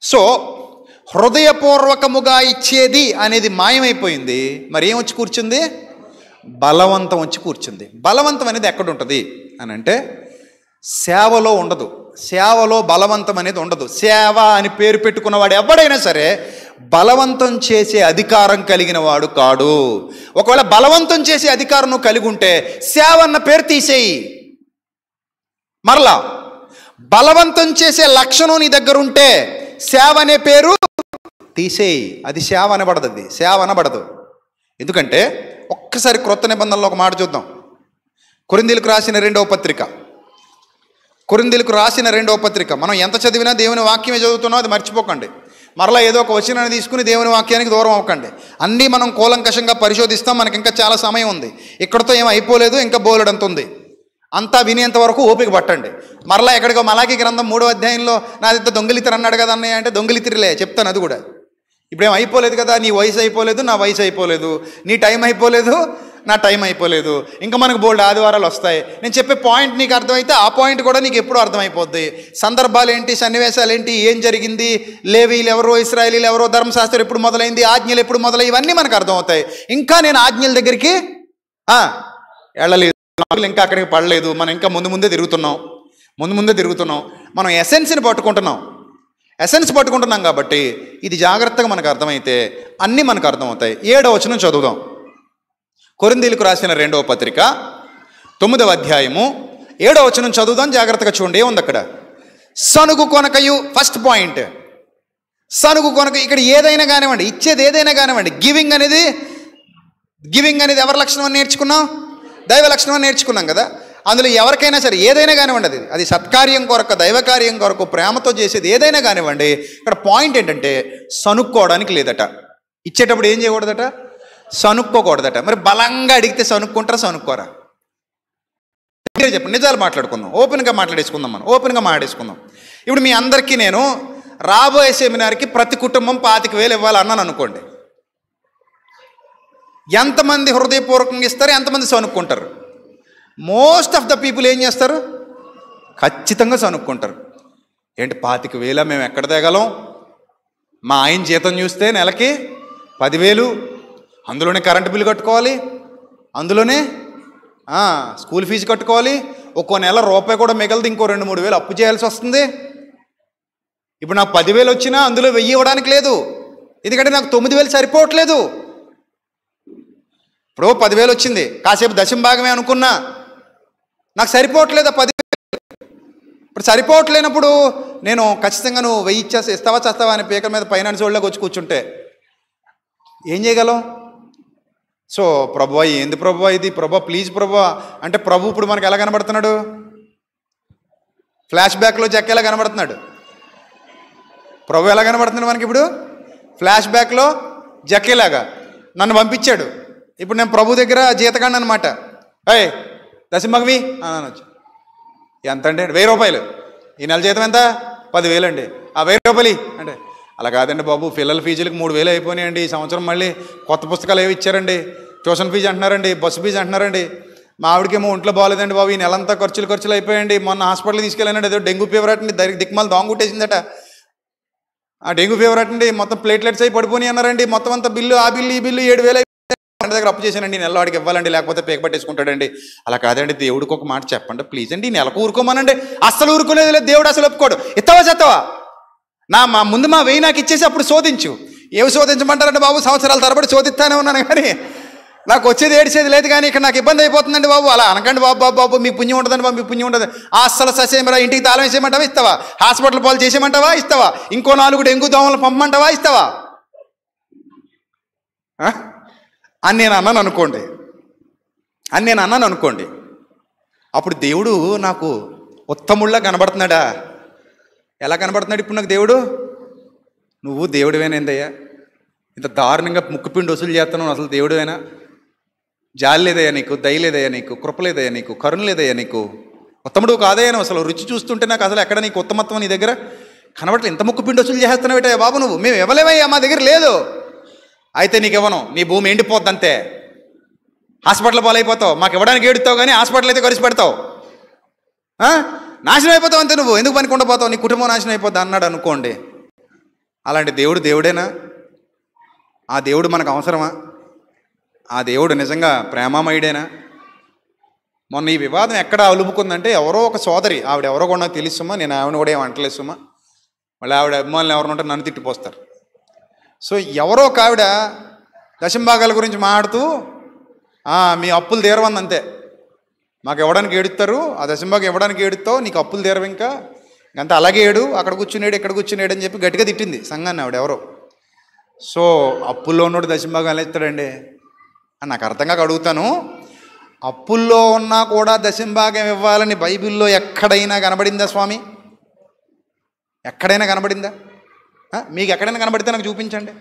[SPEAKER 1] సో హృదయపూర్వకముగా ఇచ్చేది అనేది మాయమైపోయింది. మరి ఏం వచ్చి కూర్చుంది? బలవంతం వచ్చి కూర్చుంది. బలవంతం అనేది ఎక్కడ ఉంటుంది అని అంటే సేవలో ఉండదు. సేవలో బలవంతం అనేది ఉండదు. సేవ అని పేరు పెట్టుకున్నవాడు ఎవడైనా సరే బలవంతం చేసే అధికారం కలిగిన వాడు కాడు. ఒకవేళ బలవంతం చేసే అధికారం కలిగి ఉంటే సేవ అన్న పేరు తీసేయి. మరలా బలవంతం చేసే లక్షణం నీ దగ్గర ఉంటే సేవ అనే పేరు తీసేయి. అది సేవ అనబడదు అది. సేవ అనబడదు. ఎందుకంటే ఒక్కసారి క్రొత్త నిబంధనలో ఒక మాట చూద్దాం. కొరిందీలకు రాసిన రెండవ పత్రిక. కొరిందీలకు రాసిన రెండవ పత్రిక. మనం ఎంత చదివినా దేవుని వాక్యమే చదువుతున్నాం అది మర్చిపోకండి. మరలా ఏదో ఒక వచనాన్ని తీసుకుని దేవుని వాక్యానికి దూరం అవ్వకండి. అన్నీ మనం కూలంకషంగా పరిశోధిస్తాం మనకి ఇంకా చాలా సమయం ఉంది. ఇక్కడతో ఏం అయిపోలేదు ఇంకా బోలెడంత ఉంది. అంతా వినేంత వరకు ఓపిక పట్టండి. మరలా ఎక్కడికో మలాకి గ్రంథం మూడో అధ్యాయంలో నాది ఇంత అన్నాడు కదా అన్నయ్య అంటే దొంగలితిరిలే చెప్తాను అది కూడా. ఇప్పుడేం అయిపోలేదు కదా నీ వయసు అయిపోలేదు నా వయసు అయిపోలేదు. నీ టైం అయిపోలేదు నా టైం అయిపోలేదు. ఇంకా మనకు బోల్డ్ ఆదివారాలు వస్తాయి. నేను చెప్పే పాయింట్ నీకు అర్థమైతే ఆ పాయింట్ కూడా నీకు ఎప్పుడు అర్థమైపోద్ది. సందర్భాలు ఏంటి సన్నివేశాలు ఏంటి ఏం జరిగింది లేవీలు ఎవరో ఇస్రాయలీలు ఎవరో ధర్మశాస్త్రం ఎప్పుడు మొదలైంది ఆజ్ఞలు ఎప్పుడు మొదలై ఇవన్నీ మనకు అర్థమవుతాయి. ఇంకా నేను ఆజ్ఞల దగ్గరికి వెళ్ళలేదు. నాలుగు ఇంకా అక్కడికి పడలేదు. మనం ఇంకా ముందు ముందే తిరుగుతున్నాం. ముందు ముందే తిరుగుతున్నాం. మనం ఎసెన్స్ని పట్టుకుంటున్నాం. ఎసెన్స్ పట్టుకుంటున్నాం కాబట్టి ఇది జాగ్రత్తగా మనకు అర్థమైతే అన్నీ మనకు అర్థమవుతాయి. ఏడవ వచనం చదువుదాం. కొరిందీలకు రాసిన రెండవ పత్రిక తొమ్మిదవ అధ్యాయము ఏడవ వచనం చదువుదాం. జాగ్రత్తగా చూడండి. ఏముంది అక్కడ? సనుగు కొనకయు ఫస్ట్ పాయింట్ సనుగు కొనక ఇక్కడ ఏదైనా కానివ్వండి ఇచ్చేది ఏదైనా కానివ్వండి. గివింగ్ అనేది గివింగ్ అనేది ఎవరి లక్షణం అని నేర్చుకున్నాం? దైవ లక్షణం నేర్చుకున్నాం కదా. అందులో ఎవరికైనా సరే ఏదైనా కానివ్వండి అది. అది సత్కార్యం కొరకు దైవకార్యం కొరకు ప్రేమతో చేసేది ఏదైనా కానివ్వండి ఇక్కడ పాయింట్ ఏంటంటే సనుక్కోవడానికి లేదట. ఇచ్చేటప్పుడు ఏం చేయకూడదట? సనుక్కోకూడదట. మరి బలంగా అడిగితే సనుక్కుంటారా సనుక్కోరా? చెప్పు చెప్పండి నిజాలు మాట్లాడుకుందాం. ఓపెన్గా మాట్లాడేసుకుందాం మనం. ఓపెన్గా మాట్లాడేసుకుందాం. ఇప్పుడు మీ అందరికీ నేను రాబోయే సెమినార్కి ప్రతి కుటుంబం పాతిక వేలు ఇవ్వాలన్నాను అనుకోండి. ఎంతమంది హృదయపూర్వకంగా ఇస్తారు ఎంతమంది సనుక్కుంటారు మోస్ట్ ఆఫ్ ద పీపుల్ ఏం చేస్తారు? ఖచ్చితంగా సనుక్కుంటారు ఏంటి పాతిక వేల మేము ఎక్కడ తేగలం? మా ఆయన జీతం చూస్తే నెలకి పదివేలు అందులోనే కరెంటు బిల్లు కట్టుకోవాలి అందులోనే స్కూల్ ఫీజు కట్టుకోవాలి ఒక్కో నెల రూపాయి కూడా మిగలదు ఇంకో రెండు మూడు వేలు అప్పు చేయాల్సి వస్తుంది. ఇప్పుడు నాకు పదివేలు వచ్చినా అందులో వెయ్యి ఇవ్వడానికి లేదు. ఎందుకంటే నాకు తొమ్మిది వేలు సరిపోవట్లేదు. ఇప్పుడు పదివేలు వచ్చింది. కాసేపు దశం భాగమే అనుకున్నా. నాకు సరిపోవట్లేదు ఆ ఇప్పుడు సరిపోవట్లేనప్పుడు నేను ఖచ్చితంగా నువ్వు వెయ్యి ఇచ్చేస్తా ఇస్తావా చేస్తావా అని పీకల మీద ఫైనాన్స్ వాళ్ళకి వచ్చి కూర్చుంటే ఏం చేయగలం? సో ప్రభు ఏంది ప్రభు ఇది? ప్రభు ప్లీజ్ ప్రభు అంటే ప్రభు ఇప్పుడు మనకు ఎలా కనబడుతున్నాడు? ఫ్లాష్ బ్యాక్లో చెక్కేలా ఎలా కనబడుతున్నాడు? ప్రభు ఎలా కనబడుతున్నాడు మనకి ఇప్పుడు? ఫ్లాష్ బ్యాక్లో జక్కేలాగా నన్ను పంపించాడు. ఇప్పుడు నేను ప్రభు దగ్గర జీతగాడిని అనమాట అయ్ దశమగవి అని అనొచ్చు ఎంత అంటే వెయ్యి రూపాయలు. ఈ నెల జీతం ఎంత? పదివేలు అండి. ఆ వెయ్యి రూపాయలు అంటే అలా కాదండి బాబు పిల్లల ఫీజులకు మూడు వేలు అయిపోయినాయండి. ఈ సంవత్సరం మళ్ళీ కొత్త పుస్తకాలు ఏవి ఇచ్చారండి? ట్యూషన్ ఫీజు అంటున్నారండి బస్సు ఫీజు అంటున్నారండి. మా ఆవిడకేమో ఒంట్లో బాగాలేదండి బాబు. ఈ నెలంతా ఖర్చులు ఖర్చులు అయిపోయాయండి. మొన్న హాస్పిటల్ తీసుకెళ్ళానండి. ఏదో డెంగ్యూ ఫీవర్ అటండి దరి దిక్మాల దోంగ ఆ డెంగ్యూ ఫీవర్ అటండి మొత్తం ప్లేట్లెట్స్ అయి పడిపోయి అన్నారండి. మొత్తం అంతా బిల్లు ఆ బిల్లు ఈ బిల్లు ఏడు వేలు అయిపోయింది దగ్గర అప్పు చేశానండి నెలలో వాడికి ఇవ్వాలండి లేకపోతే పేక పట్టేసుకుంటాడండి. అలా కాదండి దేవుడికి ఒక మాట చెప్పండి ప్లీజ్ అండి ఈ నెలకు ఊరుకోమనండి. అస్సలు ఊరుకోలేదు లేదు దేవుడు అసలు ఒప్పుకోడు. ఇస్తావా చెత్తవా? నా మా ముందు మా వెయ్యి నాకు ఇచ్చేసి అప్పుడు శోధించు. ఏవి శోధించమంటారంటే బాబు? సంవత్సరాల తరబడి శోధిస్తానే ఉన్నాను కానీ నాకు వచ్చేది ఏడిచేది లేదు కానీ ఇక్కడ నాకు ఇబ్బంది అయిపోతుందండి బాబు. అలా అనకండి బాబు బాబు బాబు మీకు పుణ్యం ఉంటుందండి బాబు మీ పుణ్యం ఉంటుంది ఆ అస్సలు ససేమరా ఇంటికి తాళం వేసేయమంటావా? ఇస్తావా? హాస్పిటల్ పాలు చేసేయమంటావా? ఇస్తావా? ఇంకో నాలుగు డెంగు దోమలు పంపమంటావా? ఇస్తావా? అని నేను అన్నాను అనుకోండి. అని నేను అన్నాను అనుకోండి. అప్పుడు దేవుడు నాకు ఉత్తముళ్ళ కనబడుతున్నాడా? ఎలా కనబడుతున్నాడు ఇప్పుడు నాకు దేవుడు? నువ్వు దేవుడివేనేందయ్యా? ఇంత దారుణంగా ముక్కుపిండి వసూలు చేస్తున్నావు అసలు దేవుడివేనా? జాలి లేదయ్యా నీకు దయ లేదయ్యా నీకు కృప లేదయ్యా నీకు కరుణ లేదయ్యా నీకు. ఉత్తముడు కాదయ్యా నువ్వు అసలు రుచి చూస్తుంటే నాకు అసలు ఎక్కడ నీకు ఉత్తమత్వం నీ దగ్గర? కనబడలేదు ఇంత ముక్కుపిండి వసూలు చేస్తున్నావు బాబు నువ్వు? మేము ఇవ్వలేమయ్యా మా దగ్గర లేదు. అయితే నీకు ఇవ్వను నీ భూమి ఎండిపోద్ది అంతే హాస్పిటల్ పాలైపోతావు. మాకు ఇవ్వడానికి ఏడుతావు కానీ హాస్పిటల్ అయితే కలిసి పెడతావు. నాశనం అయిపోతావు అంతే నువ్వు. ఎందుకు పనికుండా పోతావు నీ కుటుంబం నాశనం అయిపోద్ది అన్నాడు అనుకోండి. అలాంటి దేవుడు దేవుడేనా? ఆ దేవుడు మనకు అవసరమా? ఆ దేవుడు నిజంగా ప్రేమామయుడేనా? మొన్న ఈ వివాదం ఎక్కడ అలుపుకుందంటే ఎవరో ఒక సోదరి ఆవిడ ఎవరో కూడా నాకు తెలుసుమా? నేను ఆవిడ కూడా ఏం అంటలేదు సుమా మళ్ళీ ఆవిడ అభిమానులు ఎవరు ఉంటే నన్ను తిట్టిపోస్తారు సో ఎవరో ఒక ఆవిడ దశంభాగాల గురించి మాట్లాడుతూ మీ అప్పులు తీరవంది అంతే. మాకు ఇవ్వడానికి ఏడుస్తారు ఆ దశంభాగం ఇవ్వడానికి ఏడుతావు నీకు అప్పులు తీరవు ఇంకా. అంత అలాగే ఏడు అక్కడ కూర్చునేడు ఇక్కడ కూర్చునేడు అని చెప్పి గట్టిగా తిట్టింది సంఘాన్ని ఆవిడ ఎవరో. సో అప్పుల్లో ఉన్నోడు దశంభాగం ఎలా ఇస్తాడండి? నాకు అర్థం కాక అడుగుతాను. అప్పుల్లో ఉన్నా కూడా దశంభాగం ఇవ్వాలని బైబిల్లో ఎక్కడైనా కనబడిందా స్వామి? ఎక్కడైనా కనబడిందా? మీకు ఎక్కడైనా కనబడితే నాకు చూపించండి.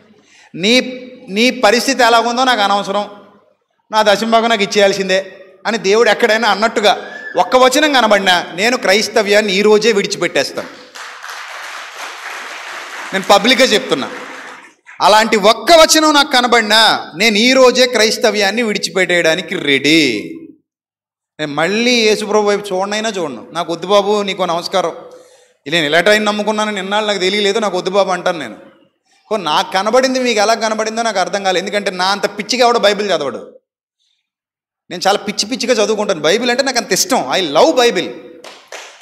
[SPEAKER 1] నీ నీ పరిస్థితి ఎలా ఉందో నాకు అనవసరం. నా దశంభాగం నాకు ఇచ్చేయాల్సిందే అని దేవుడు ఎక్కడైనా అన్నట్టుగా ఒక్క వచనం కనబడినా నేను క్రైస్తవ్యాన్ని ఈ రోజే విడిచిపెట్టేస్తాను. నేను పబ్లిక్గా చెప్తున్నా. అలాంటి ఒక్క వచనం నాకు కనబడినా నేను ఈ రోజే క్రైస్తవ్యాన్ని విడిచిపెట్టేయడానికి రెడీ. నేను మళ్ళీ యేసుప్రభు వైపు చూడనైనా చూడను. నాకు వద్దు బాబు నీకు నమస్కారం. నేను ఇలా ట్రైన్ నమ్ముకున్నాను నిన్నాళ్ళు నాకు తెలియలేదు నాకు వద్దు బాబు అంటాను నేను. ఓ నాకు కనబడింది మీకు ఎలా కనబడిందో నాకు అర్థం కాలేదు. ఎందుకంటే నా అంత పిచ్చిగా ఎవడో బైబిల్ చదవడు. నేను చాలా పిచ్చి పిచ్చిగా చదువుకుంటాను. బైబిల్ అంటే నాకు అంత ఇష్టం. I love Bible.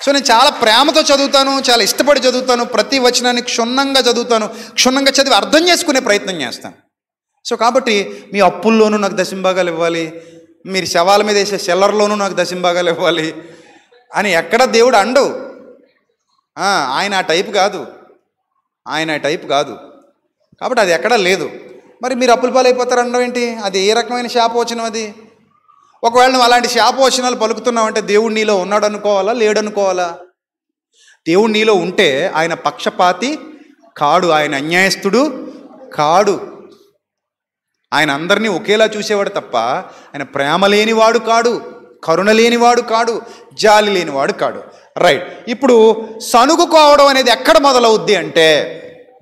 [SPEAKER 1] సో నేను చాలా ప్రేమతో చదువుతాను చాలా ఇష్టపడి చదువుతాను ప్రతి వచనాన్ని క్షుణ్ణంగా చదువుతాను క్షుణ్ణంగా చదివి అర్థం చేసుకునే ప్రయత్నం చేస్తాను. సో కాబట్టి మీ అప్పుల్లోనూ నాకు దశంభాగాలు ఇవ్వాలి మీరు శవాల మీద వేసే సెల్లర్లోనూ నాకు దశంభాగాలు ఇవ్వాలి అని ఎక్కడ దేవుడు అండు ఆయన ఆ టైప్ కాదు. ఆయన ఆ టైప్ కాదు. కాబట్టి అది ఎక్కడా లేదు. మరి మీరు అప్పుల పాలైపోతారు అనడం ఏంటి? అది ఏ రకమైన శాపవచనం అది? ఒకవేళ నువ్వు అలాంటి శాపవచనాలు పలుకుతున్నావంటే దేవుడు నీలో ఉన్నాడు అనుకోవాలా లేడు అనుకోవాలా దేవుడు నీలో ఉంటే ఆయన పక్షపాతి కాడు. ఆయన అన్యాయస్తుడు కాడు. ఆయన అందరినీ ఒకేలా చూసేవాడు తప్ప ఆయన ప్రేమ లేనివాడు కాడు కరుణ లేనివాడు కాడు జాలి లేనివాడు కాడు. రైట్ ఇప్పుడు సనుగుకోవడం అనేది ఎక్కడ మొదలవుద్ది అంటే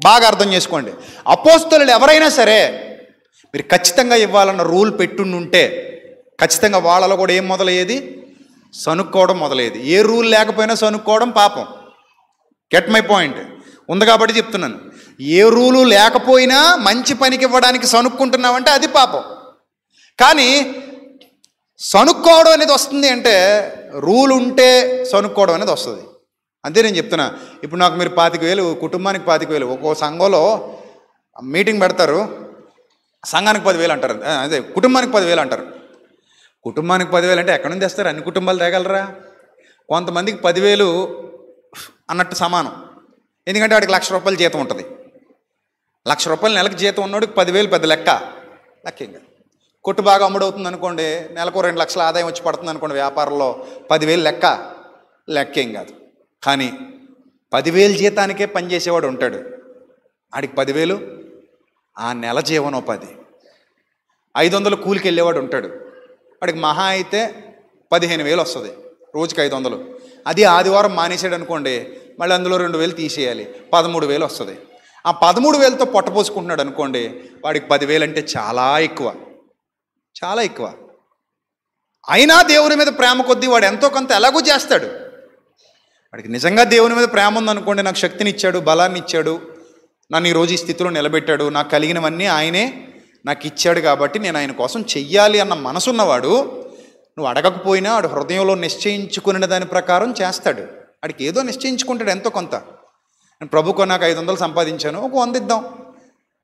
[SPEAKER 1] బాగా అర్థం చేసుకోండి. అపోస్తులు ఎవరైనా సరే మీరు ఖచ్చితంగా ఇవ్వాలన్న రూల్ పెట్టుండుంటే ఖచ్చితంగా వాళ్ళలో కూడా ఏం మొదలయ్యేది? సనుక్కోవడం మొదలయ్యేది. ఏ రూల్ లేకపోయినా సనుక్కోవడం పాపం. గెట్ మై పాయింట్ ఉంది కాబట్టి చెప్తున్నాను. ఏ రూలు లేకపోయినా మంచి పనికి ఇవ్వడానికి సనుక్కుంటున్నామంటే అది పాపం. కానీ సనుక్కోవడం అనేది వస్తుంది అంటే రూల్ ఉంటే సనుక్కోవడం అనేది వస్తుంది. అంతే నేను చెప్తున్నా. ఇప్పుడు నాకు మీరు పాతిక వేలు కుటుంబానికి పాతిక వేలు ఒక్కో సంఘంలో మీటింగ్ పెడతారు. సంఘానికి పదివేలు అంటారు. అదే కుటుంబానికి పదివేలు అంటారు. కుటుంబానికి పదివేలు అంటే ఎక్కడి నుంచి తెస్తారు? అన్ని కుటుంబాలు తేగలరా? కొంతమందికి పదివేలు అన్నట్టు సమానం. ఎందుకంటే వాడికి లక్ష రూపాయలు జీతం ఉంటుంది. లక్ష రూపాయలు నెలకు జీతం ఉన్నోడికి పదివేలు పెద్ద లెక్క. లెక్క ఇంకా కొట్టు బాగా అమ్ముడవుతుంది అనుకోండి నెలకు రెండు లక్షల ఆదాయం వచ్చి పడుతుంది అనుకోండి వ్యాపారంలో పదివేలు లెక్క. లెక్కేం కాదు. కానీ పదివేలు జీతానికే పనిచేసేవాడు ఉంటాడు. ఆడికి పదివేలు ఆ నెల జీవనోపాధి. ఐదు వందలు కూలికి వెళ్ళేవాడు ఉంటాడు. వాడికి మహా అయితే పదిహేను వేలు వస్తుంది. రోజుకి ఐదు వందలు అది ఆదివారం మానేసాడు అనుకోండి మళ్ళీ అందులో రెండు వేలు తీసేయాలి. పదమూడు వేలు వస్తుంది. ఆ పదమూడు వేలతో పొట్టపోసుకుంటున్నాడు అనుకోండి వాడికి పదివేలు అంటే చాలా ఎక్కువ. చాలా ఎక్కువ. అయినా దేవుని మీద ప్రేమ కొద్దీ వాడు ఎంతో కొంత ఎలాగూ చేస్తాడు. వాడికి నిజంగా దేవుని మీద ప్రేమ ఉందనుకోండి నాకు శక్తిని ఇచ్చాడు బలాన్ని ఇచ్చాడు నన్ను ఈరోజు ఈ స్థితిలో నిలబెట్టాడు నాకు కలిగినవన్నీ ఆయనే నాకు ఇచ్చాడు కాబట్టి నేను ఆయన కోసం చెయ్యాలి అన్న మనసున్నవాడు నువ్వు అడగకపోయినా వాడు హృదయంలో నిశ్చయించుకున్న దాని ప్రకారం చేస్తాడు. వాడికి ఏదో నిశ్చయించుకుంటాడు ఎంతో కొంత. నేను ప్రభుకో నాకు ఐదు వందలు సంపాదించాను ఒక వంద ఇద్దాం.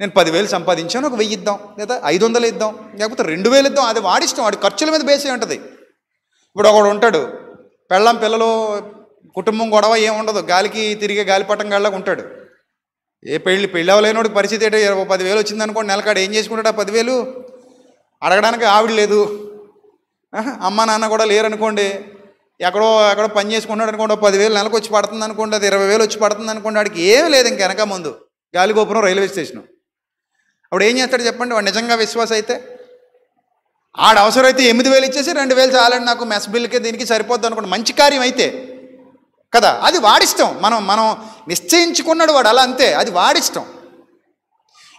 [SPEAKER 1] నేను పదివేలు సంపాదించాను ఒక వెయ్యి ఇద్దాం లేదా ఐదు వందలు ఇద్దాం లేకపోతే రెండు వేలు ఇద్దాం అది వాడిష్టం వాడి ఖర్చుల మీద బేసే ఉంటుంది. ఇప్పుడు ఒకడు ఉంటాడు పెళ్ళం పిల్లలు కుటుంబం గొడవ ఏం ఉండదు గాలికి తిరిగే గాలిపటం గాళ్ళగా ఉంటాడు. ఏ పెళ్ళి పెళ్ళి అవ్వలేనోడికి పరిస్థితి ఏంటో ఇరవై పదివేలు వచ్చింది అనుకోండి నెలకాడు ఏం చేసుకుంటాడు ఆ పదివేలు? అడగడానికి ఆవిడ లేదు. అమ్మ నాన్న కూడా లేరనుకోండి ఎక్కడో ఎక్కడో పని చేసుకున్నాడు అనుకోండి పదివేలు నెలకు వచ్చి పడుతుంది అనుకోండి అది ఇరవై వేలు వచ్చి పడుతుంది అనుకోండి వాడికి ఏం లేదు ఇంక వెనక ముందు. Galigopuram railway station. అప్పుడు ఏం చేస్తాడు చెప్పండి? వాడు నిజంగా విశ్వాస అయితే ఆడ అవసరమైతే ఎనిమిది వేలు ఇచ్చేసి రెండు వేలు చాలండి నాకు మెస్ బిల్కి దీనికి సరిపోద్ది అనుకోండి. మంచి కార్యం అయితే కదా? అది వాడిష్టం. మనం మనం నిశ్చయించుకున్నాడు వాడు అలా అంతే. అది వాడిష్టం.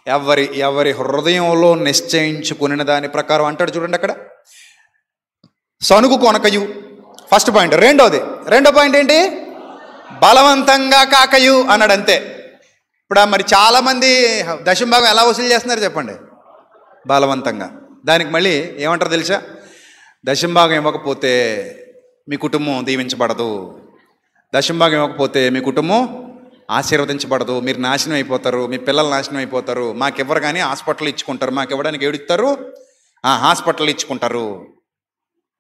[SPEAKER 1] ఎవరి ఎవరి హృదయంలో నిశ్చయించుకుని దాని ప్రకారం అంటాడు చూడండి అక్కడ. సనుగు కొనకయు. First point. రెండోది. రెండో పాయింట్ ఏంటి? బలవంతంగా కాకయు అన్నాడు అంతే ఇప్పుడు మరి చాలామంది దశంభాగం ఎలా వసూలు చేస్తున్నారు చెప్పండి. బలవంతంగా. దానికి మళ్ళీ ఏమంటారు తెలుసా? దశంభాగం ఇవ్వకపోతే మీ కుటుంబం దీవించబడదు. దశంభాగం ఇవ్వకపోతే మీ కుటుంబం ఆశీర్వదించబడదు. మీరు నాశనం అయిపోతారు మీ పిల్లలు నాశనం అయిపోతారు. మాకివ్వరు కానీ హాస్పిటల్ ఇచ్చుకుంటారు. మాకు ఇవ్వడానికి ఏడుస్తారు హాస్పిటల్ ఇచ్చుకుంటారు.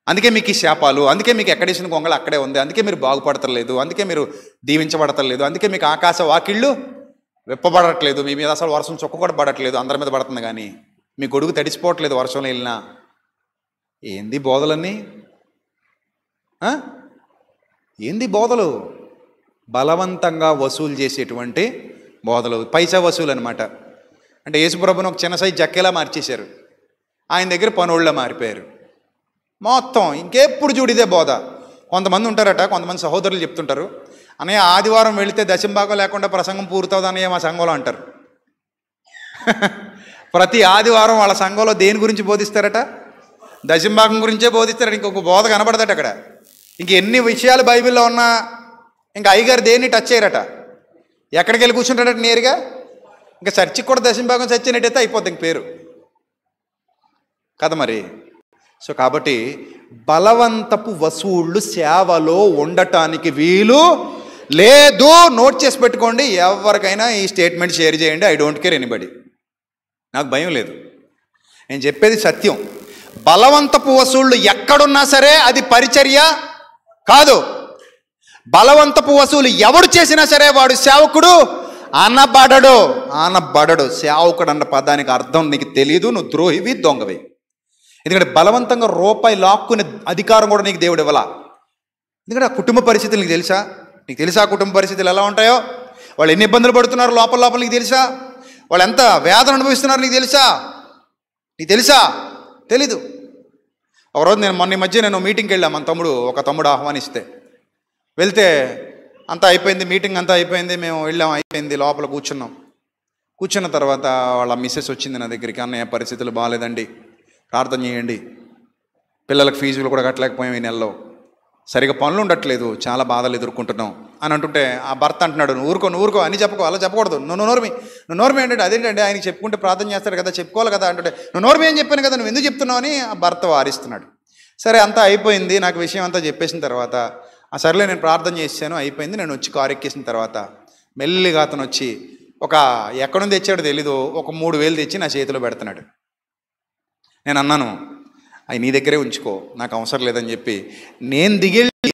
[SPEAKER 1] అందుకే మీకు ఈ శాపాలు అందుకే మీకు ఎక్కడేసిన గొంగళ అక్కడే ఉంది. అందుకే మీరు బాగుపడతలేదు. అందుకే మీరు దీవించబడతలేదు. అందుకే మీకు ఆకాశ వాకిళ్ళు విప్పబడట్లేదు. మీ మీద అసలు వర్షం చుక్క కూడా పడట్లేదు అందరి మీద పడుతుంది కానీ మీ గొడుగు తడిసిపోవట్లేదు వర్షంలో వెళ్ళినా. ఏంది బోధలన్నీ? ఏంది బోధలు? బలవంతంగా వసూలు చేసేటువంటి బోధలు. పైసా వసూలు అనమాట అంటే యేసుప్రభుని ఒక చిన్న సైజు జక్కేలా మార్చేశారు. ఆయన దగ్గర పనుళ్ళ మారిపోయారు. మొత్తం ఇంకెప్పుడు చూడిదే బోధ. కొంతమంది ఉంటారట కొంతమంది సహోదరులు చెప్తుంటారు. అన్నయ్య ఆదివారం వెళితే దశంభాగం లేకుండా ప్రసంగం పూర్తవుతుంది అన్నయ్య మా సంఘంలో అంటారు. ప్రతి ఆదివారం వాళ్ళ సంఘంలో దేని గురించి బోధిస్తారట? దశంభాగం గురించే బోధిస్తారట. ఇంకొక బోధ కనబడదట అక్కడ. ఇంక ఎన్ని విషయాలు బైబిల్లో ఉన్నా ఇంకా అయ్యగారు దేన్ని టచ్ చేయరట? ఎక్కడికి వెళ్ళి కూర్చుంటాడట నేరుగా? ఇంకా చర్చికి కూడా దశంభాగం చచ్చినట్టయితే అయిపోద్ది ఇంక పేరు. కదా మరి? సో కాబట్టి బలవంతపు వసూళ్ళు సేవలో ఉండటానికి వీలు లేదు నోట్ చేసి పెట్టుకోండి. ఎవరికైనా ఈ స్టేట్మెంట్ షేర్ చేయండి. ఐ డోంట్ కేర్ ఎనీబడి నాకు భయం లేదు. నేను చెప్పేది సత్యం. బలవంతపు వసూళ్ళు ఎక్కడున్నా సరే అది పరిచర్య కాదు. బలవంతపు వసూలు ఎవడు చేసినా సరే వాడు సేవకుడు అనబడడు. అనబడడు. సేవకుడు అన్న పదానికి అర్థం నీకు తెలియదు నువ్వు ద్రోహివి దొంగవి. ఎందుకంటే బలవంతంగా రూపాయి లాక్కునే అధికారం కూడా నీకు దేవుడు ఇవ్వాల? ఎందుకంటే ఆ కుటుంబ పరిస్థితులు నీకు తెలుసా? నీకు తెలుసా కుటుంబ పరిస్థితులు ఎలా ఉంటాయో? వాళ్ళు ఎన్ని ఇబ్బందులు పడుతున్నారు లోపల లోపల నీకు తెలుసా? వాళ్ళు ఎంత వేదన అనుభవిస్తున్నారు నీకు తెలుసా? నీకు తెలుసా? తెలీదు. ఒకరోజు నేను మొన్న ఈ మధ్య నేను మీటింగ్కి వెళ్ళాను మన తమ్ముడు ఒక తమ్ముడు ఆహ్వానిస్తే. వెళ్తే అంతా అయిపోయింది మీటింగ్ అంతా అయిపోయింది మేము వెళ్ళాం అయిపోయింది లోపల కూర్చున్నాం. కూర్చున్న తర్వాత వాళ్ళ మిస్సెస్ వచ్చింది నా దగ్గరికి అన్నయ్య పరిస్థితులు బాగాలేదండి ప్రార్థన చేయండి. పిల్లలకు ఫీజులు కూడా కట్టలేకపోయాం ఈ నెలలో. సరిగా పనులు ఉండట్లేదు చాలా బాధలు ఎదుర్కొంటున్నాం అని అంటుంటే ఆ భర్త అంటున్నాడు నువ్వు ఊరుకో నువ్వు ఊరుకో అని చెప్పుకో అలా చెప్పకూడదు. నువ్వు నోర్మి నువ్వు నోర్మి ఏంటంటే అదేంటంటే ఆయనకి చెప్పుకుంటే ప్రార్థన చేస్తాడు కదా చెప్పుకోవాలి కదా అంటుంటే నువ్వు నోర్మి ఏం చెప్పాను కదా నువ్వు ఎందుకు చెప్తున్నావు అని ఆ భర్త వారిస్తున్నాడు. సరే అంతా అయిపోయింది నాకు విషయం అంతా చెప్పేసిన తర్వాత ఆ సరేలే నేను ప్రార్థన చేశాను అయిపోయింది నేను వచ్చి కారు ఎక్కేసిన తర్వాత మెల్లిగా అతను వచ్చి ఒక ఎక్కడుంది నుంచి తెచ్చాడో తెలీదు ఒక మూడు వేలు తెచ్చి నా చేతిలో పెడుతున్నాడు. నేను అన్నాను అవి నీ దగ్గరే ఉంచుకో నాకు అవసరం లేదని చెప్పి నేను దిగెళ్ళి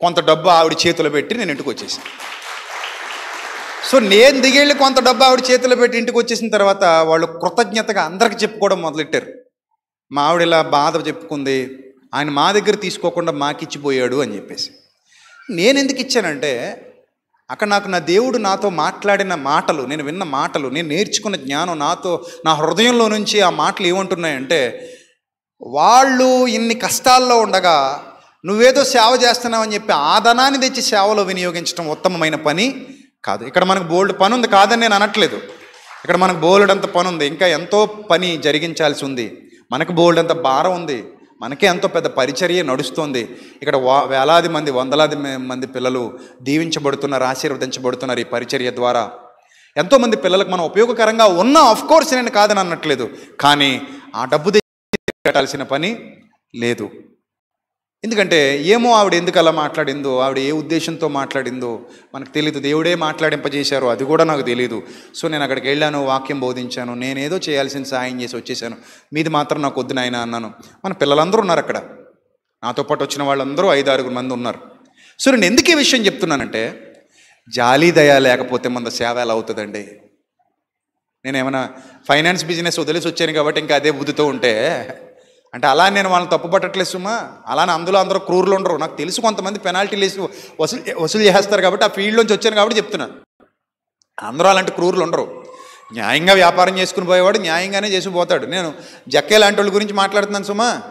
[SPEAKER 1] కొంత డబ్బు ఆవిడ చేతిలో పెట్టి నేను ఇంటికి వచ్చేసాను సో నేను దిగెళ్ళి కొంత డబ్బు ఆవిడ చేతిలో పెట్టి ఇంటికి వచ్చేసిన తర్వాత వాళ్ళు కృతజ్ఞతగా అందరికి చెప్పుకోవడం మొదలెట్టారు. మా ఆవిడ ఇలా బాధ చెప్పుకుంది ఆయన మా దగ్గర తీసుకోకుండా మాకిచ్చిపోయాడు అని చెప్పేసి. నేను ఎందుకు ఇచ్చానంటే అక్కడ నాకు నా దేవుడు నాతో మాట్లాడిన మాటలు నేను విన్న మాటలు నేను నేర్చుకున్న జ్ఞానం నాతో నా హృదయంలో నుంచి ఆ మాటలు ఏమంటున్నాయంటే వాళ్ళు ఇన్ని కష్టాల్లో ఉండగా నువ్వేదో సేవ చేస్తున్నావని చెప్పి ఆదనాన్ని తెచ్చి సేవలో వినియోగించడం ఉత్తమమైన పని కాదు. ఇక్కడ మనకు బోల్డ్ పని ఉంది కాదని నేను అనట్లేదు. ఇక్కడ మనకు బోల్డ్ అంత పని ఉంది ఇంకా ఎంతో పని జరిగించాల్సి ఉంది. మనకు బోల్డ్ అంత భారం ఉంది. మనకే ఎంతో పెద్ద పరిచర్య నడుస్తుంది. ఇక్కడ వా వేలాది మంది వందలాది మంది పిల్లలు దీవించబడుతున్నారు ఆశీర్వదించబడుతున్నారు ఈ పరిచర్య ద్వారా. ఎంతోమంది పిల్లలకు మనం ఉపయోగకరంగా ఉన్నా ఆఫ్ కోర్స్ నేను కాదని అనట్లేదు. కానీ ఆ డబ్బు పెట్టాల్సిన పని లేదు. ఎందుకంటే ఏమో ఆవిడ ఎందుకు అలా మాట్లాడిందో ఆవిడ ఏ ఉద్దేశంతో మాట్లాడిందో మనకు తెలియదు దేవుడే మాట్లాడింపజేశారు అది కూడా నాకు తెలియదు సో నేను అక్కడికి వెళ్ళాను వాక్యం బోధించాను నేనేదో చేయాల్సిన సాయం చేసి వచ్చేసాను. మీది మాత్రం నాకు వద్దు నాయన అన్నాను. మన పిల్లలందరూ ఉన్నారు అక్కడ. నాతో పాటు వచ్చిన వాళ్ళందరూ ఐదు ఆరుగురు మంది ఉన్నారు. సో నేను ఎందుకు ఈ విషయం చెప్తున్నానంటే జాలి దయ లేకపోతే మన సేవ ఎలా అవుతుందండి? నేను ఏమైనా ఫైనాన్స్ బిజినెస్ వదిలేసి వచ్చాను కాబట్టి ఇంకా అదే బుద్ధితో ఉంటే అంటే అలా నేను వాళ్ళని తప్పు పట్టట్లేదు సుమా. అలానే అందులో అందరూ క్రూరులు ఉండరు. నాకు తెలుసు కొంతమంది పెనాల్టీలు వేసి వసూలు వసూలు చేస్తారు కాబట్టి ఆ ఫీల్డ్లోంచి వచ్చాను కాబట్టి చెప్తున్నాను. అందరూ అలాంటి క్రూరులు ఉండరు. న్యాయంగా వ్యాపారం చేసుకుని పోయేవాడు న్యాయంగానే చేసి పోతాడు. నేను జక్కే లాంటి వాళ్ళ గురించి మాట్లాడుతున్నాను సుమా.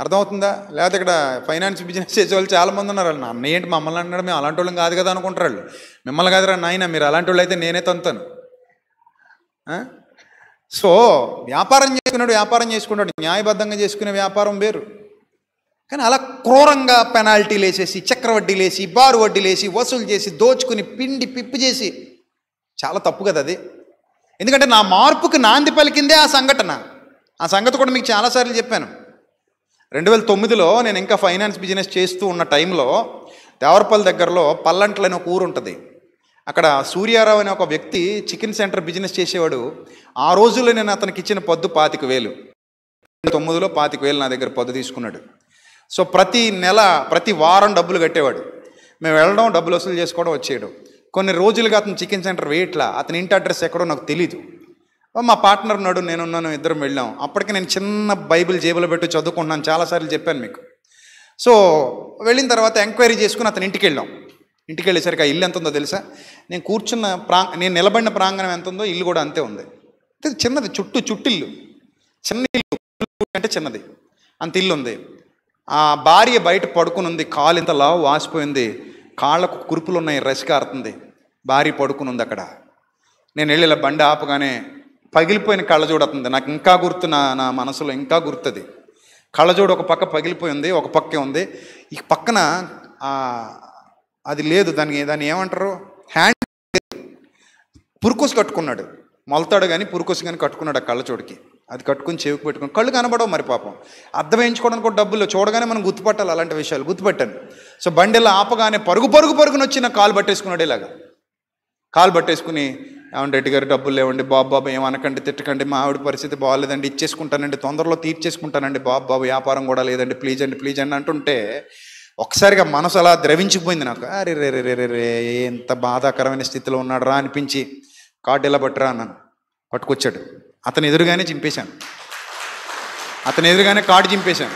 [SPEAKER 1] అర్థమవుతుందా? లేకపోతే ఇక్కడ ఫైనాన్స్ బిజినెస్ చేసే వాళ్ళు ఉన్నారు. వాళ్ళు అన్న ఏంటి మమ్మల్ని అన్నాడు? మేము అలాంటి వాళ్ళం కాదు కదా అనుకుంటారు వాళ్ళు. మిమ్మల్ని కాదురా నాయన మీరు అలాంటి వాళ్ళు అయితే నేనే తంతాను. సో వ్యాపారం చేసుకున్నాడు వ్యాపారం చేసుకున్నాడు న్యాయబద్ధంగా చేసుకునే వ్యాపారం వేరు. కానీ అలా క్రూరంగా పెనాల్టీలు వేసేసి చక్రవడ్డీలు వేసి బారు వడ్డీలు వేసి వసూలు చేసి దోచుకుని పిండి పిప్పి చేసి చాలా తప్పు కదా అది. ఎందుకంటే నా మార్పుకి నాంది పలికిందే ఆ సంఘటన. ఆ సంగతి కూడా మీకు చాలాసార్లు చెప్పాను. రెండు వేల తొమ్మిదిలో నేను ఇంకా ఫైనాన్స్ బిజినెస్ చేస్తూ ఉన్న టైంలో దేవరపల్లి దగ్గరలో పల్లంట్ల అనే ఒక ఊరు ఉంటుంది. అక్కడ సూర్యారావు అనే ఒక వ్యక్తి చికెన్ సెంటర్ బిజినెస్ చేసేవాడు. ఆ రోజుల్లో నేను అతనికి ఇచ్చిన పద్దు పాతిక వేలు. తొమ్మిదిలో పాతిక వేలు నా దగ్గర పద్దు తీసుకున్నాడు. సో ప్రతి నెల ప్రతి వారం డబ్బులు కట్టేవాడు. మేము వెళ్ళడం డబ్బులు వసూలు చేసుకోవడం వచ్చేయడం. కొన్ని రోజులుగా అతను చికెన్ సెంటర్ వేయట్లా. అతని ఇంటి అడ్రస్ ఎక్కడో నాకు తెలీదు. మా పార్ట్నర్ ఉన్నాడు నేనున్నాను ఇద్దరం వెళ్ళాం. అప్పటికి నేను చిన్న బైబిల్ జేబులో పెట్టి చదువుకుంటున్నాను. చాలాసార్లు చెప్పాను మీకు. సో వెళ్ళిన తర్వాత ఎంక్వైరీ చేసుకుని అతని ఇంటికి వెళ్ళాం. ఇంటికి వెళ్ళేసరికి ఆ ఇల్లు ఎంత ఉందో తెలుసా? నేను కూర్చున్న ప్రా నేను నిలబడిన ప్రాంగణం ఎంత ఉందో ఇల్లు కూడా అంతే ఉంది. అంటే చిన్నది చుట్టూ చుట్టిల్లు. చిన్న ఇల్లు అంటే చిన్నది. అంత ఇల్లు ఉంది. ఆ భార్య బయట పడుకుని ఉంది కాలు ఇంత లావు వాసిపోయింది. కాళ్ళకు కురుపులు ఉన్నాయి రసి కారుతుంది. భార్య పడుకుని ఉంది అక్కడ. నేను వెళ్ళి ఇలా బండి ఆపగానే పగిలిపోయిన కళ్ళజోడుతుంది నాకు ఇంకా గుర్తు నా నా మనసులో ఇంకా గుర్తుంది. కళ్ళజోడు ఒక పక్క పగిలిపోయింది ఒక పక్కే ఉంది. ఈ పక్కన అది లేదు దానికి దాన్ని ఏమంటారు? హ్యాండ్ పురుకోసు కట్టుకున్నాడు. మొలతాడు కానీ పురుకోసు కానీ కట్టుకున్నాడు ఆ కళ్ళ చోటుకి. అది కట్టుకుని చెవికి పెట్టుకుని కళ్ళు కనబడవు మరి పాపం. అర్థం వేయించుకోవడానికి కూడా డబ్బులు చూడగానే మనం గుర్తుపట్టాలి అలాంటి విషయాలు గుర్తుపెట్టాను. సో బండిలో ఆపగానే పరుగు పరుగు పరుగున వచ్చిన కాలు పట్టేసుకున్నాడు ఇలాగా. కాలు పట్టేసుకుని ఏమంటే రెడ్డి గారు డబ్బులు లేవండి బాబు బాబు ఏమనకండి తిట్టకండి మా ఆవిడ పరిస్థితి బాగాలేదండి ఇచ్చేసుకుంటానండి తొందరలో తీర్చేసుకుంటానండి బాబు బాబు వ్యాపారం కూడా లేదండి ప్లీజ్ అండి ప్లీజ్ అండి అంటుంటే ఒకసారిగా మనసు అలా ద్రవించిపోయింది నాకు. అరే రే రే రే రే ఎంత బాధాకరమైన స్థితిలో ఉన్నాడు రా అనిపించి కార్డు ఇలా పట్టురా అన్నాను. పట్టుకొచ్చాడు. అతను ఎదురుగానే చింపేశాను. అతను ఎదురుగానే కార్డు చింపేశాను.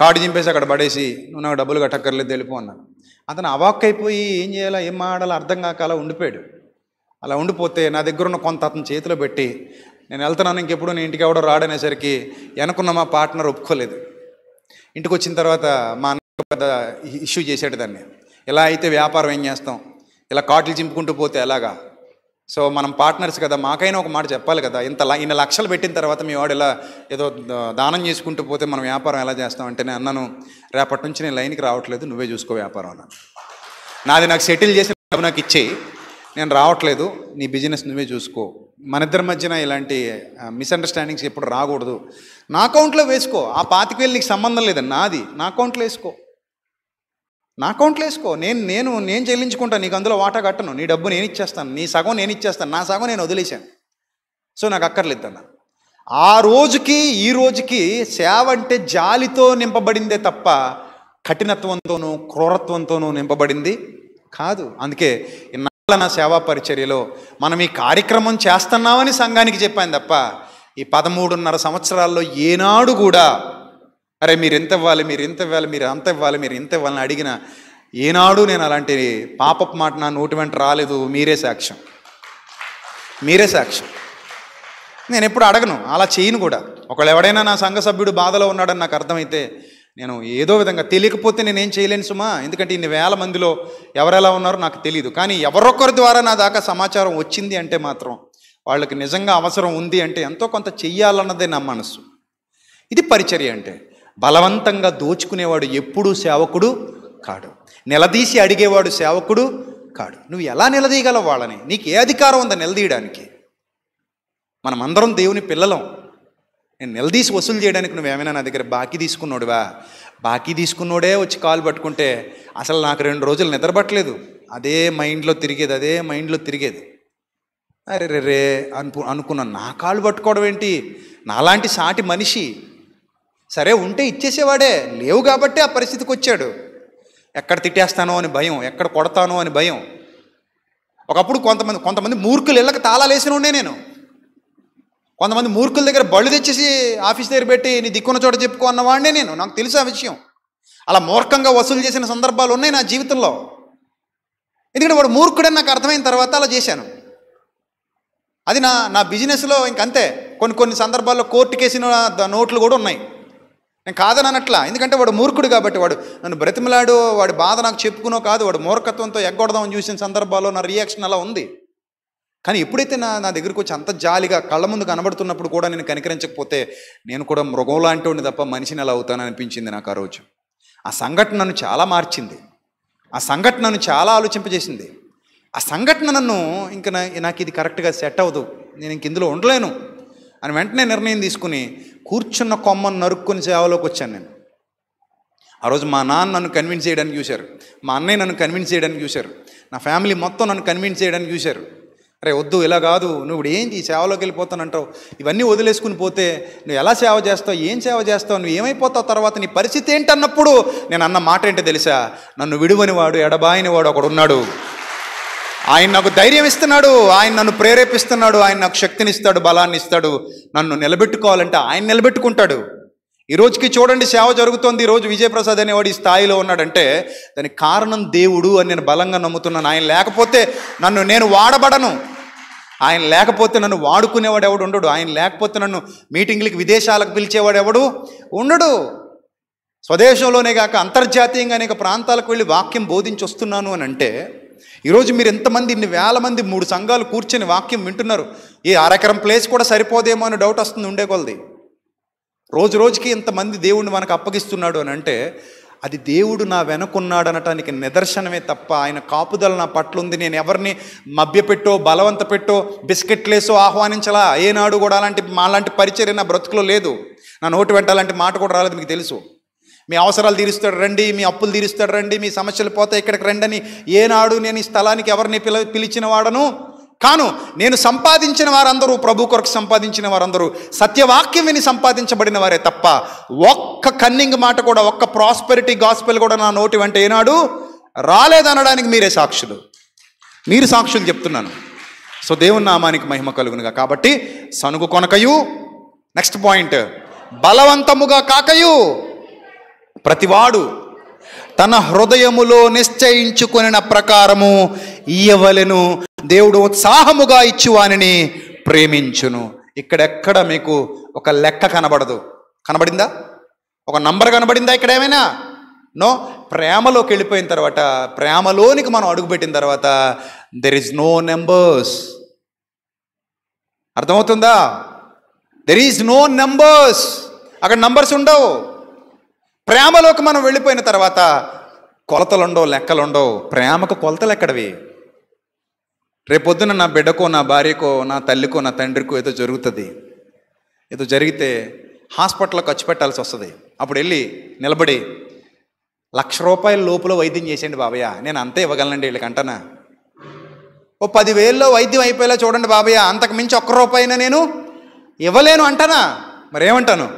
[SPEAKER 1] కార్డు చింపేసి అక్కడ పడేసి నువ్వు నాకు డబ్బులు కట్టక్కర్లేదు తెలిపో అన్నాను. అతను అవాక్ అయిపోయి ఏం చేయాలా ఏం ఆడాలో అర్థం కాక అలా ఉండిపోయాడు. అలా ఉండిపోతే నా దగ్గర ఉన్న కొంత అతని చేతిలో పెట్టి నేను వెళ్తున్నాను ఇంకెప్పుడు నేను ఇంటికి ఎవడో రాడనేసరికి వెనకున్న మా పార్ట్నర్ ఒప్పుకోలేదు. ఇంటికి వచ్చిన తర్వాత మా పెద్ద ఇష్యూ చేసాడు దాన్ని. ఇలా అయితే వ్యాపారం ఏం చేస్తాం? ఇలా కాట్లు చింపుకుంటూ పోతే ఎలాగా? సో మనం పార్ట్నర్స్ కదా మాకైనా ఒక మాట చెప్పాలి కదా ఇంత ఇన్ని లక్షలు పెట్టిన తర్వాత మీ వాడు ఇలా ఏదో దానం చేసుకుంటూ పోతే మనం వ్యాపారం ఎలా చేస్తాం అంటే నేను అన్నాను రేపటి నుంచి నేను లైన్కి రావట్లేదు నువ్వే చూసుకో వ్యాపారం అన్నాను. నాది నాకు సెటిల్ చేసి నాకు ఇచ్చేయి నేను రావట్లేదు నీ బిజినెస్ నువ్వే చూసుకో. మన ఇద్దరి మధ్యన ఇలాంటి మిస్అండర్స్టాండింగ్స్ ఎప్పుడు రాకూడదు. నా అకౌంట్లో వేసుకో ఆ పాతిక వేలు నీకు సంబంధం లేదండి నాది నా అకౌంట్లో వేసుకో. నా అకౌంట్లో వేసుకో. నేను నేను నేను చెల్లించుకుంటాను నీకు అందులో వాటా కట్టను. నీ డబ్బు నేను ఇచ్చేస్తాను. నీ సగం నేను ఇచ్చేస్తాను. నా సగం నేను వదిలేశాను. సో నాకు అక్కర్లేదు అన్న. ఆ రోజుకి ఈ రోజుకి సేవ అంటే జాలితో నింపబడిందే తప్ప కఠినత్వంతోనూ క్రూరత్వంతోనూ నింపబడింది కాదు. అందుకే ఇన్నాళ్ళ నా సేవా పరిచర్యలో మనం ఈ కార్యక్రమం చేస్తున్నామని సంఘానికి చెప్పాను తప్ప ఈ పదమూడున్నర సంవత్సరాల్లో ఏనాడు కూడా అరే మీరు ఎంత ఇవ్వాలి మీరు ఎంత ఇవ్వాలి మీరు అంత ఇవ్వాలి మీరు ఇంత ఇవ్వాలని అడిగిన ఏనాడు నేను అలాంటి పాపపు మాట నా నోటి వెంట రాలేదు. మీరే సాక్ష్యం. మీరే సాక్ష్యం. నేను ఎప్పుడు అడగను అలా చేయను కూడా. ఒకళ్ళు ఎవడైనా నా సంఘ సభ్యుడు బాధలో ఉన్నాడని నాకు అర్థమైతే నేను ఏదో విధంగా తెలియకపోతే నేనేం చేయలేను సుమా. ఎందుకంటే ఇన్ని వేల మందిలో ఎవరెలా ఉన్నారో నాకు తెలియదు కానీ ఎవరొకరి ద్వారా నా దాకా సమాచారం వచ్చింది అంటే మాత్రం వాళ్ళకి నిజంగా అవసరం ఉంది అంటే ఎంతో కొంత చెయ్యాలన్నదే నా మనసు. ఇది పరిచర్య అంటే. బలవంతంగా దోచుకునేవాడు ఎప్పుడూ సేవకుడు కాడు. నిలదీసి అడిగేవాడు సేవకుడు కాడు. నువ్వు ఎలా నిలదీయగలవు వాళ్ళని? నీకు ఏ అధికారం ఉందా నిలదీయడానికి? మనమందరం దేవుని పిల్లలం. నేను నిలదీసి వసూలు చేయడానికి నువ్వేమైనా నా దగ్గర బాకీ తీసుకున్నాడువా? బాకీ తీసుకున్నోడే వచ్చి కాలు పట్టుకుంటే అసలు నాకు రెండు రోజులు నిద్రపట్టలేదు అదే మైండ్లో తిరిగేది అదే మైండ్లో తిరిగేది. అరే రే రే అను నా కాళ్ళు పట్టుకోవడం ఏంటి? నాలాంటి సాటి మనిషి సరే ఉంటే ఇచ్చేసేవాడే. లేవు కాబట్టి ఆ పరిస్థితికి వచ్చాడు. ఎక్కడ తిట్టేస్తానో అని భయం ఎక్కడ కొడతానో అని భయం. ఒకప్పుడు కొంతమంది కొంతమంది మూర్ఖులు ఇళ్ళకి తాళాలు వేసిన ఉండే నేను. కొంతమంది మూర్ఖుల దగ్గర బళ్ళు తెచ్చేసి ఆఫీస్ దగ్గర పెట్టి నీ దిక్కున్న చోట చెప్పుకో అన్నవాడినే నేను. నాకు తెలుసు ఆ విషయం. అలా మూర్ఖంగా వసూలు చేసిన సందర్భాలు ఉన్నాయి నా జీవితంలో. ఎందుకంటే వాడు మూర్ఖుడని నాకు అర్థమైన తర్వాత అలా చేశాను. అది నా నా బిజినెస్లో ఇంకంతే. కొన్ని కొన్ని సందర్భాల్లో కోర్టు కేసిన నోట్లు కూడా ఉన్నాయి. నేను కాదని అనట్లా ఎందుకంటే వాడు మూర్ఖుడు కాబట్టి వాడు నన్ను బ్రతిమలాడు వాడి బాధ నాకు చెప్పుకునో కాదు వాడు మూర్ఖత్వంతో ఎగ్గొడదామని చూసిన సందర్భాల్లో నా రియాక్షన్ అలా ఉంది. కానీ ఎప్పుడైతే నా నా దగ్గరకు వచ్చి అంత జాలిగా కళ్ళ ముందు కనబడుతున్నప్పుడు కూడా నేను కనికరించకపోతే నేను కూడా మృగం లాంటి వాడిని తప్ప మనిషిని ఎలా అవుతానని అనిపించింది నాకు ఆ రోజు. ఆ సంఘటన నన్ను చాలా మార్చింది. ఆ సంఘటన నన్ను చాలా ఆలోచింపజేసింది. ఆ సంఘటన నన్ను ఇంకా నాకు ఇది కరెక్ట్గా సెట్ అవ్వదు. నేను ఇంక ఇందులో ఉండలేను. అని వెంటనే నిర్ణయం తీసుకుని కూర్చున్న కొమ్మను నరుక్కుని సేవలోకి వచ్చాను నేను. ఆ రోజు మా నాన్న నన్ను కన్విన్స్ చేయడానికి చూశారు. మా అన్నయ్య నన్ను కన్విన్స్ చేయడానికి చూశారు. నా ఫ్యామిలీ మొత్తం నన్ను కన్విన్స్ చేయడానికి చూశారు. అరే వద్దు ఇలా కాదు. నువ్వు ఇప్పుడు ఏంటి ఈ సేవలోకి వెళ్ళిపోతానంటావు ఇవన్నీ వదిలేసుకుని పోతే నువ్వు ఎలా సేవ చేస్తావు? ఏం సేవ చేస్తావు? నువ్వు ఏమైపోతావు తర్వాత నీ పరిస్థితి ఏంటన్నప్పుడు నేను అన్న మాట ఏంటో తెలుసా? నన్ను విడువని వాడు ఎడబాయిని వాడు ఒకడు ఉన్నాడు. ఆయన నాకు ధైర్యం ఇస్తున్నాడు ఆయన నన్ను ప్రేరేపిస్తున్నాడు ఆయన నాకు శక్తినిస్తాడు బలాన్ని ఇస్తాడు నన్ను నిలబెట్టుకోవాలంటే ఆయన నిలబెట్టుకుంటాడు. ఈ రోజుకి చూడండి సేవ జరుగుతోంది. ఈ రోజు విజయప్రసాద్ అనేవాడు ఈ స్థాయిలో ఉన్నాడంటే దానికి కారణం దేవుడు అని నేను బలంగా నమ్ముతున్నాను. ఆయన లేకపోతే నన్ను నేను వాడబడను. ఆయన లేకపోతే నన్ను వాడుకునేవాడు ఎవడు ఉండడు. ఆయన లేకపోతే నన్ను మీటింగ్లకి విదేశాలకు పిలిచేవాడు ఎవడు ఉండడు. స్వదేశంలోనే కాక అంతర్జాతీయంగా అనేక ప్రాంతాలకు వెళ్ళి వాక్యం బోధించి వస్తున్నాను అని అంటే ఈరోజు మీరు ఎంతమంది ఇన్ని వేల మంది మూడు సంఘాలు కూర్చొని వాక్యం వింటున్నారు? ఈ అరెకరం ప్లేస్ కూడా సరిపోదేమో అని డౌట్ వస్తుంది ఉండే కొలది. రోజు రోజుకి ఇంతమంది దేవుడిని మనకు అప్పగిస్తున్నాడు అని అంటే అది దేవుడు నా వెనుకున్నాడు అనటానికి నిదర్శనమే తప్ప ఆయన కాపుదల నా పట్ల ఉంది నేను ఎవరిని మభ్యపెట్టో బలవంత పెట్టో బిస్కెట్లేసో ఆహ్వానించలా? ఏనాడు కూడా అలాంటి మాలాంటి పరిచర్య నా బ్రతుకులో లేదు. నా నోటి వెంట అలాంటి మాట కూడా రాలేదు మీకు తెలుసు. మీ అవసరాలు తీరుస్తాడు రండి మీ అప్పులు తీరుస్తాడు రండి మీ సమస్యలు పోతే ఇక్కడికి రండి ఏనాడు నేను ఈ స్థలానికి ఎవరిని పిల పిలిచిన వాడను? కాను నేను సంపాదించిన వారందరూ ప్రభు కొరకు సంపాదించిన వారందరూ సత్యవాక్యం విని సంపాదించబడిన వారే తప్ప ఒక్క కన్నింగ్ మాట కూడా ఒక్క ప్రాస్పెరిటీ గాస్పెల్ కూడా నా నోటి వెంట ఏనాడు రాలేదనడానికి మీరే సాక్షులు. మీరు సాక్షులు చెప్తున్నాను. సో దేవుని నామానికి మహిమ కలుగునుగా. కాబట్టి సనుగు కొనకయు. Next point బలవంతముగా కాకయు. ప్రతివాడు తన హృదయములో నిశ్చయించుకొనిన ప్రకారము ఇయ్యవలెను. దేవుడు ఉత్సాహముగా ఇచ్చువానిని ప్రేమించును. ఇక్కడెక్కడ మీకు ఒక లెక్క కనబడదు. కనబడిందా? ఒక నంబర్ కనబడిందా ఇక్కడ ఏమైనా నో? ప్రేమలోకి వెళ్ళిపోయిన తర్వాత ప్రేమలోనికి మనం అడుగుపెట్టిన తర్వాత దెర్ ఇస్ నో నెంబర్స్ అర్థమవుతుందా? దెర్ ఈజ్ నో నెంబర్స్ అక్కడ నంబర్స్ ఉండవు. ప్రేమలోకి మనం వెళ్ళిపోయిన తర్వాత కొలతలుండవు లెక్కలుండవు. ప్రేమకు కొలతలు ఎక్కడవి రేపొద్దున నా బిడ్డకో నా భార్యకో నా తల్లికో నా తండ్రికో ఏదో జరుగుతుంది. ఏదో జరిగితే హాస్పిటల్లో ఖర్చు పెట్టాల్సి వస్తుంది. అప్పుడు వెళ్ళి నిలబడి లక్ష రూపాయల లోపల వైద్యం చేసేయండి బాబయ్య. నేను అంతే ఇవ్వగలనండి వీళ్ళకి అంటానా ఓ పదివేల్లో వైద్యం అయిపోయేలా చూడండి బాబయ్య. అంతకు మించి ఒక్క రూపాయినా నేను ఇవ్వలేను అంటానా? మరేమంటాను?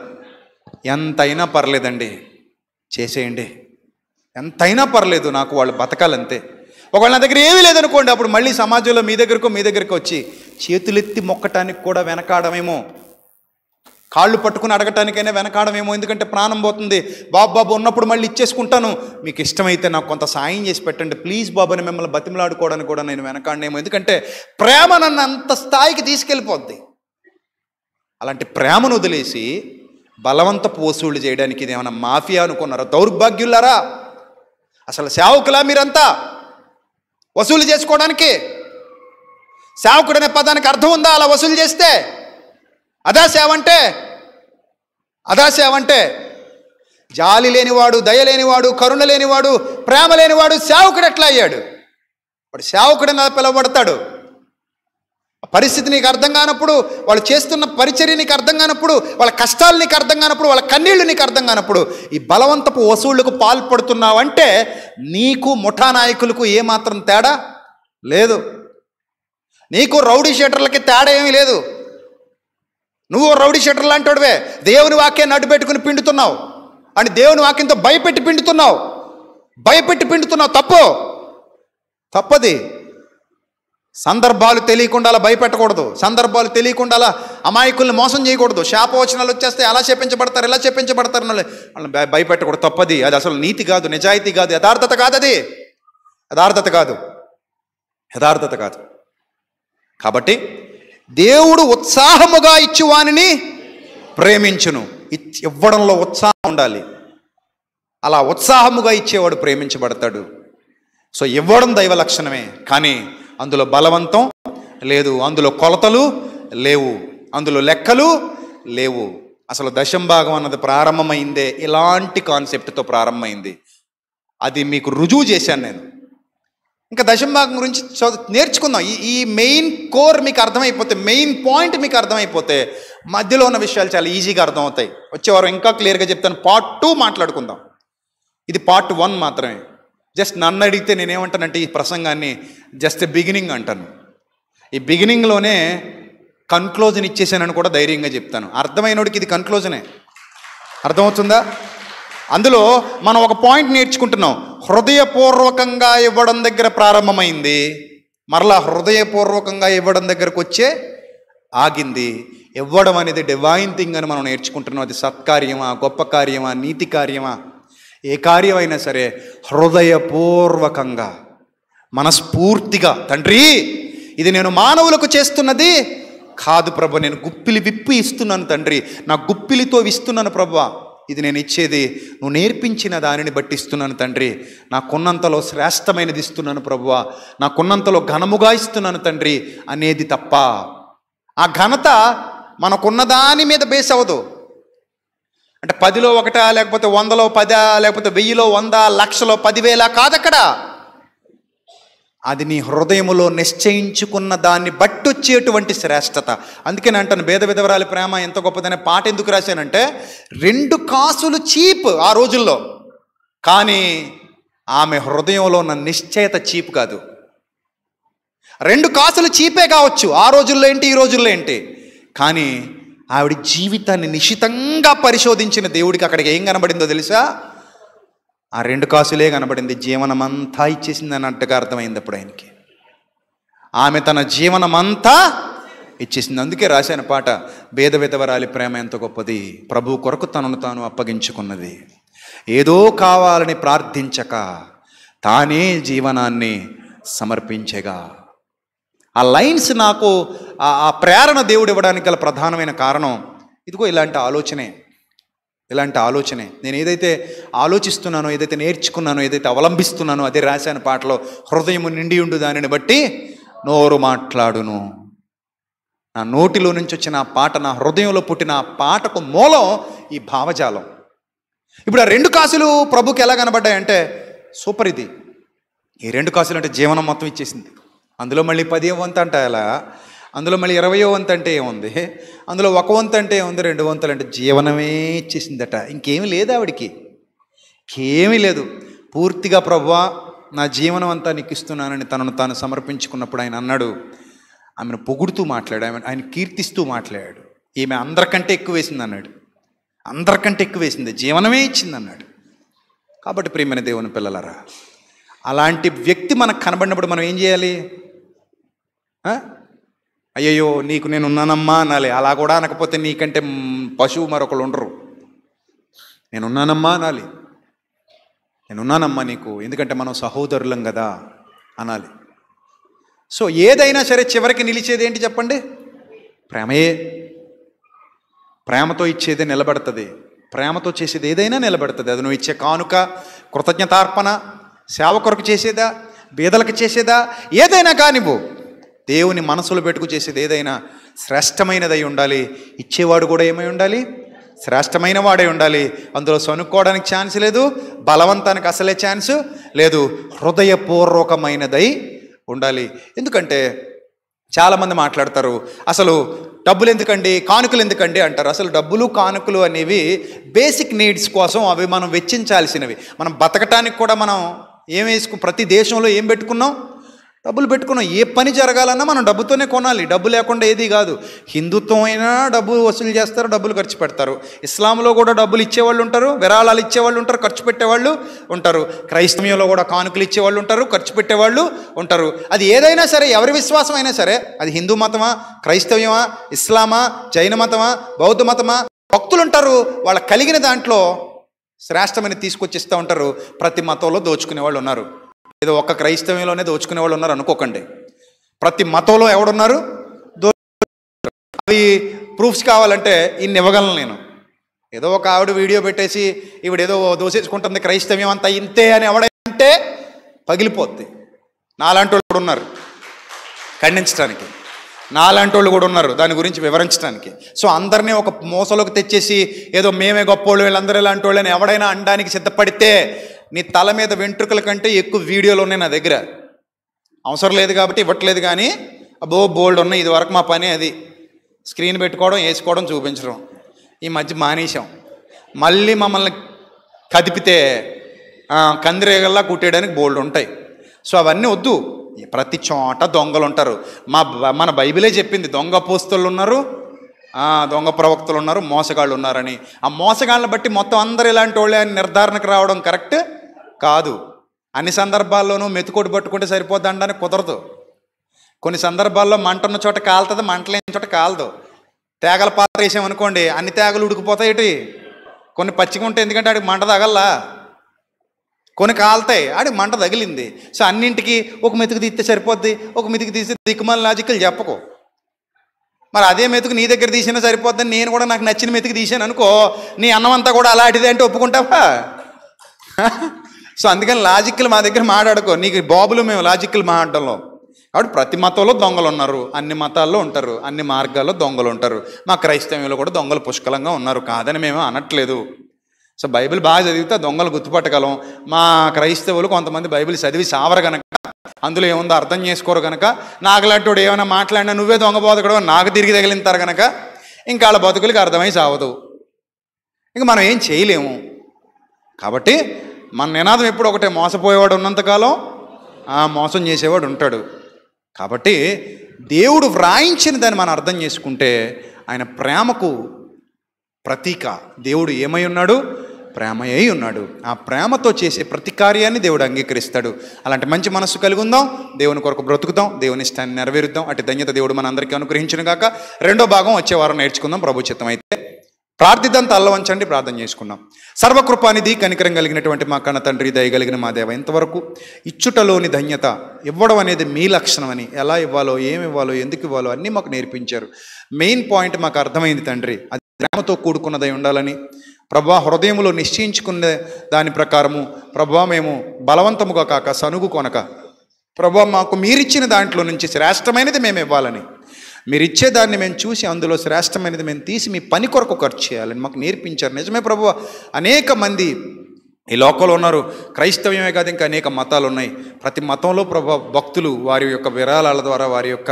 [SPEAKER 1] ఎంతైనా పర్లేదండి. చేసేయండి. ఎంతైనా పర్లేదు నాకు వాళ్ళు బతకాలంతే. ఒకవేళ నా దగ్గర ఏమీ లేదనుకోండి అప్పుడు మళ్ళీ సమాజంలో మీ దగ్గరకు మీ దగ్గరకు వచ్చి చేతులెత్తి మొక్కటానికి కూడా వెనకాడమేమో. కాళ్ళు పట్టుకుని అడగటానికైనా వెనకాడమేమో ఎందుకంటే ప్రాణం పోతుంది. బాబు బాబు ఉన్నప్పుడు మళ్ళీ ఇచ్చేసుకుంటాను. మీకు ఇష్టమైతే నాకు కొంత సాయం చేసి పెట్టండి. ప్లీజ్ బాబు అని మిమ్మల్ని బతిమలాడుకోవడానికి కూడా నేను వెనకాడనేమో. ఎందుకంటే ప్రేమ నన్ను అంత స్థాయికి తీసుకెళ్ళిపోద్ది. అలాంటి ప్రేమను వదిలేసి బలవంతపు వసూళ్ళు చేయడానికి ఇది ఏమైనా మాఫియా అనుకున్నారా? దౌర్భాగ్యులారా? అసలు సేవకులా మీరంతా? వసూలు చేసుకోవడానికి? సేవకుడు అనే పదానికి అర్థం ఉందా? అలా వసూలు చేస్తే? అదా సేవ అంటే అదా సేవ అంటే జాలి లేనివాడు దయ లేనివాడు కరుణ లేనివాడు ప్రేమ లేనివాడు సేవకుడు ఎట్లా అయ్యాడు? వాడు సేవకుడు పిలువబడతాడు? పరిస్థితి నీకు అర్థం కానప్పుడు వాళ్ళు చేస్తున్న పరిచర్య నీకు అర్థం కానప్పుడు వాళ్ళ కష్టాలు నీకు అర్థం కానప్పుడు వాళ్ళ కన్నీళ్ళు నీకు అర్థం కానప్పుడు ఈ బలవంతపు వసూళ్ళకు పాల్పడుతున్నావంటే నీకు ముఠా నాయకులకు ఏమాత్రం తేడా లేదు. నీకు రౌడీ షీటర్లకి తేడా ఏమీ లేదు. నువ్వు రౌడీ షీటర్ లాంటివాడివే దేవుని వాక్యాన్ని అడ్డుపెట్టుకుని పిండుతున్నావు. అని దేవుని వాక్యంతో భయపెట్టి పిండుతున్నావు. భయపెట్టి పిండుతున్నావు. తప్పు. తప్పది. సందర్భాలు తెలియకుండా అలా భయపెట్టకూడదు. సందర్భాలు తెలియకుండా అలా అమాయకుల్ని మోసం చేయకూడదు. శాపవచనాలు వచ్చేస్తే అలా చెప్పించబడతారు ఇలా చెప్పించబడతారు వాళ్ళని భయపెట్టకూడదు. తప్పది. అది అసలు నీతి కాదు నిజాయితీ కాదు యథార్థత కాదు అది. యథార్థత కాదు. యథార్థత కాదు. కాబట్టి దేవుడు ఉత్సాహముగా ఇచ్చువానిని ప్రేమించును. ఇవ్వడంలో ఉత్సాహం ఉండాలి. అలా ఉత్సాహముగా ఇచ్చేవాడు ప్రేమించబడతాడు. సో ఇవ్వడం దైవ లక్షణమే. కానీ అందులో బలవంతం లేదు అందులో కొలతలు లేవు. అందులో లెక్కలు లేవు. అసలు దశంభాగం అన్నది ప్రారంభమైందే. ఇలాంటి కాన్సెప్ట్తో ప్రారంభమైంది. అది మీకు రుజువు చేశాను నేను. ఇంకా దశంభాగం గురించి చదువు నేర్చుకుందాం. ఈ ఈ మెయిన్ కోర్ మీకు అర్థమైపోతే మెయిన్ పాయింట్ మీకు అర్థమైపోతే మధ్యలో ఉన్న విషయాలు చాలా ఈజీగా అర్థమవుతాయి. వచ్చేవారు ఇంకా క్లియర్గా చెప్తాను. పార్ట్ టూ మాట్లాడుకుందాం. ఇది పార్ట్ వన్ మాత్రమే. జస్ట్ నన్ను అడిగితే నేనేమంటానంటే ఈ ప్రసంగాన్ని జస్ట్ బిగినింగ్ అంటాను. ఈ బిగినింగ్లోనే కన్క్లూజన్ ఇచ్చేసానని కూడా ధైర్యంగా చెప్తాను. అర్థమైనోడికి ఇది కన్క్లూజనే అర్థమవుతుందా? అందులో మనం ఒక పాయింట్ నేర్చుకుంటున్నాం. హృదయపూర్వకంగా ఇవ్వడం దగ్గర ప్రారంభమైంది. మరలా హృదయపూర్వకంగా ఇవ్వడం దగ్గరకు వచ్చే ఆగింది. ఇవ్వడం అనేది డివైన్ థింగ్ అని మనం నేర్చుకుంటున్నాం. అది సత్కార్యమా గొప్ప కార్యమా నీతి కార్యమా? ఏ కార్యమైనా సరే హృదయపూర్వకంగా మనస్ఫూర్తిగా తండ్రి ఇది నేను మానవులకు చేస్తున్నది కాదు ప్రభు నేను గుప్పిలి విప్పి ఇస్తున్నాను తండ్రి నా గుప్పిలితో ఇస్తున్నాను ప్రభు ఇది నేను ఇచ్చేది నువ్వు నేర్పించిన దానిని బట్టి ఇస్తున్నాను తండ్రి నాకున్నంతలో శ్రేష్టమైనది ఇస్తున్నాను ప్రభువ నాకున్నంతలో ఘనముగా ఇస్తున్నాను తండ్రి అనేది తప్ప ఆ ఘనత మనకున్న దాని మీద బేస్ అవ్వదు. అంటే పదిలో ఒకటా లేకపోతే వందలో పదా లేకపోతే వెయ్యిలో వంద లక్షలో పదివేల కాదక్కడ. అది నీ హృదయములో నిశ్చయించుకున్న దాన్ని బట్టొచ్చేటువంటి శ్రేష్టత. అందుకే నేను అంటాను భేద విధవరాలి ప్రేమ ఎంత గొప్పదనే పాట ఎందుకు రాశానంటే రెండు కాసులు చీప్ ఆ రోజుల్లో. కానీ ఆమె హృదయంలో ఉన్న నిశ్చయత చీప్ కాదు. రెండు కాసులు చీపే కావచ్చు ఆ రోజుల్లో ఏంటి ఈ రోజుల్లో ఏంటి? కానీ ఆవిడ జీవితాన్ని నిశితంగా పరిశోధించిన దేవుడికి అక్కడికి ఏం కనబడిందో తెలుసా? ఆ రెండు కాసులే కనబడింది. జీవనమంతా ఇచ్చేసింది అన్నట్టుగా అర్థమైంది అప్పుడు ఆయనకి. ఆమె తన జీవనమంతా ఇచ్చేసింది. అందుకే రాసిన పాట భేద విధవరాలి ప్రేమ ఎంత గొప్పది ప్రభు కొరకు తనను తాను అప్పగించుకున్నది. ఏదో కావాలని ప్రార్థించక తానే జీవనాన్ని సమర్పించగా. ఆ లైన్స్ నాకు ఆ- ప్రేరణ దేవుడు ఇవ్వడానికి గల ప్రధానమైన కారణం. ఇదిగో ఇలాంటి ఆలోచనే. ఇలాంటి ఆలోచనే. నేను ఏదైతే ఆలోచిస్తున్నానో ఏదైతే నేర్చుకున్నానో ఏదైతే అవలంబిస్తున్నానో అదే రాశాను పాటలో హృదయం నిండి ఉండు దానిని బట్టి నోరు మాట్లాడును. నా నోటిలో నుంచి వచ్చిన ఆ పాట నా హృదయంలో పుట్టిన ఆ పాటకు మూలం ఈ భావజాలం. ఇప్పుడు ఆ రెండు కాసులు ప్రభుకి ఎలా కనబడ్డాయంటే సూపర్ ఇది. ఈ రెండు కాసులు అంటే జీవనం మొత్తం ఇచ్చేసింది. అందులో మళ్ళీ పదివ వంతు అంటే అలా. అందులో మళ్ళీ ఇరవయో వంతు అంటే ఏముంది? అందులో ఒక వంతు అంటే ఏముంది? రెండు వంతులు అంటే జీవనమే ఇచ్చేసిందట. ఇంకేమీ లేదు ఆవిడికి. ఇంకేమీ లేదు. పూర్తిగా ప్రభా నా జీవనం అంతా నీకు ఇస్తున్నానని తనను తాను సమర్పించుకున్నప్పుడు ఆయన అన్నాడు. ఆమెను పొగుడుతూ మాట్లాడు. ఆమె ఆయన కీర్తిస్తూ మాట్లాడాడు ఈమె అందరికంటే ఎక్కువ వేసింది అన్నాడు. అందరికంటే ఎక్కువ వేసింది. జీవనమే ఇచ్చింది అన్నాడు. కాబట్టి ప్రియమైన దేవుని పిల్లలరా అలాంటి వ్యక్తి మనకు కనబడినప్పుడు మనం ఏం చేయాలి? అయ్యయ్యో నీకు నేను ఉన్నానమ్మా అనాలి. అలా కూడా అనకపోతే నీకంటే పశువు మరొకరు ఉండరు. నేనున్నానమ్మా అనాలి. నేనున్నానమ్మా నీకు. ఎందుకంటే మనం సహోదరులం కదా అనాలి. సో ఏదైనా సరే చివరికి నిలిచేది ఏంటి చెప్పండి? ప్రేమయే. ప్రేమతో ఇచ్చేదే నిలబడుతుంది. ప్రేమతో చేసేది ఏదైనా నిలబడుతుంది. అది నువ్వు ఇచ్చే కానుక కృతజ్ఞతార్పణ సేవ కొరకు చేసేదా బీదలకు చేసేదా ఏదైనా కానివ్వు. దేవుని మనసులో పెట్టుకు చేసేది ఏదైనా శ్రేష్టమైనదై ఉండాలి ఇచ్చేవాడు కూడా ఏమై ఉండాలి? శ్రేష్టమైన వాడే ఉండాలి. అందులో సనుక్కోవడానికి ఛాన్స్ లేదు బలవంతానికి అసలే ఛాన్స్ లేదు హృదయపూర్వకమైనదై ఉండాలి. ఎందుకంటే చాలామంది మాట్లాడతారు అసలు డబ్బులు ఎందుకండి కానుకలు ఎందుకండి అంటారు. అసలు డబ్బులు కానుకలు అనేవి బేసిక్ నీడ్స్ కోసం అవి మనం వెచ్చించాల్సినవి. మనం బతకటానికి కూడా మనం ఏం వేసుకు ప్రతి దేశంలో ఏం పెట్టుకున్నాం? డబ్బులు పెట్టుకున్నాం. ఏ పని జరగాలన్నా మనం డబ్బుతోనే కొనాలి. డబ్బు లేకుండా ఏది కాదు. హిందుత్వం అయినా డబ్బు వసూలు చేస్తారు డబ్బులు ఖర్చు పెడతారు. ఇస్లాంలో కూడా డబ్బులు ఇచ్చేవాళ్ళు ఉంటారు విరాళాలు ఇచ్చేవాళ్ళు ఉంటారు ఖర్చు పెట్టేవాళ్ళు ఉంటారు. క్రైస్తవ్యంలో కూడా కానుకలు ఇచ్చేవాళ్ళు ఉంటారు ఖర్చు పెట్టేవాళ్ళు ఉంటారు. అది ఏదైనా సరే ఎవరి విశ్వాసం అయినా సరే అది హిందూ మతమా క్రైస్తవ్యమా ఇస్లామా జైన మతమా బౌద్ధ మతమా భక్తులు ఉంటారు. వాళ్ళ కలిగిన దాంట్లో శ్రేష్టమని తీసుకొచ్చిస్తూ ఉంటారు. ప్రతి మతంలో దోచుకునే వాళ్ళు ఉన్నారు. ఏదో ఒక్క క్రైస్తవ్యంలోనే దోచుకునే వాళ్ళు ఉన్నారు అనుకోకండి. ప్రతి మతంలో ఎవడున్నారు? దో అవి ప్రూఫ్స్ కావాలంటే ఇన్ని ఇవ్వగలను నేను. ఏదో ఒక ఆవిడ వీడియో పెట్టేసి ఈవిడ ఏదో దోసేసుకుంటుంది క్రైస్తవ్యం అంతా ఇంతే అని ఎవడంటే పగిలిపోద్ది. నాలాంటి వాళ్ళు కూడా ఉన్నారు. ఖండించడానికి నాలాంటి వాళ్ళు కూడా ఉన్నారు దాని గురించి వివరించడానికి సో అందరినీ ఒక మోసలోకి తెచ్చేసి ఏదో మేమే గొప్పోళ్ళు వీళ్ళందరూ ఇలాంటి వాళ్ళని ఎవడైనా అనడానికి సిద్ధపడితే నీ తల మీద వెంట్రుకల కంటే ఎక్కువ వీడియోలు ఉన్నాయి నా దగ్గర. అవసరం లేదు కాబట్టి ఇవ్వట్లేదు కానీ అబ్బో బోల్డ్ ఉన్నాయి ఇది వరకు మా పని అది. స్క్రీన్ పెట్టుకోవడం వేసుకోవడం చూపించడం. ఈ మధ్య మానేశాం. మళ్ళీ మమ్మల్ని కదిపితే కందిరేగల్లా కుట్టేయడానికి బోల్డ్ ఉంటాయి. సో అవన్నీ వద్దు. ప్రతి చోట దొంగలు ఉంటారు. మా బ- మన బైబిలే చెప్పింది దొంగ పోస్తులు ఉన్నారు దొంగ ప్రవక్తలు ఉన్నారు మోసగాళ్ళు ఉన్నారని. ఆ మోసగాళ్ళని బట్టి మొత్తం అందరు ఇలాంటి వాళ్ళే అని నిర్ధారణకు రావడం కరెక్ట్? కాదు. అన్ని సందర్భాల్లోనూ మెతుకోటి పట్టుకుంటే సరిపోద్ది అనడానికి కుదరదు. కొన్ని సందర్భాల్లో మంట ఉన్న చోట కాలుతుంది మంట లేని చోట కాలదు. తేగల పాత్ర వేసామనుకోండి అన్ని తేగలు ఉడికిపోతాయి ఇటు. కొన్ని పచ్చిగా ఉంటాయి ఎందుకంటే ఆడికి మంట తగల్లా? కొన్ని కాలుతాయి ఆడికి మంట తగిలింది. సో అన్నింటికి ఒక మెతుకు తీస్తే సరిపోద్ది ఒక మెతుకు తీస్తే దిక్కుమాల లాజికల్ చెప్పకు. మరి అదే మెతుకు నీ దగ్గర తీసినా సరిపోద్దని నేను కూడా నాకు నచ్చిన మెతుకు తీసాను అనుకో నీ అన్నం అంతా కూడా అలాంటిదే అంటే ఒప్పుకుంటావా? సో అందుకని లాజిక్లు మా దగ్గర మాట్లాడుకో. నీకు బాబులు మేము లాజిక్లు మాట్లాడడంలో కాబట్టి ప్రతి మతంలో దొంగలు ఉన్నారు. అన్ని మతాల్లో ఉంటారు. అన్ని మార్గాల్లో దొంగలు ఉంటారు. మా క్రైస్తవ్యంలో కూడా దొంగలు పుష్కలంగా ఉన్నారు. కాదని మేము అనట్లేదు. సో బైబిల్ బాగా చదివితే దొంగలు గుర్తుపట్టగలం. మా క్రైస్తవులు కొంతమంది బైబిల్ చదివి సావరు కనుక అందులో ఏముందో అర్థం చేసుకోరు కనుక నాకులాంటి ఏమైనా మాట్లాడినా నువ్వే దొంగ బోధకుడు నాకు తిరిగి తగిలింతారు కనుక ఇంకా వాళ్ళ బతుకులకి అర్థమై సావదు. ఇంక మనం ఏం చేయలేము. కాబట్టి మన నినాదం ఎప్పుడు ఒకటే మోసపోయేవాడు ఉన్నంతకాలం ఆ మోసం చేసేవాడు ఉంటాడు. కాబట్టి దేవుడు వ్రాయించిన దాన్ని మనం అర్థం చేసుకుంటే ఆయన ప్రేమకు ప్రతీక. దేవుడు ఏమై ఉన్నాడు? ప్రేమయ్యి ఉన్నాడు. ఆ ప్రేమతో చేసే ప్రతి కార్యాన్ని దేవుడు అంగీకరిస్తాడు. అలాంటి మంచి మనస్సు కలిగి ఉందాం దేవుని కొరకు బ్రతుకుతాం దేవుని ఇష్టాన్ని నెరవేరుద్దాం. అటు ధన్యత దేవుడు మనందరికీ అనుగ్రహించిన కాక రెండో భాగం వచ్చే వారం నేర్చుకుందాం. ప్రభు చిత్తం అయితే ప్రార్థిద్దాం అల్లవంచండి ప్రార్థన చేసుకున్నాం. సర్వకృపానిధి కనికరం కలిగినటువంటి మా కన్న తండ్రి దయగలిగిన మా దేవ ఇంతవరకు ఇచ్చుటలోని ధన్యత ఇవ్వడం అనేది మీ లక్షణం అని ఎలా ఇవ్వాలో ఏమి ఇవ్వాలో ఎందుకు ఇవ్వాలో అన్నీ మాకు నేర్పించారు. మెయిన్ పాయింట్ మాకు అర్థమైంది తండ్రి అది ప్రేమతో కూడుకున్నదై ఉండాలని ప్రభా హృదయంలో నిశ్చయించుకునే దాని ప్రకారము ప్రభా మేము బలవంతముగా కాక సనుగు కొనక ప్రభా మాకు మీరిచ్చిన దాంట్లో నుంచి శ్రేష్టమైనది మేము ఇవ్వాలని మీరు ఇచ్చే దాన్ని మేము చూసి అందులో శ్రేష్టమైనది మేము తీసి మీ పని కొరకు ఖర్చు చేయాలని మాకు నేర్పించారు. నిజమే ప్రభు అనేక మంది ఈ లోకంలో ఉన్నారు. క్రైస్తవ్యమే కాదు ఇంకా అనేక మతాలు ఉన్నాయి ప్రతి మతంలో ప్రభు భక్తులు వారి యొక్క విరాళాల ద్వారా వారి యొక్క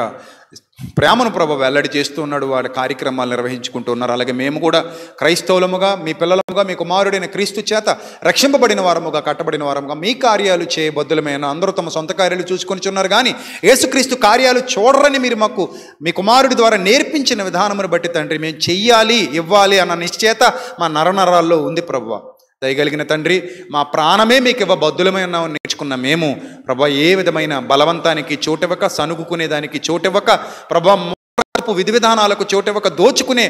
[SPEAKER 1] ప్రేమను ప్రభు వెల్లడి చేస్తూ ఉన్నాడు వారి కార్యక్రమాలు నిర్వహించుకుంటూ ఉన్నారు. అలాగే మేము కూడా క్రైస్తవులముగా మీ పిల్లలముగా మీ కుమారుడైన క్రీస్తు చేత రక్షింపబడిన వారముగా కట్టబడిన వారముగా మీ కార్యాలు చేయబద్దులమైన అందరూ తమ సొంత కార్యాలు చూసుకొని చున్నారు కానీ యేసుక్రీస్తు కార్యాలు చూడరని మీరు మాకు మీ కుమారుడి ద్వారా నేర్పించిన విధానమును బట్టి తండ్రి మేము చెయ్యాలి ఇవ్వాలి అన్న నిశ్చేత మా నరనరాల్లో ఉంది ప్రభు. దయగలిగిన తండ్రి మా ప్రాణమే మీకు ఇవ్వబద్దులమై ఉన్నామని నేర్చుకున్న మేము ప్రభా ఏ విధమైన బలవంతానికి చోటివ్వక సనుగుకునేదానికి చోటివ్వక ప్రభా మోసపు విధి విధానాలకు చోటివ్వక దోచుకునే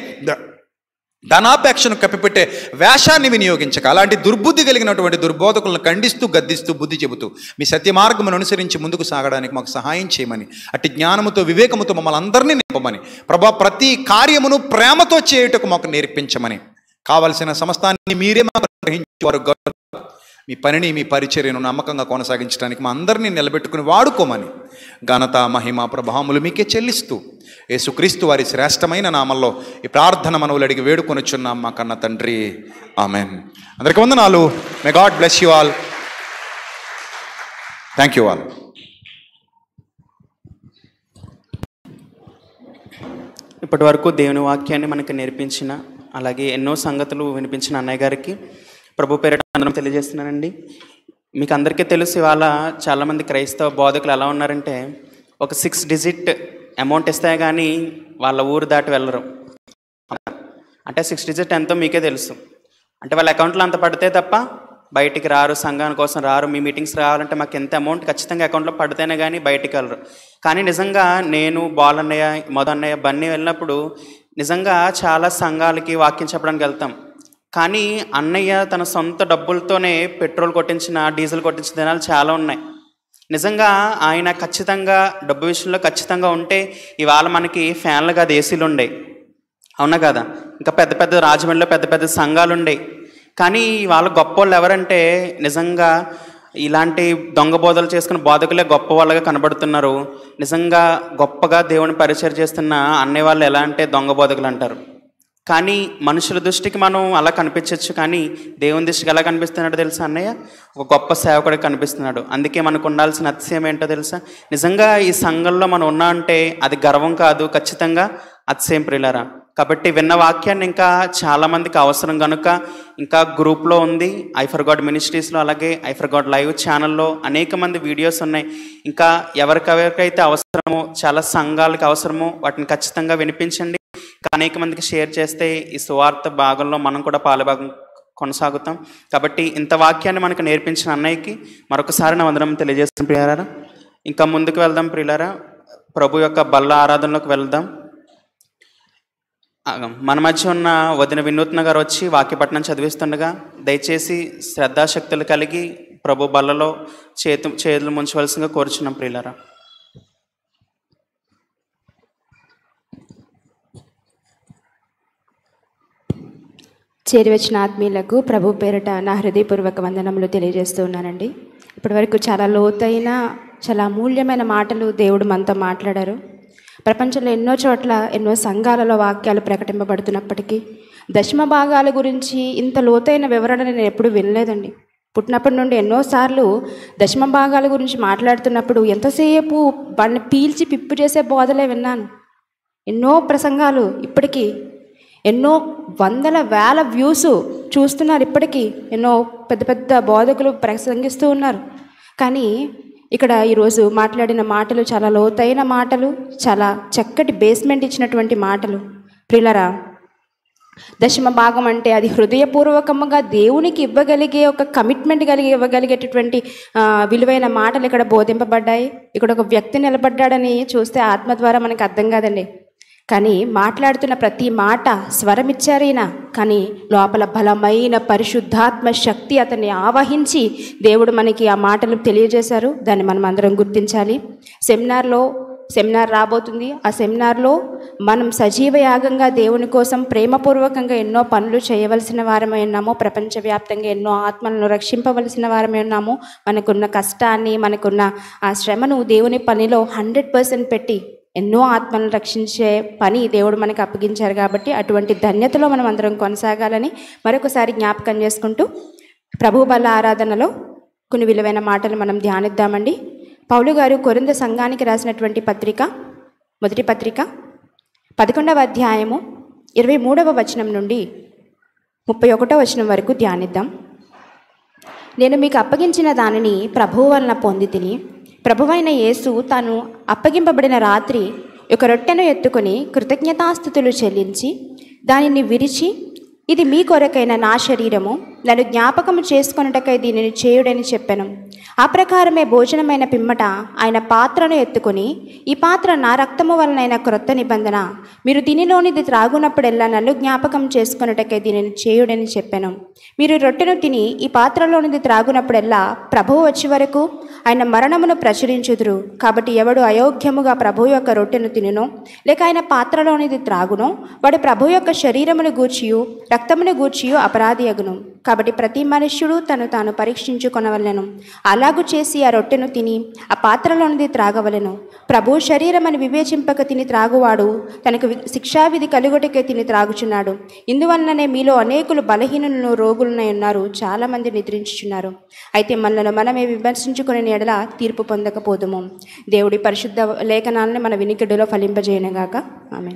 [SPEAKER 1] ధనాపేక్షను కప్పిపెట్టే వేషాన్ని వినియోగించక అలాంటి దుర్బుద్ధి కలిగినటువంటి దుర్బోధకులను ఖండిస్తూ గద్దిస్తూ బుద్ధి చెబుతూ మీ సత్యమార్గమును అనుసరించి ముందుకు సాగడానికి మాకు సహాయం చేయమని అట్టి జ్ఞానముతో వివేకముతో మమ్మల్ని అందరినీ నింపమని ప్రభా ప్రతి కార్యమును ప్రేమతో చేయుటకు మాకు నేర్పించమని. కావలసిన సమస్తాన్ని మీరే మాకు గ్రహించేవారు మీ పనిని మీ పరిచర్యను నమ్మకంగా కొనసాగించడానికి మా అందరినీ నిలబెట్టుకుని వాడుకోమని ఘనత మహిమ ప్రభావములు మీకే చెల్లిస్తూ యేసుక్రీస్తు వారి శ్రేష్టమైన నామంలో ఈ ప్రార్థన మనవులు అడిగి వేడుకొనుచున్నాం మా కన్న తండ్రి. ఆమెన్. అందరికీ వందనాలు. May God bless you all thank you all
[SPEAKER 2] ఇప్పటి వరకు దేవుని వాక్యాన్ని మనకు నేర్పించిన అలాగే ఎన్నో సంగతులు వినిపించిన అన్నయ్య గారికి ప్రభు పేరిట అందరం తెలియజేస్తున్నానండి. మీకు అందరికీ తెలుసు ఇవాళ చాలామంది క్రైస్తవ బోధకులు ఎలా ఉన్నారంటే ఒక సిక్స్ డిజిట్ అమౌంట్ ఇస్తే కానీ వాళ్ళ ఊరు దాటి వెళ్ళరు. అంటే సిక్స్ డిజిట్ ఎంతో మీకే తెలుసు. అంటే వాళ్ళ అకౌంట్లో అంత పడితే తప్ప బయటికి రారు సంఘాని కోసం రారు మీ మీటింగ్స్ రావాలంటే మాకు ఎంత అమౌంట్ ఖచ్చితంగా అకౌంట్లో పడితేనే కానీ బయటికి వెళ్ళరు. కానీ నిజంగా నేను బాల్ అన్నయ్య అన్నయ్య బన్నీ వెళ్ళినప్పుడు నిజంగా చాలా సంఘాలకి వాక్యం చెప్పడానికి వెళ్తాం. కానీ అన్నయ్య తన సొంత డబ్బులతోనే పెట్రోల్ కొట్టించిన డీజిల్ కొట్టించిన దినాలు చాలా ఉన్నాయి. నిజంగా ఆయన ఖచ్చితంగా డబ్బు విషయంలో ఖచ్చితంగా ఉంటే ఇవాళ మనకి ఫ్యాన్లు కాదు ఏసీలు ఉండే. అవునా కదా? ఇంకా పెద్ద పెద్ద రాజమండ్రిలో పెద్ద పెద్ద సంఘాలు ఉండే. కానీ వాళ్ళ గొప్ప వాళ్ళు ఎవరంటే నిజంగా ఇలాంటి దొంగ బోధలు చేసుకుని బోధకులే గొప్ప వాళ్ళగా కనబడుతున్నారు. నిజంగా గొప్పగా దేవుని పరిచయం చేస్తున్న అన్నయ్య వాళ్ళు ఎలా అంటే దొంగ బోధకులు అంటారు. కానీ మనుషుల దృష్టికి మనం అలా కనిపించవచ్చు కానీ దేవుని దృష్టికి ఎలా కనిపిస్తున్నాడు తెలుసా అన్నయ్య? ఒక గొప్ప సేవకుడికి కనిపిస్తున్నాడు. అందుకే మనకు ఉండాల్సిన అతిశయం ఏంటో తెలుసా? నిజంగా ఈ సంఘంలో మనం ఉన్నా అంటే అది గర్వం కాదు ఖచ్చితంగా అతిశయం ప్రియులరా. కాబట్టి విన్న వాక్యాన్ని ఇంకా చాలామందికి అవసరం కనుక ఇంకా గ్రూప్లో ఉంది. ఐఫర్ గాడ్ మినిస్ట్రీస్లో అలాగే ఐఫర్ గాడ్ లైవ్ ఛానల్లో అనేక మంది వీడియోస్ ఉన్నాయి. ఇంకా ఎవరికెవరికైతే అవసరమో చాలా సంఘాలకు అవసరమో వాటిని ఖచ్చితంగా వినిపించండి. ఇంకా అనేక మందికి షేర్ చేస్తే ఈ సువార్త భాగంలో మనం కూడా పాలుభాగం కొనసాగుతాం. కాబట్టి ఇంత వాక్యాన్ని మనకు నేర్పించిన అన్నయ్యకి మరొకసారి నా వందనం తెలియజేస్తాను ప్రియారా ఇంకా ముందుకు వెళ్దాం ప్రియులారా. ప్రభు యొక్క బల్ల ఆరాధనలోకి వెళ్దాం. మన మధ్య ఉన్న వదిన వినూత్న గారు వచ్చి వాక్యపట్నం చదివిస్తుండగా దయచేసి శ్రద్ధాశక్తులు కలిగి ప్రభు బల్లలో చేతు చేతులు ముంచవలసిందిగా కోరుచున్నాం ప్రియులరా.
[SPEAKER 3] చేరివచ్చిన ఆత్మీయులకు ప్రభు పేరిట నా హృదయపూర్వక వందనములు తెలియజేస్తూ ఉన్నానండి. ఇప్పటివరకు చాలా లోతైన చాలా అమూల్యమైన మాటలు దేవుడు మనతో మాట్లాడారు. ప్రపంచంలో ఎన్నో చోట్ల ఎన్నో సంఘాలలో వాక్యాలు ప్రకటింపబడుతున్నప్పటికీ దశమ భాగాల గురించి ఇంత లోతైన వివరణ నేను ఎప్పుడూ వినలేదండి. పుట్టినప్పటి నుండి ఎన్నోసార్లు దశమ భాగాల గురించి మాట్లాడుతున్నప్పుడు ఎంతసేపు వాడిని పీల్చి పిప్పు చేసే బోధలే విన్నాను. ఎన్నో ప్రసంగాలు ఇప్పటికీ ఎన్నో వందల వేల వ్యూస్ చూస్తున్నారు ఇప్పటికీ ఎన్నో పెద్ద పెద్ద బోధకులు ప్రసంగిస్తూ ఉన్నారు. కానీ ఇక్కడ ఈరోజు మాట్లాడిన మాటలు చాలా లోతైన మాటలు చాలా చక్కటి బేస్మెంట్ ఇచ్చినటువంటి మాటలు. ప్రిలరా దశమ భాగం అంటే అది హృదయపూర్వకంగా దేవునికి ఇవ్వగలిగే ఒక కమిట్మెంట్ కలిగి ఇవ్వగలిగేటటువంటి విలువైన మాటలు ఇక్కడ బోధింపబడ్డాయి. ఇక్కడ ఒక వ్యక్తి నిలబడ్డాడని చూస్తే ఆత్మ ద్వారా మనకు అర్థం కాదండి. కానీ మాట్లాడుతున్న ప్రతి మాట స్వరమిచ్చారైనా? కానీ లోపల బలమైన పరిశుద్ధాత్మ శక్తి అతన్ని ఆవహించి దేవుడు మనకి ఆ మాటలు తెలియజేశారు. దాన్ని మనం అందరం గుర్తించాలి. సెమినార్లో సెమినార్ రాబోతుంది. ఆ సెమినార్లో మనం సజీవ యాగంగా దేవుని కోసం ప్రేమపూర్వకంగా ఎన్నో పనులు చేయవలసిన వారమై ఉన్నాము. ప్రపంచవ్యాప్తంగా ఎన్నో ఆత్మలను రక్షింపవలసిన వారమై ఉన్నాము. మనకున్న కష్టాన్ని మనకున్న ఆ శ్రమను దేవుని పనిలో హండ్రెడ్ పర్సెంట్ పెట్టి ఎన్నో ఆత్మలను రక్షించే పని దేవుడు మనకు అప్పగించారు కాబట్టి అటువంటి ధన్యతలో మనం అందరం కొనసాగాలని మరొకసారి జ్ఞాపకం చేసుకుంటూ ప్రభు బల ఆరాధనలో కొన్ని విలువైన మాటలు మనం ధ్యానిద్దామండి. పౌలు గారు కొరింద సంఘానికి రాసినటువంటి పత్రిక మొదటి పత్రిక పదకొండవ అధ్యాయము ఇరవై మూడవ వచనం నుండి ముప్పై ఒకటో వచనం వరకు ధ్యానిద్దాం. నేను మీకు అప్పగించిన దానిని ప్రభువు వలన పొంది తిని ప్రభువైన యేసు తాను అప్పగింపబడిన రాత్రి ఒక రొట్టెను ఎత్తుకొని కృతజ్ఞతాస్థుతులు చెల్లించి దానిని విరిచి ఇది మీ కొరకైన నా శరీరము నన్ను జ్ఞాపకము చేసుకొనుటకై దీనిని చేయుడని చెప్పాను. ఆ ప్రకారమే భోజనమైన పిమ్మట ఆయన పాత్రను ఎత్తుకొని ఈ పాత్ర నా రక్తము వలనైన క్రొత్త నిబంధన. మీరు దీనిలోనిది త్రాగునప్పుడెల్లా నన్ను జ్ఞాపకం చేసుకున్నటకే దీనిని చేయుడని చెప్పాను. మీరు రొట్టెను తిని ఈ పాత్రలోనిది త్రాగునప్పుడెల్లా ప్రభువు వచ్చే వరకు ఆయన మరణమును ప్రచురించుదురు. కాబట్టి ఎవడు అయోగ్యముగా ప్రభు యొక్క రొట్టెను తినునో లేక ఆయన పాత్రలోనిది త్రాగునో వాడు ప్రభు యొక్క శరీరమును గూర్చియు రక్తమును గూర్చియు అపరాధి అగును. కాబట్టి ప్రతి మనుష్యుడు తను తాను పరీక్షించుకొనవలెను. అలాగు చేసి ఆ రొట్టెను తిని ఆ పాత్రలోనిది త్రాగవలెను. ప్రభు అని వివేచింపక తిని త్రాగువాడు తనకు శిక్షావిధి కలుగుటకే తిని త్రాగుచున్నాడు. ఇందువలననే మీలో అనేకులు బలహీనులను రోగులనై ఉన్నారు చాలామంది నిద్రించుచున్నారు. అయితే మనలను మనమే విమర్శించుకునే ఎడల తీర్పు పొందకపోదుము. దేవుడి పరిశుద్ధ లేఖనాలను మన వినికిడిలో ఫలింపజేయనుగాక. ఆమె